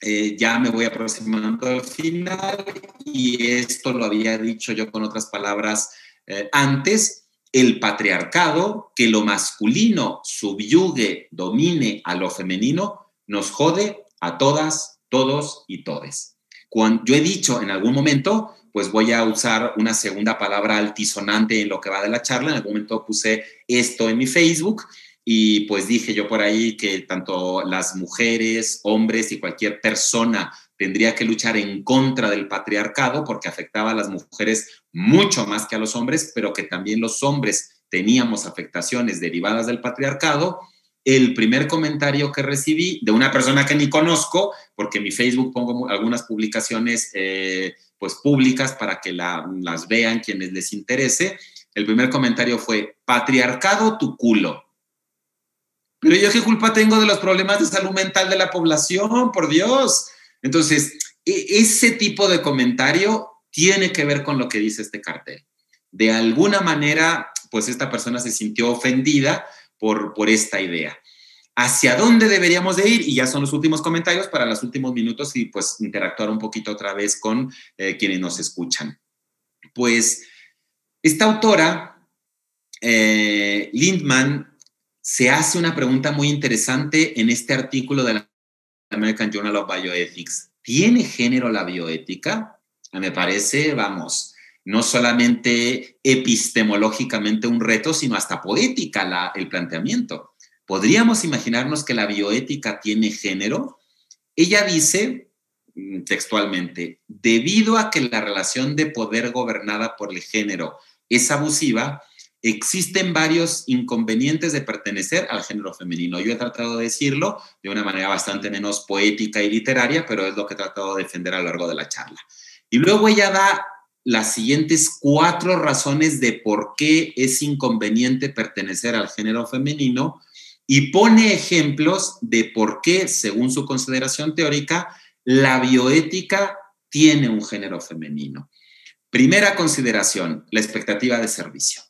B: Eh, ya me voy aproximando al final y esto lo había dicho yo con otras palabras eh, antes, el patriarcado, que lo masculino subyugue, domine a lo femenino, nos jode a todas, todos y todes. Cuando yo he dicho en algún momento, pues voy a usar una segunda palabra altisonante en lo que va de la charla, en algún momento puse esto en mi Facebook, y pues dije yo por ahí que tanto las mujeres, hombres y cualquier persona tendría que luchar en contra del patriarcado porque afectaba a las mujeres mucho más que a los hombres, pero que también los hombres teníamos afectaciones derivadas del patriarcado. El primer comentario que recibí de una persona que ni conozco, porque en mi Facebook pongo algunas publicaciones eh, pues públicas para que las vean quienes les interese, el primer comentario fue, patriarcado tu culo. Pero yo qué culpa tengo de los problemas de salud mental de la población, por Dios. Entonces, e, ese tipo de comentario tiene que ver con lo que dice este cartel. De alguna manera, pues esta persona se sintió ofendida por, por esta idea. ¿Hacia dónde deberíamos de ir? Y ya son los últimos comentarios para los últimos minutos y pues interactuar un poquito otra vez con eh, quienes nos escuchan. Pues esta autora, eh, Lindman, se hace una pregunta muy interesante en este artículo de la American Journal of Bioethics. ¿Tiene género la bioética? Me parece, vamos, no solamente epistemológicamente un reto, sino hasta poética el planteamiento. ¿Podríamos imaginarnos que la bioética tiene género? Ella dice mm, textualmente, debido a que la relación de poder gobernada por el género es abusiva, existen varios inconvenientes de pertenecer al género femenino. Yo he tratado de decirlo de una manera bastante menos poética y literaria, pero es lo que he tratado de defender a lo largo de la charla. Y luego ella da las siguientes cuatro razones de por qué es inconveniente pertenecer al género femenino y pone ejemplos de por qué, según su consideración teórica, la bioética tiene un género femenino. Primera consideración, la expectativa de servicio.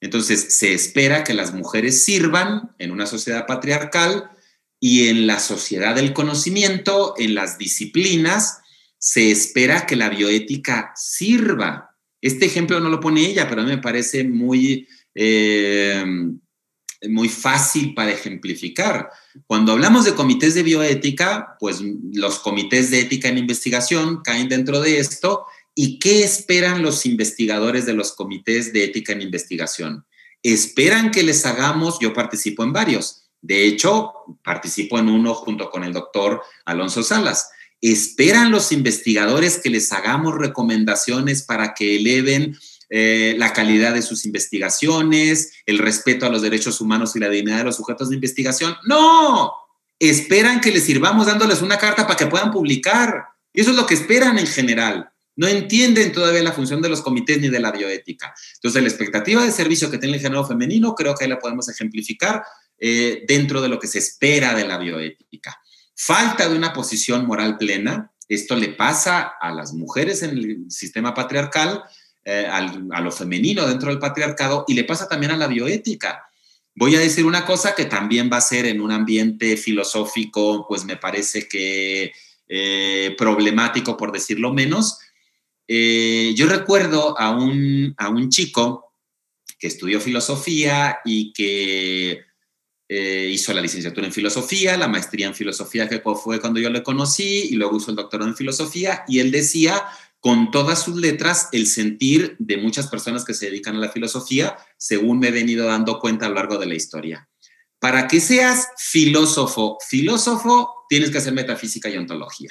B: Entonces, se espera que las mujeres sirvan en una sociedad patriarcal y en la sociedad del conocimiento, en las disciplinas, se espera que la bioética sirva. Este ejemplo no lo pone ella, pero a mí me parece muy, eh, muy fácil para ejemplificar. Cuando hablamos de comités de bioética, pues los comités de ética en investigación caen dentro de esto ¿Y qué esperan los investigadores de los comités de ética en investigación? Esperan que les hagamos, yo participo en varios, de hecho, participo en uno junto con el doctor Alonso Salas. Esperan los investigadores que les hagamos recomendaciones para que eleven eh, la calidad de sus investigaciones, el respeto a los derechos humanos y la dignidad de los sujetos de investigación. No, esperan que les sirvamos dándoles una carta para que puedan publicar. Y eso es lo que esperan en general. No entienden todavía la función de los comités ni de la bioética. Entonces, la expectativa de servicio que tiene el género femenino, creo que ahí la podemos ejemplificar eh, dentro de lo que se espera de la bioética. Falta de una posición moral plena. Esto le pasa a las mujeres en el sistema patriarcal, eh, a lo femenino dentro del patriarcado y le pasa también a la bioética. Voy a decir una cosa que también va a ser en un ambiente filosófico, pues me parece que eh, problemático, por decirlo menos, eh, yo recuerdo a un, a un chico que estudió filosofía y que eh, hizo la licenciatura en filosofía, la maestría en filosofía que fue cuando yo le conocí y luego hizo el doctorado en filosofía y él decía con todas sus letras el sentir de muchas personas que se dedican a la filosofía, según me he venido dando cuenta a lo largo de la historia. Para que seas filósofo, filósofo, tienes que hacer metafísica y ontología.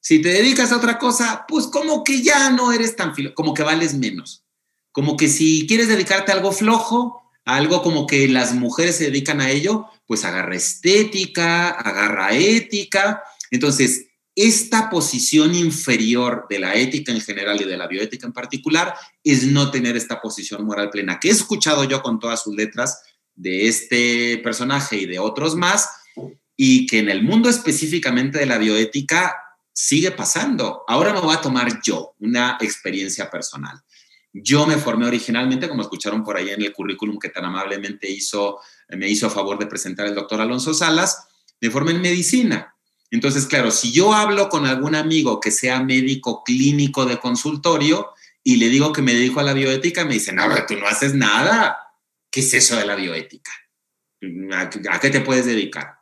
B: Si te dedicas a otra cosa, pues como que ya no eres tan filo, como que vales menos. Como que si quieres dedicarte a algo flojo, algo como que las mujeres se dedican a ello, pues agarra estética, agarra ética. Entonces, esta posición inferior de la ética en general y de la bioética en particular es no tener esta posición moral plena, que he escuchado yo con todas sus letras de este personaje y de otros más, y que en el mundo específicamente de la bioética sigue pasando. Ahora me voy a tomar yo una experiencia personal. Yo me formé originalmente, como escucharon por ahí en el currículum que tan amablemente hizo, me hizo a favor de presentar el doctor Alonso Salas, me formé en medicina. Entonces, claro, si yo hablo con algún amigo que sea médico clínico de consultorio y le digo que me dedico a la bioética, me dicen, no, tú no haces nada. ¿Qué es eso de la bioética? ¿A qué te puedes dedicar?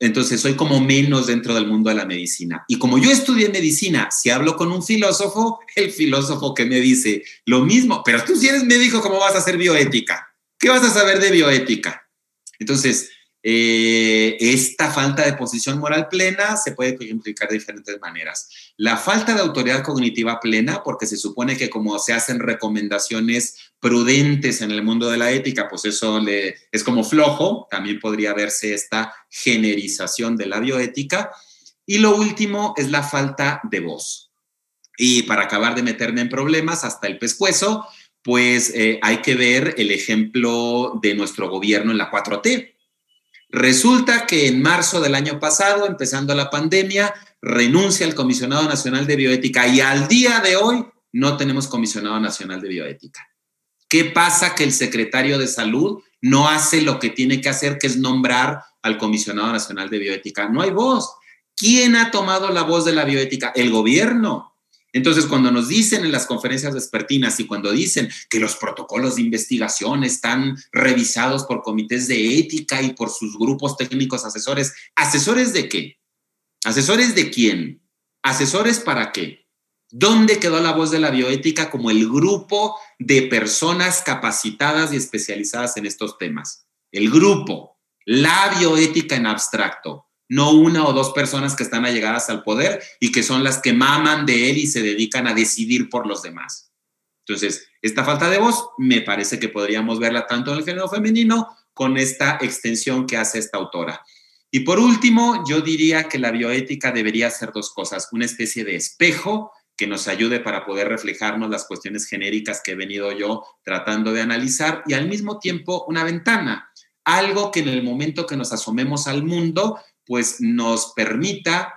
B: Entonces soy como menos dentro del mundo de la medicina. Y como yo estudié medicina, si hablo con un filósofo, el filósofo que me dice lo mismo, pero tú si eres médico, ¿cómo vas a hacer bioética? ¿Qué vas a saber de bioética? Entonces, eh, esta falta de posición moral plena se puede implicar de diferentes maneras. La falta de autoridad cognitiva plena, porque se supone que como se hacen recomendaciones prudentes en el mundo de la ética, pues eso le, es como flojo, también podría verse esta generización de la bioética. Y lo último es la falta de voz. Y para acabar de meterme en problemas hasta el pescuezo, pues eh, hay que ver el ejemplo de nuestro gobierno en la 4T. Resulta que en marzo del año pasado, empezando la pandemia, renuncia el comisionado nacional de bioética y al día de hoy no tenemos comisionado nacional de bioética. ¿Qué pasa que el secretario de salud no hace lo que tiene que hacer, que es nombrar al comisionado nacional de bioética? No hay voz. ¿Quién ha tomado la voz de la bioética? El gobierno. Entonces, cuando nos dicen en las conferencias despertinas y cuando dicen que los protocolos de investigación están revisados por comités de ética y por sus grupos técnicos asesores, ¿asesores de qué? ¿Asesores de quién? ¿Asesores para qué? ¿Dónde quedó la voz de la bioética como el grupo de personas capacitadas y especializadas en estos temas? El grupo, la bioética en abstracto, no una o dos personas que están allegadas al poder y que son las que maman de él y se dedican a decidir por los demás. Entonces, esta falta de voz me parece que podríamos verla tanto en el género femenino con esta extensión que hace esta autora. Y por último, yo diría que la bioética debería ser dos cosas, una especie de espejo que nos ayude para poder reflejarnos las cuestiones genéricas que he venido yo tratando de analizar y al mismo tiempo una ventana, algo que en el momento que nos asomemos al mundo, pues nos permita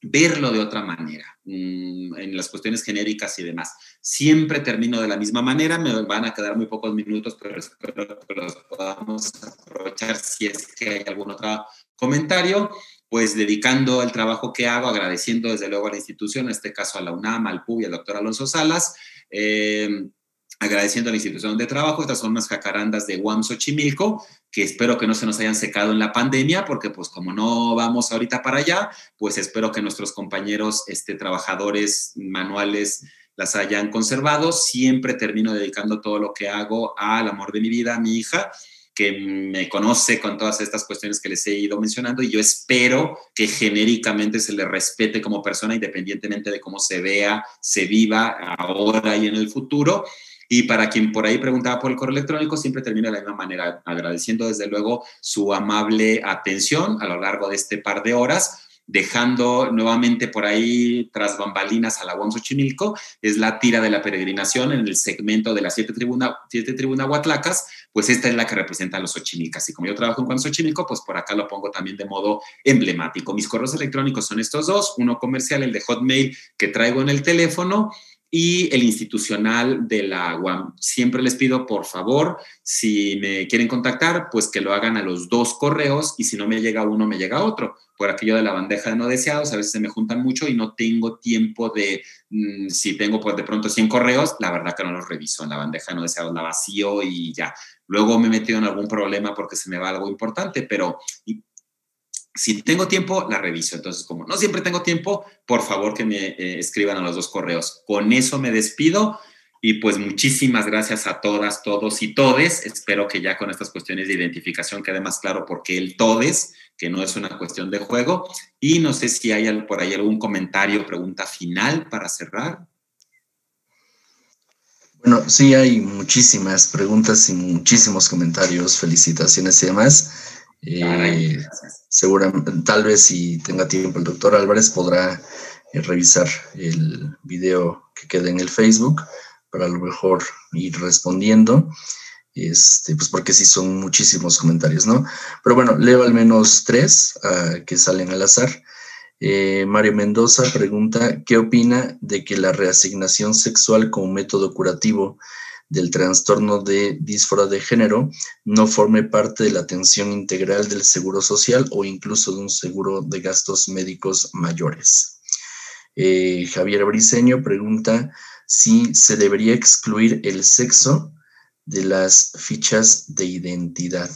B: verlo de otra manera mm, en las cuestiones genéricas y demás. Siempre termino de la misma manera, me van a quedar muy pocos minutos, pero espero que los podamos aprovechar si es que hay algún otro comentario, pues dedicando el trabajo que hago, agradeciendo desde luego a la institución, en este caso a la UNAM, al PUB y al doctor Alonso Salas, eh, agradeciendo a la institución de trabajo. Estas son unas jacarandas de Guam Xochimilco, que espero que no se nos hayan secado en la pandemia, porque pues como no vamos ahorita para allá, pues espero que nuestros compañeros este, trabajadores manuales las hayan conservado. Siempre termino dedicando todo lo que hago al amor de mi vida, a mi hija, que me conoce con todas estas cuestiones que les he ido mencionando y yo espero que genéricamente se le respete como persona independientemente de cómo se vea, se viva ahora y en el futuro. Y para quien por ahí preguntaba por el correo electrónico, siempre termina de la misma manera, agradeciendo desde luego su amable atención a lo largo de este par de horas dejando nuevamente por ahí tras bambalinas a la UAM Xochimilco, es la tira de la peregrinación en el segmento de las siete tribuna, siete tribuna Huatlacas, pues esta es la que representa a los Xochimilcas. Y como yo trabajo en Juan Xochimilco, pues por acá lo pongo también de modo emblemático. Mis correos electrónicos son estos dos, uno comercial, el de Hotmail que traigo en el teléfono, y el institucional de la UAM. Siempre les pido, por favor, si me quieren contactar, pues que lo hagan a los dos correos y si no me llega uno, me llega otro. Por aquello de la bandeja de no deseados, a veces se me juntan mucho y no tengo tiempo de, mm, si tengo pues de pronto 100 correos, la verdad que no los reviso en la bandeja de no deseados, la vacío y ya. Luego me he metido en algún problema porque se me va algo importante, pero si tengo tiempo, la reviso. Entonces, como no siempre tengo tiempo, por favor que me eh, escriban a los dos correos. Con eso me despido y pues muchísimas gracias a todas, todos y todes. Espero que ya con estas cuestiones de identificación quede más claro por qué el todes, que no es una cuestión de juego. Y no sé si hay por ahí algún comentario, pregunta final para cerrar.
A: Bueno, sí hay muchísimas preguntas y muchísimos comentarios, felicitaciones y demás. Eh, seguramente, tal vez si tenga tiempo el doctor Álvarez podrá eh, revisar el video que quede en el Facebook para a lo mejor ir respondiendo, este, pues porque sí son muchísimos comentarios, ¿no? Pero bueno, leo al menos tres ah, que salen al azar. Eh, Mario Mendoza pregunta, ¿qué opina de que la reasignación sexual como método curativo del trastorno de disfora de género no forme parte de la atención integral del seguro social o incluso de un seguro de gastos médicos mayores. Eh, Javier Briceño pregunta si se debería excluir el sexo de las fichas de identidad.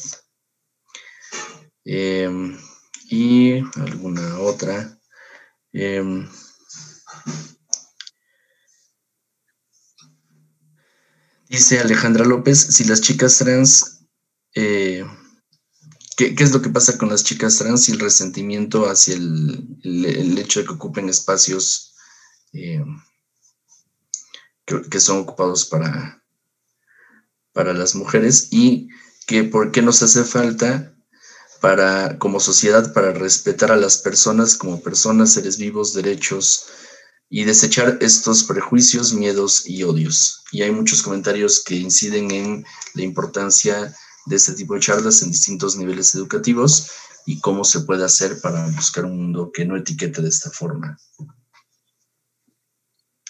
A: Em, y alguna otra. Em, Dice Alejandra López, si las chicas trans, eh, ¿qué, es lo que pasa con las chicas trans y el resentimiento hacia el, hecho de que ocupen espacios eh, que, son ocupados para, para las mujeres y que por qué nos hace falta para, como sociedad, para respetar a las personas como personas, seres vivos, derechos, y desechar estos prejuicios, miedos y odios. Y hay muchos comentarios que inciden en la importancia de este tipo de charlas en distintos niveles educativos y cómo se puede hacer para buscar un mundo que no etiquete de esta forma.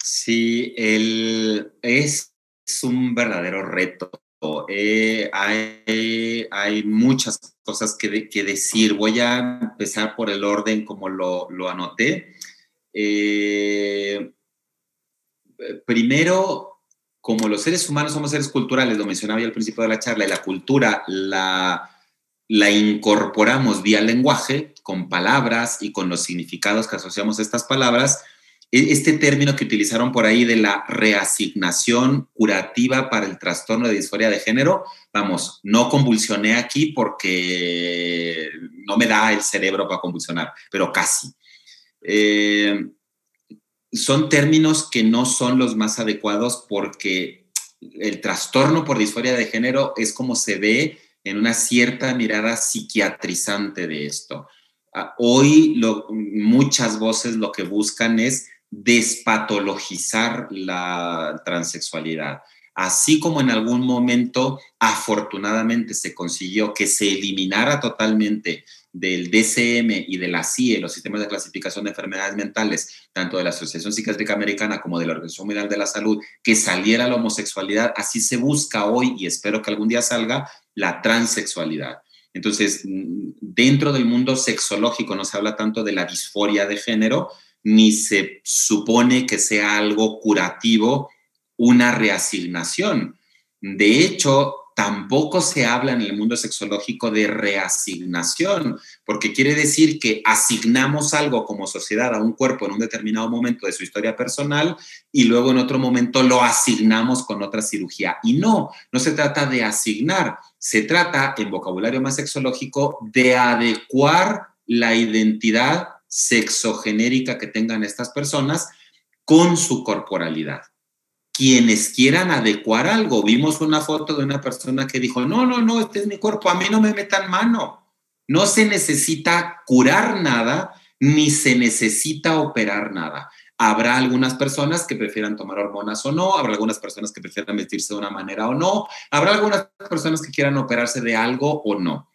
B: Sí, es un verdadero reto. Eh, hay, muchas cosas que, que, decir. Voy a empezar por el orden como lo, lo anoté. Eh, primero, como los seres humanos somos seres culturales, lo mencionaba ya al principio de la charla, y la cultura la, la incorporamos vía lenguaje, con palabras y con los significados que asociamos a estas palabras, e, este término que utilizaron por ahí de la reasignación curativa para el trastorno de disforia de género, vamos, no convulsioné aquí porque no me da el cerebro para convulsionar, pero casi. Eh, son términos que no son los más adecuados porque el trastorno por disforia de género es como se ve en una cierta mirada psiquiatrizante de esto. Ah, hoy muchas voces lo que buscan es despatologizar la transexualidad. Así como en algún momento afortunadamente se consiguió que se eliminara totalmente del DCM y de la CIE, los sistemas de clasificación de enfermedades mentales, tanto de la Asociación Psiquiátrica Americana como de la Organización Mundial de la Salud, que saliera la homosexualidad, así se busca hoy y espero que algún día salga la transexualidad. Entonces, dentro del mundo sexológico no se habla tanto de la disforia de género, ni se supone que sea algo curativo una reasignación. De hecho, tampoco se habla en el mundo sexológico de reasignación, porque quiere decir que asignamos algo como sociedad a un cuerpo en un determinado momento de su historia personal y luego en otro momento lo asignamos con otra cirugía. Y no, no se trata de asignar, se trata, en vocabulario más sexológico, de adecuar la identidad sexogenérica que tengan estas personas con su corporalidad quienes quieran adecuar algo. Vimos una foto de una persona que dijo, no, no, no, este es mi cuerpo, a mí no me metan mano. No se necesita curar nada, ni se necesita operar nada. Habrá algunas personas que prefieran tomar hormonas o no, habrá algunas personas que prefieran vestirse de una manera o no, habrá algunas personas que quieran operarse de algo o no.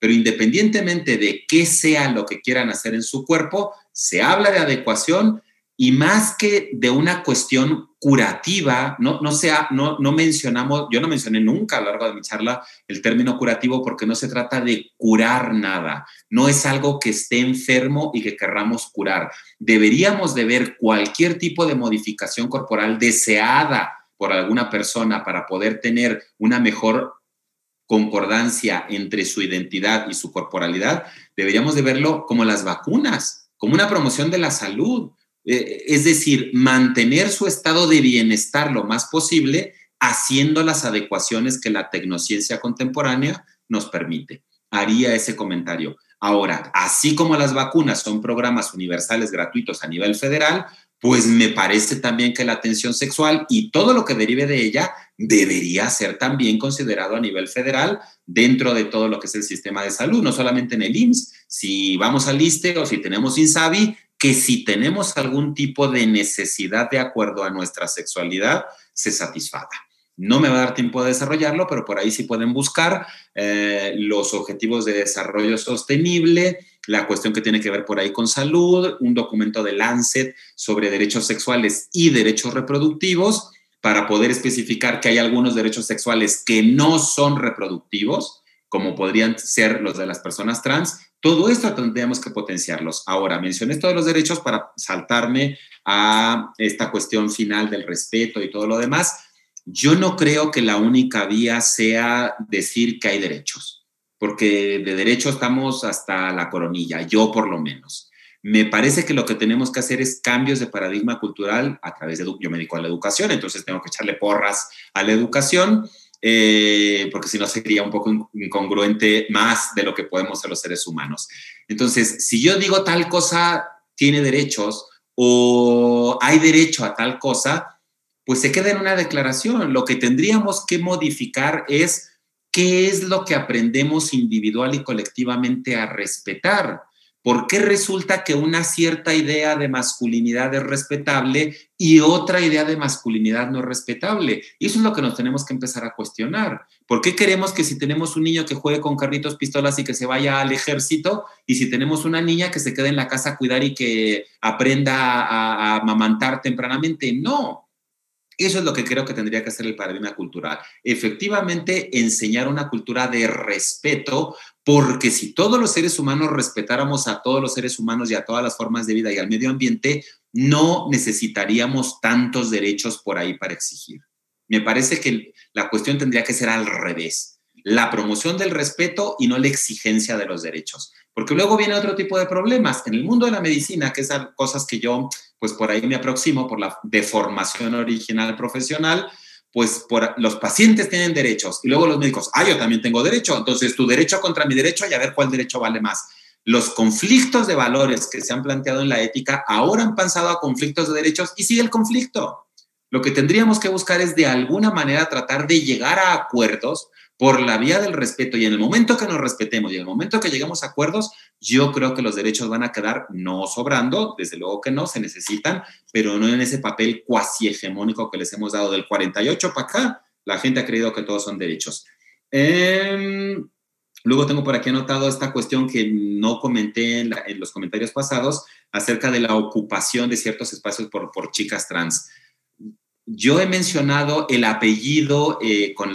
B: Pero independientemente de qué sea lo que quieran hacer en su cuerpo, se habla de adecuación y más que de una cuestión curativa, no, no, sea, no, no mencionamos, yo no mencioné nunca a lo largo de mi charla el término curativo porque no se trata de curar nada, no es algo que esté enfermo y que querramos curar. Deberíamos de ver cualquier tipo de modificación corporal deseada por alguna persona para poder tener una mejor concordancia entre su identidad y su corporalidad, deberíamos de verlo como las vacunas, como una promoción de la salud eh, es decir, mantener su estado de bienestar lo más posible haciendo las adecuaciones que la tecnociencia contemporánea nos permite. Haría ese comentario. Ahora, así como las vacunas son programas universales gratuitos a nivel federal, pues me parece también que la atención sexual y todo lo que derive de ella debería ser también considerado a nivel federal dentro de todo lo que es el sistema de salud, no solamente en el IMSS. Si vamos al ISTE o si tenemos INSABI, que si tenemos algún tipo de necesidad de acuerdo a nuestra sexualidad, se satisfaga. No me va a dar tiempo de desarrollarlo, pero por ahí sí pueden buscar eh, los objetivos de desarrollo sostenible, la cuestión que tiene que ver por ahí con salud, un documento de Lancet sobre derechos sexuales y derechos reproductivos, para poder especificar que hay algunos derechos sexuales que no son reproductivos, como podrían ser los de las personas trans, todo esto tendríamos que potenciarlos. Ahora, mencioné todos los derechos para saltarme a esta cuestión final del respeto y todo lo demás. Yo no creo que la única vía sea decir que hay derechos, porque de derechos estamos hasta la coronilla, yo por lo menos. Me parece que lo que tenemos que hacer es cambios de paradigma cultural a través de, yo me dedico a la educación, entonces tengo que echarle porras a la educación eh, porque si no sería un poco incongruente más de lo que podemos ser los seres humanos. Entonces, si yo digo tal cosa tiene derechos o hay derecho a tal cosa, pues se queda en una declaración. Lo que tendríamos que modificar es qué es lo que aprendemos individual y colectivamente a respetar. ¿Por qué resulta que una cierta idea de masculinidad es respetable y otra idea de masculinidad no es respetable? Y eso es lo que nos tenemos que empezar a cuestionar. ¿Por qué queremos que si tenemos un niño que juegue con carritos, pistolas y que se vaya al ejército, y si tenemos una niña que se quede en la casa a cuidar y que aprenda a, a amamantar tempranamente? No, eso es lo que creo que tendría que ser el paradigma cultural. Efectivamente, enseñar una cultura de respeto, porque si todos los seres humanos respetáramos a todos los seres humanos y a todas las formas de vida y al medio ambiente, no necesitaríamos tantos derechos por ahí para exigir. Me parece que la cuestión tendría que ser al revés. La promoción del respeto y no la exigencia de los derechos. Porque luego viene otro tipo de problemas. En el mundo de la medicina, que esas cosas que yo pues por ahí me aproximo por la deformación original profesional, pues los pacientes tienen derechos y luego los médicos, ah, yo también tengo derecho, entonces tu derecho contra mi derecho y a ver cuál derecho vale más. Los conflictos de valores que se han planteado en la ética ahora han pasado a conflictos de derechos y sigue el conflicto. Lo que tendríamos que buscar es de alguna manera tratar de llegar a acuerdos por la vía del respeto y en el momento que nos respetemos y en el momento que lleguemos a acuerdos, yo creo que los derechos van a quedar no sobrando, desde luego que no, se necesitan, pero no en ese papel cuasi hegemónico que les hemos dado del 48 para acá. La gente ha creído que todos son derechos. Em, luego tengo por aquí anotado esta cuestión que no comenté en, los comentarios pasados acerca de la ocupación de ciertos espacios por, por chicas trans. Yo he mencionado el apellido eh, con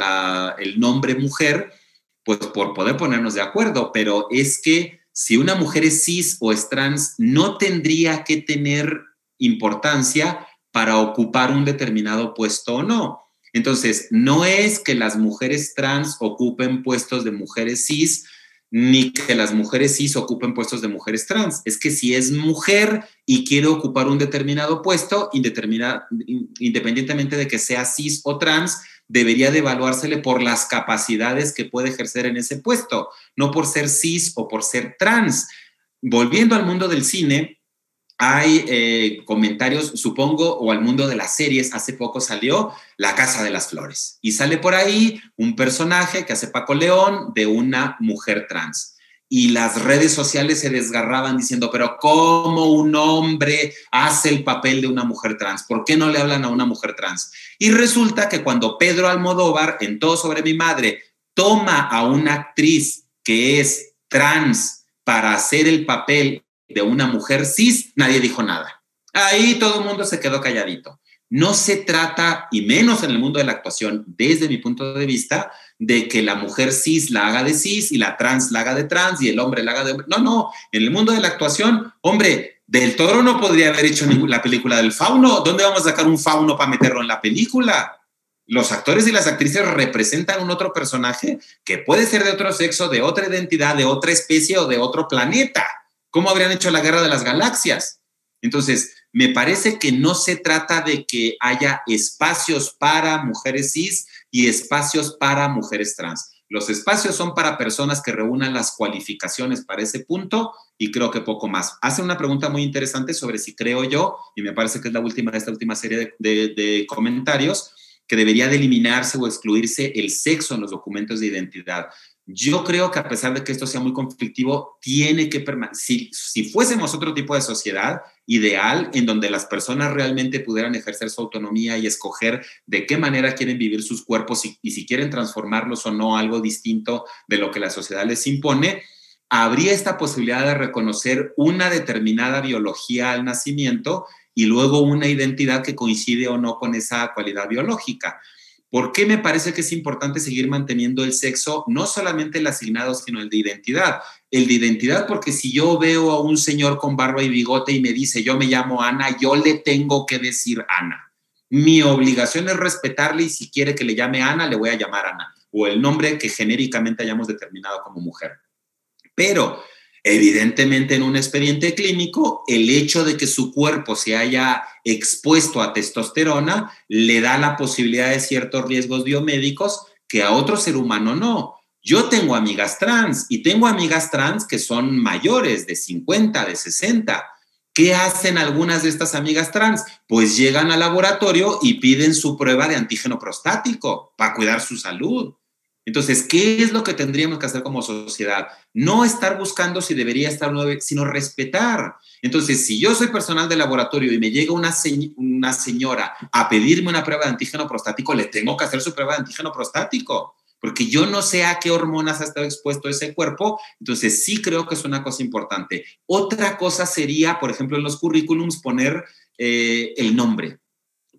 B: el nombre mujer, pues por poder ponernos de acuerdo, pero es que si una mujer es cis o es trans, no tendría que tener importancia para ocupar un determinado puesto o no. Entonces, no es que las mujeres trans ocupen puestos de mujeres cis, ni que las mujeres cis ocupen puestos de mujeres trans. Es que si es mujer y quiere ocupar un determinado puesto, independientemente de que sea cis o trans, debería de evaluársele por las capacidades que puede ejercer en ese puesto, no por ser cis o por ser trans. Volviendo al mundo del cine, hay eh, comentarios, supongo, o al mundo de las series. Hace poco salió La Casa de las Flores y sale por ahí un personaje que hace Paco León de una mujer trans. Y las redes sociales se desgarraban diciendo, pero ¿cómo un hombre hace el papel de una mujer trans? ¿Por qué no le hablan a una mujer trans? Y resulta que cuando Pedro Almodóvar, en Todo sobre mi madre, toma a una actriz que es trans para hacer el papel de una mujer cis, nadie dijo nada. Ahí todo el mundo se quedó calladito. No se trata, y menos en el mundo de la actuación, desde mi punto de vista, de que la mujer cis la haga de cis y la trans la haga de trans y el hombre la haga de hombre. No, no, en el mundo de la actuación, hombre, del toro no podría haber hecho la película del fauno. ¿Dónde vamos a sacar un fauno para meterlo en la película? Los actores y las actrices representan un otro personaje que puede ser de otro sexo, de otra identidad, de otra especie o de otro planeta. ¿Cómo habrían hecho la guerra de las galaxias? Entonces, me parece que no se trata de que haya espacios para mujeres cis y espacios para mujeres trans. Los espacios son para personas que reúnan las cualificaciones para ese punto y creo que poco más. Hace una pregunta muy interesante sobre si creo yo, y me parece que es la última de esta última serie de, comentarios, que debería de eliminarse o excluirse el sexo en los documentos de identidad. Yo creo que a pesar de que esto sea muy conflictivo, tiene que permanecer. Si, fuésemos otro tipo de sociedad ideal en donde las personas realmente pudieran ejercer su autonomía y escoger de qué manera quieren vivir sus cuerpos y, y si quieren transformarlos o no algo distinto de lo que la sociedad les impone, habría esta posibilidad de reconocer una determinada biología al nacimiento y luego una identidad que coincide o no con esa cualidad biológica. ¿Por qué me parece que es importante seguir manteniendo el sexo, no solamente el asignado, sino el de identidad? El de identidad, porque si yo veo a un señor con barba y bigote y me dice, yo me llamo Ana, yo le tengo que decir Ana. Mi obligación es respetarle y si quiere que le llame Ana, le voy a llamar Ana, o el nombre que genéricamente hayamos determinado como mujer. Pero Evidentemente, en un expediente clínico, el hecho de que su cuerpo se haya expuesto a testosterona le da la posibilidad de ciertos riesgos biomédicos que a otro ser humano no. Yo tengo amigas trans y tengo amigas trans que son mayores, de 50, de 60. ¿Qué hacen algunas de estas amigas trans? Pues llegan al laboratorio y piden su prueba de antígeno prostático para cuidar su salud. Entonces, ¿qué es lo que tendríamos que hacer como sociedad? No estar buscando si debería estar nueve, sino respetar. Entonces, si yo soy personal de laboratorio y me llega una, señora a pedirme una prueba de antígeno prostático, le tengo que hacer su prueba de antígeno prostático, porque yo no sé a qué hormonas ha estado expuesto ese cuerpo. Entonces, sí creo que es una cosa importante. Otra cosa sería, por ejemplo, en los currículums poner eh, el nombre,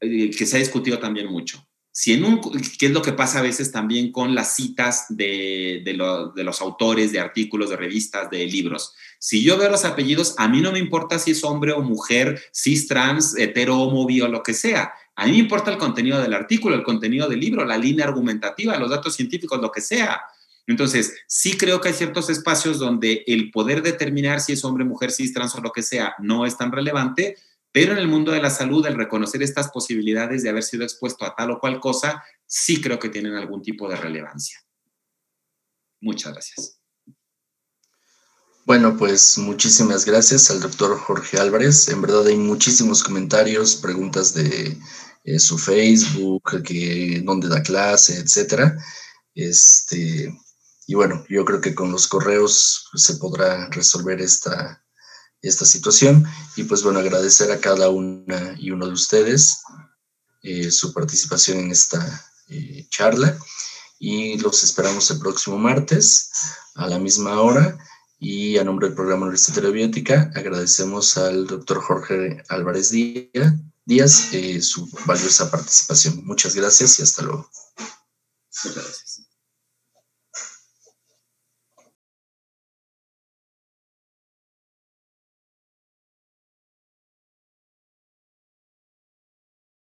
B: eh, que se ha discutido también mucho si en un, ¿qué es lo que pasa a veces también con las citas de, de, los autores, de artículos, de revistas, de libros? Si yo veo los apellidos, a mí no me importa si es hombre o mujer, cis, trans, hetero, homo, bio, lo que sea. A mí me importa el contenido del artículo, el contenido del libro, la línea argumentativa, los datos científicos, lo que sea. Entonces, sí creo que hay ciertos espacios donde el poder determinar si es hombre, mujer, cis, trans o lo que sea no es tan relevante, pero en el mundo de la salud, el reconocer estas posibilidades de haber sido expuesto a tal o cual cosa, sí creo que tienen algún tipo de relevancia. Muchas gracias.
A: Bueno, pues muchísimas gracias al doctor Jorge Álvarez. En verdad hay muchísimos comentarios, preguntas de eh, su Facebook, que dónde da clase, etcétera. Este, y bueno, yo creo que con los correos se podrá resolver esta, esta situación. Y pues bueno, agradecer a cada una y uno de ustedes eh, su participación en esta eh, charla. Y los esperamos el próximo martes a la misma hora. Y a nombre del programa Universitario de Biótica, agradecemos al doctor Jorge Álvarez Díaz, eh, su valiosa participación. Muchas gracias y hasta luego.
B: Muchas gracias.